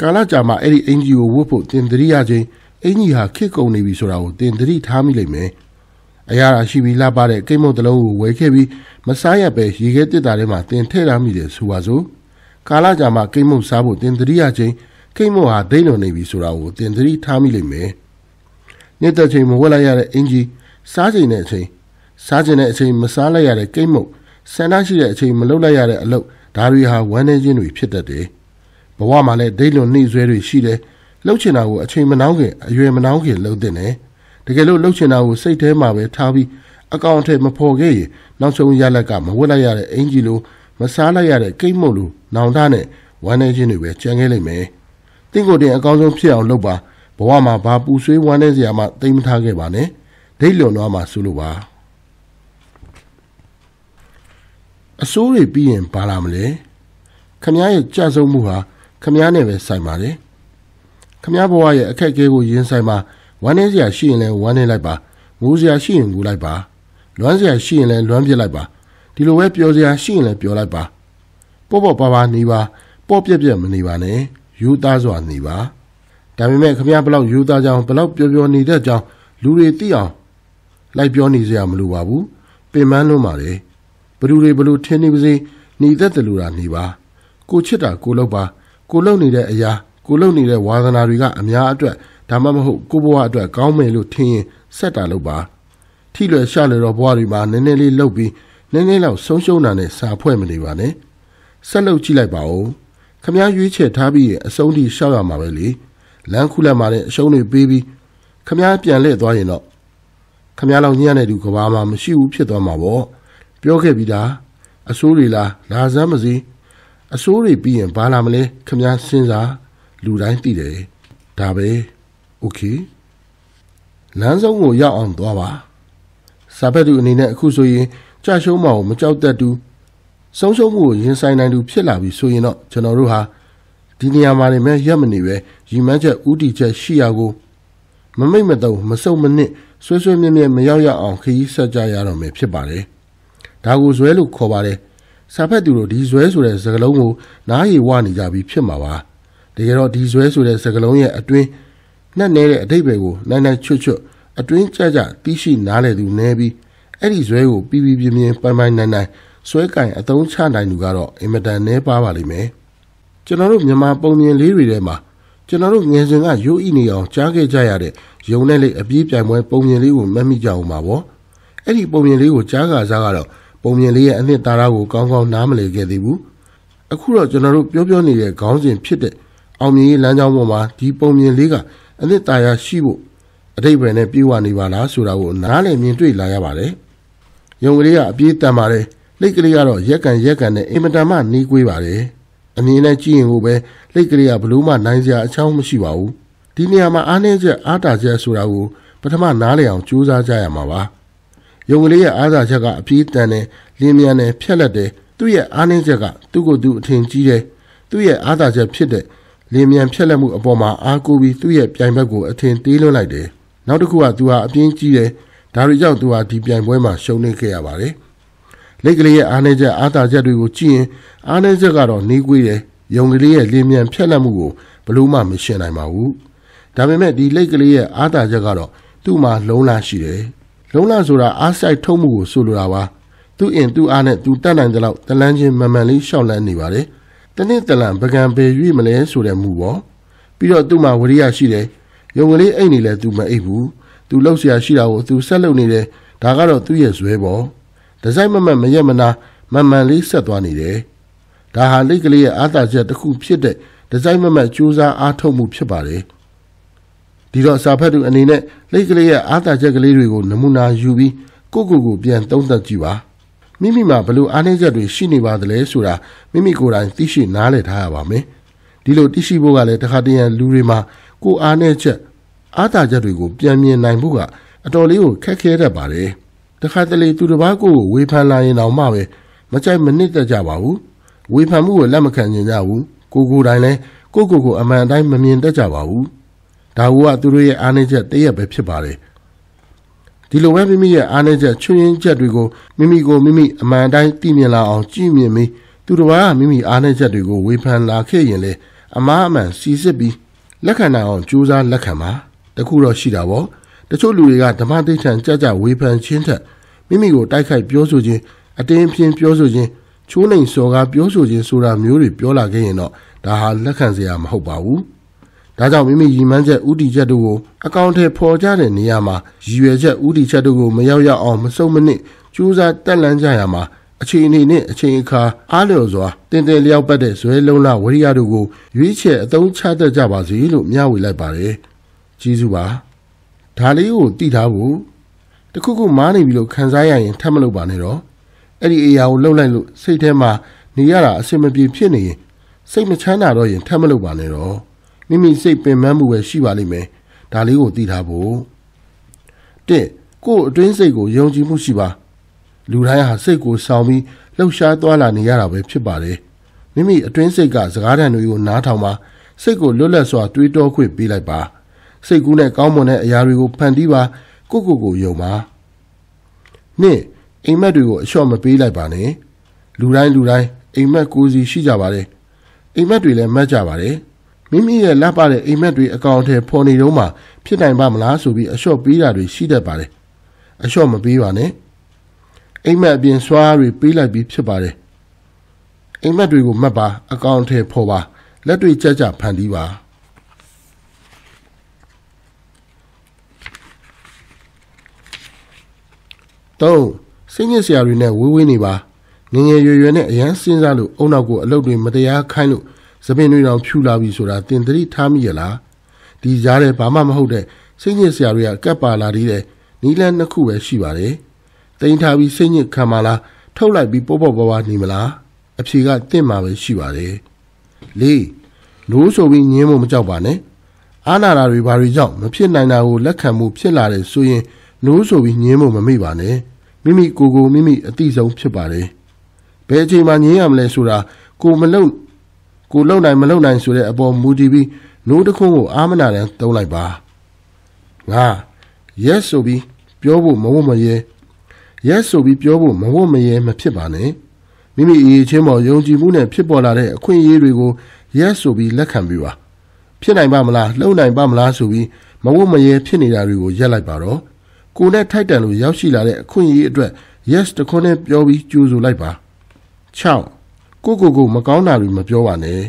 Speaker 1: ကာလကြာမှအဲ့ဒီအင်ကြီးကိုဝတ်ဖို့တင်သတိရခြင်း အင်ကြီးဟာခစ်ကုန်နေပြီဆိုတာကိုတင်သတိထားမိလိမ့်မယ်အရာရာရှိပြီးလှပတဲ့ကိတ်မုတ်တလုံးကိုဝယ်ခဲ့ပြီးမစားရပဲရေခဲတစ်တာထဲမှာတင်ထည့်ထားမိတယ်ဆိုပါစို့ကာလကြာမှကိတ်မုတ်စားဖို့တင်သတိရခြင်းကိတ်မုတ်ဟာဒိတ်လွန်နေပြီဆိုတာကိုတင်သတိထားမိလိမ့်မယ်နေ့တက်ချိန်မဝတ်လိုက်ရတဲ့အင်ကြီးစားချိန်တဲ့အချိန်စားချိန်တဲ့အချိန်မစားလိုက်ရတဲ့ကိတ်မုတ်ဆန္ဒရှိတဲ့အချိန်မလုပ်လိုက်ရတဲ့အလုပ်ဒါတွေဟာဝမ်းနေခြင်းတွေဖြစ်တတ်တယ်ဘဝမှာလည်းဒိတ်လွန်နှိမ့်ဆွဲတွေရှိတယ် လှုပ်ချင်တာကိုအချိန်မနှောင်းခင်အရွယ်မနှောင်းခင်လှုပ်တဲ့နဲ့တကယ်လို့လှုပ်ချင်တာကိုစိတ်ထဲမှာပဲထားပြီးအကောင့်ထဲမဖော်ခဲ့ရင်နောက်ဆုံးရလက်ကမဝတ်လိုက်ရတဲ့အင်ကြီးလိုမစားလိုက်ရတဲ့ကိတ်မုတ်လိုနောင်တနဲ့ဝမ်းနေခြင်းတွေပဲကြံခဲ့လိမ့်မယ်တင့်ကိုယ်တင်အကောင်းဆုံးဖြစ်အောင်လုပ်ပါဘဝမှာဘာပူဆွေးဝမ်းနေစရာမှသိမထားခဲ့ပါနဲ့ဒိတ်လွန်သွားမှဆိုလိုပါအစိုးရပြီးရင်ဘာလာမလဲခမည်းရဲ့ကြဆုံးမှုဟာခမည်းနဲ့ပဲဆိုင်ပါတယ် ခမည်းဘဝရဲ့အခက်အခဲကိုရင်ဆိုင်မှာဝမ်းနေစရာရှိရင်လည်းဝမ်းနေလိုက်ပါငိုစရာရှိရင်ငိုလိုက်ပါလွမ်းစရာရှိရင်လည်းလွမ်းပြစ်လိုက်ပါဒီလိုပဲပျော်စရာရှိရင်လည်းပျော်လိုက်ပါပေါ့ပေါ့ပါပါနေပါပေါ့ပြက်ပြက်မနေပါနဲ့ယူသားစွာနေပါဒါပေမဲ့ခမည်းဘလောက်ယူသားကြောင်ဘလောက်ပျော်ပျော်နေတဲ့ကြောင်လူတွေသိအောင်လိုက်ပြောနေစရာမလိုပါဘူးပင်ပန်းလွန်းပါလေဘလူတွေဘလူထင်းနေပါစေหนีသက်တယ်လို့တာနေပါကိုချစ်တာကိုလောက်ပါကိုလုံနေတဲ့အရာ ကိုလုံနေတဲ့ဝါသနာတွေကအများအတွက်ဒါမှမဟုတ်ကိုဘဝအတွက်ကောင်းမယ်လို့ထင်ရင်ဆက်တာလုပ်ပါထိလွယ်ရှလွယ်တော့ဘဝတွေမှာနည်းနည်းလေးလှုပ်ပြီးနည်းနည်းလောက်ဆုံးရှုံးတာနဲ့စာဖွဲ့မနေပါနဲ့ဆက်လုပ်ကြည့်လိုက်ပါဦးခမားရွေးချယ်ထားပြီးရင်အဆုံးထိရှောက်ရမှာပဲလေလမ်းခုလက်မှာလည်းအရှုံးတွေပေးပြီးခမားပြန်လှည့်သွားရင်တော့ခမရလောက်ညံ့တဲ့သူကဘာမှမရှိဘူးဖြစ်သွားမှာပေါ့ပြောခဲ့ပြီးသားအစိုးတွေလားလာစမ်းမစီအစိုးတွေပြီးရင်ဘာလာမလဲခမရစဉ်းစား လူတိုင်းသိတယ်ဒါပဲโอเคလမ်းဆုံးကိုရောက်အောင်သွားပါစာဖက်သူအနေနဲ့အခုဆိုရင်ကြာရှုံးမအောင်မကြောက်တတ်သူဆုံးရှုံးမှုကိုရင်ဆိုင်နိုင်သူဖြစ်လာပြီဆိုရင်တော့ကျွန်တော်တို့ဟာဒီနေရာမှာနေမဲ့ရက်မနေပဲရီမန်းချက်ဥတီချက်ရှိရာကိုမမိတ်မတုံမစုံမနစ်ဆွဲဆွဲမြဲမြဲမရောက်ရအောင်ခရီးဆက်ကြရတော့မယ်ဖြစ်ပါတယ် ဒါကိုဇွဲလို့ခေါ်ပါတယ်စာဖတ်သူတို့ဒီဇွဲဆိုတဲ့စကားလုံးကိုနားရည်ဝနေကြပြီးဖြစ်မှာပါ တကယ်တော့ဒီဇွဲဆိုတဲ့စကားလုံးရဲ့အတွင်းနှက်နေတဲ့အတိတ်ပဲကိုနိုင်နိုင်ချွတ်ချွတ်အတွင်းကြကြတီးရှိနားလေသူနဲပြီးအဲ့ဒီဇွဲကိုပြီးပြီးပြင်းပြင်းပိုင်ပိုင်နိုင်နိုင်ဆွဲကင်အသုံးချနိုင်သူကတော့အင်မတန်နဲပါပါလိမ့်မယ်ကျွန်တော်တို့မြန်မာပုံမြင်လေးတွေထဲမှာကျွန်တော်တို့ငယ်စဉ်ကရိုးဤနေအောင်ကြားခဲ့ကြရတဲ့ရုံနဲ့လေးအပြေးပြိုင်ပွဲပုံမြင်လေးကိုမက်မိကြအောင်ပါဗောအဲ့ဒီပုံမြင်လေးကိုကြားကစားကတော့ပုံမြင်လေးရဲ့အနှစ်သာရကိုကောင်းကောင်းနားမလည်ခဲ့သေးဘူးအခုတော့ကျွန်တော်တို့ပြောပြောနေတဲ့ခေါင်းစဉ်ဖြစ်တဲ့ အောင်မြင်ရေးလမ်းကြောင်းပေါ်မှာဒီပုံမြင်လေးကအနှစ်သာရရှိဖို့အတိတ်ပဲနဲ့ပြေဝနေပါလားဆိုတာကိုနားလည်မြင်တွေ့လာရပါတယ်ရုံကလေးကအပြေးတန်ပါတယ်လိတ်ကလေးကတော့ရက်ကန်ရက်ကန်နဲ့အင်မတန်မှနှီးကွေးပါတယ်အမြင်နဲ့ကြည့်ရင်ကိုပဲလိတ်ကလေးကဘလို့မှနိုင်စရာအချောင်းမရှိပါဘူးဒီနေရာမှာအားနည်းချက်အားတာချက်ဆိုတာကိုပထမနားလည်အောင်ကြိုးစားကြရမှာပါရုံကလေးရဲ့အားသာချက်ကအပြေးတန်တယ်လင်းမြန်တယ်ဖြက်လက်တယ်သူ့ရဲ့အားနည်းချက်ကသူ့ကိုယ်သူအထင်ကြီးတယ်သူ့ရဲ့အားသာချက်ဖြစ်တဲ့ လင်းမြန်ဖြက်လက်မှုအပေါ်မှာအားကိုးပြီးသူ့ရဲ့ပြိုင်ဘက်ကိုအထင်သေးလွန်းလိုက်တယ်နောက်တစ်ခုကသူဟာအပြင်းကြီးတယ်ဒါတွေကြောင့်သူဟာဒီပြိုင်ပွဲမှာရှုံးနေခဲ့ရပါတယ်လက်ကလေးရဲ့အားနည်းချက်အားသာချက်တွေကိုကြည့်ရင်အားနည်းချက်ကတော့နေကွေးတယ်ယုံကလေးရဲ့လင်းမြန်ဖြက်လက်မှုကိုဘလို့မှမရှင်းနိုင်ပါဘူးဒါပေမဲ့ဒီလက်ကလေးရဲ့အားသာချက်ကတော့သူ့မှာလုံးလာရှိတယ်လုံးလာဆိုတာအားဆိုင်ထုံးမှုကိုဆိုလိုတာပါသူ့အင်သူ့အားနဲ့သူတတ်နိုင်တဲ့လောက်တလန်းချင်းမမှန်လေးရှောက်လန်းနေပါတယ် တနည်းတလန်ပကံပေရွေ့မလဲဆိုတဲ့မူပေါ့ပြီးတော့သူ့မှာဝရိယရှိတယ်ယုံကလေးအိတ်နေလဲသူမအိတ်ဘူးသူလှုပ်ရှားရှိတာကိုသူဆက်လုပ်နေတယ်ဒါကတော့သူ့ရဲ့ဇွဲပေါ့ဒီဇိုင်းမမတ်မရက်မနာမမှန်လေးဆက်သွားနေတယ်ဒါဟာလိတ်ကလေးရဲ့အားသာချက်တစ်ခုဖြစ်တဲ့ဒီဇိုင်းမမတ်ကြိုးစားအားထုတ်မှုဖြစ်ပါတယ်ဒီတော့စာဖတ်သူအနေနဲ့လိတ်ကလေးရဲ့အားသာချက်ကလေးတွေကိုနမူနာယူပြီးကိုကိုကိုပြန်သုံးသပ်ကြည့်ပါ မိမိမှာဘလို့အားနည်းချက်တွေရှိနေပါသလဲဆိုတာမိမိကိုယ်တိုင်သိရှိနားလည်ထားရပါမယ်ဒီလိုသိရှိဖို့ကလည်းတခါတည်းရန်လူတွေမှာကိုအားနည်းချက်အားသာချက်တွေကိုပြန်မြင်နိုင်ဖို့ကအတော်လေးကိုခက်ခဲတတ်ပါတယ်တခါတလေသူတစ်ပါးကိုဝေဖန်လာရင်တော့မှပဲမကြိုက်မနစ်တတ်ကြပါဘူးဝေဖန်မှုကိုလက်မခံကြကြဘူးကိုကိုတိုင်းလဲကိုကိုကိုအမှန်တိုင်းမမြင်တတ်ကြပါဘူးဒါကသူတို့ရဲ့အားနည်းချက်တည့်ရပဲဖြစ်ပါတယ် ဒီလိုပဲမိမိရဲ့အားနည်းချက်ချွင်းရင်းချက်တွေကိုမိမိကိုမိမိအမှန်တိုင်းသိမြင်လာအောင်ကြည့်မြင်ပြီးသူတစ်ပါးကမိမိအားနည်းချက်တွေကိုဝေဖန်လာခဲ့ရင်လေအမားအမှန်စီစစ်ပြီးလက်ခံနိုင်အောင်ကြိုးစားလက်ခံပါတခုတော့ရှိတာပေါ့တချို့လူတွေကဓမ္မတိဋ္ဌံကြကြဝေဖန်ခြင်းထက်မိမိကိုတိုက်ခိုက်ပြောဆိုခြင်းအတင်းပြင်းပြောဆိုခြင်းချိုးနှိမ်စော်ကားပြောဆိုခြင်းဆိုတာမျိုးတွေပြောလာခဲ့ရင်တော့ဒါဟာလက်ခံစရာမဟုတ်ပါဘူး။ ဒါကြောင့်မိမိရည်မှန်းချက်ဥတီချက်တို့ကိုအကောင့်ထဲပေါ်ကြတဲ့နေရာမှာရည်ရွယ်ချက်ဥတီချက်တို့ကိုမရောက်ရောက်အောင်မစုံမနစ်ကြိုးစားတက်လန်းကြရမှာအချိန်အနေနဲ့အချိန်အခါအားလျော်စွာတင်တယ်လျောက်ပတ်တဲ့ဇွဲလုံးလာဝရိယတို့ကိုရွေးချယ်အသုံးချတတ်ကြပါစေလို့မျှဝေလိုက်ပါတယ်။ကျေးဇူးပါ။ဒါလေးကိုသိထားဖို့တခုခုမားနေပြီလို့ခံစားရရင်ထပ်မလုပ်ပါနဲ့တော့အဲ့ဒီအရာကိုလှုပ်လိုက်လို့စိတ်ထဲမှာနေရတာအဆင်မပြေဖြစ်နေရင်စိတ်မချမ်းသာတော့ရင်ထပ်မလုပ်ပါနဲ့တော့ မိမိစိတ်ပင်ပန်းမှုပဲရှိပါလိမ့်မယ်ဒါလေးကိုသိထားဖို့တစ်ကို့အတွင်းစိတ်ကိုယုံကြည်မှုရှိပါလူတိုင်းဟာစိတ်ကိုစောင်းပြီးလှုပ်ရှားသွားလာနေရတာပဲဖြစ်ပါတယ်မိမိအတွင်းစိတ်ကစကားတန်တွေကိုနားထောင်ပါစိတ်ကိုလွတ်လပ်စွာတွေးတောခွင့်ပေးလိုက်ပါစိတ်ကူးနဲ့ကောင်းမွန်တဲ့အရာတွေကိုဖန်တီးပါကိုကိုကိုယုံပါနှစ်အိမ်မက်တွေကိုအလျှော့မပေးလိုက်ပါနဲ့လူတိုင်းလူတိုင်းအိမ်မက်ကိုစီရှိကြပါတယ်အိမ်မက်တွေလည်းမတ်ကြပါတယ် မိမိရဲ့လက်ပတဲ့အိမ်မက်တွေအကောင့်ထဲပေါ်နေတော့မှဖြစ်နိုင်ပါမလားဆိုပြီးအလျှော့ပေးတာတွေရှိတတ်ပါတယ်အလျှော့မပေးပါနဲ့အိမ်မက်အပြင်စွာတွေပေးလိုက်ပြီးဖြစ်ပါတယ်အိမ်မက်တွေကိုမှတ်ပါအကောင့်ထဲပေါ်ပါလက်တွေကြကြဖန်တီးပါတော့စိတ်ညစ်စရာတွေနဲ့ဝေးဝေးနေပါငငယ်ရွယ်ရွယ်နဲ့အရန်စဉ်းစားလို့အုံနောက်ကိုအလုပ်တွေမတရားခိုင်းလို့ သပင်တွေတောင်ဖြူလာပြီဆိုတာတင်တတိထားမိရလားဒီကြားထဲဘာမှမဟုတ်တဲ့စိတ်ညစ်စရာတွေကကပ်ပါလာသေးတယ်နီလန်းနှစ်ခုပဲရှိပါတယ်တိန်ထားပြီးစိတ်ညစ်ခံမလားထုတ်လိုက်ပြီးပေါ့ပေါ့ပွားပွားနေမလားအဖြေကတင့်မှာပဲရှိပါတယ်လေးလို့ဆိုပြီးညင်းဖို့မကြောက်ပါနဲ့အာနာတာတွေဘာတွေကြောင့်မဖြစ်နိုင်တာကိုလက်ခံမှုဖြစ်လာတယ်ဆိုရင်နိုးဆိုပြီးညင်းဖို့မမိပါနဲ့မိမိကိုယ်ကိုမိမိအတိဆုံးဖြစ်ပါတယ်ဘယ်အချိန်မှညင်းရမလဲဆိုတာကိုမလုံ ကိုလုံနိုင်မလုံနိုင်ဆိုတဲ့အပေါ်မူတည်ပြီးနိုးတခွန်းကိုအာမနာတန်သုံးလိုက်ပါငါ yes ဆိုပြီးပြောဖို့မဝမရဲရက်ဆိုပြီးပြောဖို့မဝတ်မရဲမဖြစ်ပါနဲ့မိမိအရေးချင်းပေါ်ယုံကြည်မှုနဲ့ဖြစ်ပေါ်လာတဲ့အခွင့်အရေးတွေကိုရက်ဆိုပြီးလက်ခံပြီးပါဖြစ်နိုင်ပါမလားလှုပ်နိုင်ပါမလားဆိုပြီးမဝတ်မရဲဖြစ်နေတာတွေကိုရက်လိုက်ပါတော့ကိုယ်နဲ့ထိုက်တန်လို့ရောက်ရှိလာတဲ့အခွင့်အရေးအတွက် yes တခွန်းနဲ့ပြောပြီးကြိုးဆိုလိုက်ပါ6 ကိုကိုကိုမကောင်းတာတွေမပြောပါနဲ့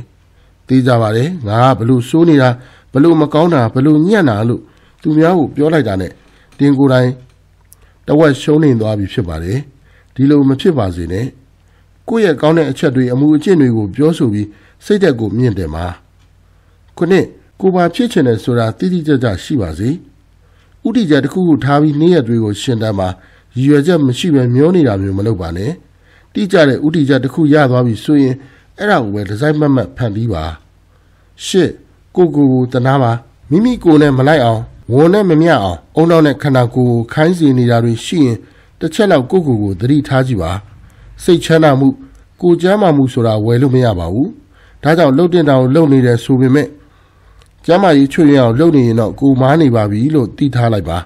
Speaker 1: သိကြပါတယ်ငါကဘလို့စိုးနေတာဘလို့မကောင်းတာဘလို့ညံ့တာလို့သူများကိုပြောလိုက်တာနဲ့တင်ကိုယ်တိုင်တဝက်ရှုံးနေသွားပြီဖြစ်ပါတယ်ဒီလိုမဖြစ်ပါစေနဲ့ကိုယ့်ရဲ့ကောင်းတဲ့အချက်တွေအမှုအကျင့်တွေကိုပြောဆိုပြီးစိတ်သက်ကိုမြင့်တယ်မှာခုနှစ်ကိုပါဖြစ်ချင်တယ်ဆိုတာတိတိကျကျရှိပါစေဥတီချက်တစ်ခုခုထားပြီးနေ့ရက်တွေကိုရှင်တန်းမှာရည်ရွယ်ချက်မရှိဘဲမျောနေတာမျိုးမလုပ်ပါနဲ့ တိကျတဲ့ဥတီချက်တစ်ခုရသွားပြီဆိုရင်အဲ့ဒါကိုပဲဒီဇိုင်းမတ်မတ်ဖန်တီးပါရှစ်ကိုကိုကိုတနာပါမိမိကိုယ်နဲ့မလိုက်အောင်ဝန်နဲ့မမျှအောင်အုံနောက်နဲ့ခန္ဓာကိုယ်ကိုခိုင်းစီနေတာတွေရှိရင်တစ်ချက်လောက်ကိုကိုကိုသတိထားကြည့်ပါစိတ်ချမ်းသာမှုကိုကြမ်းမာမှုဆိုတာဝယ်လို့မရပါဘူးဒါကြောင့်လှုပ်တင်တာကိုလှုပ်နေတယ်ဆိုပေမဲ့ကျမ်းမာရေးချွတ်ရအောင်လှုပ်နေရင်တော့ကိုမားနေပါပြီလို့သိထားလိုက်ပါ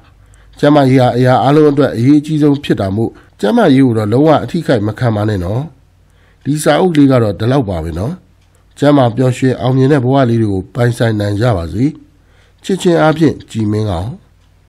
Speaker 1: ကျမ်းမာရေးဟာအရာအလုံးအတွက်အရေးအကြီးဆုံးဖြစ်တာမို့ကျမ်းမာရေးကိုတော့လုံးဝအထိခိုက်မခံပါနဲ့နော်ဒီစာအုပ်လေးကတော့ဒီလောက်ပါပဲနော်ကျမ်းမာပျော်ရွှင်အောင်မြင်တဲ့ဘဝလေးတွေကိုပိုင်ဆိုင်နိုင်ကြပါစေချစ်ချင်းအားဖြင့်ကြည်မင်းအောင်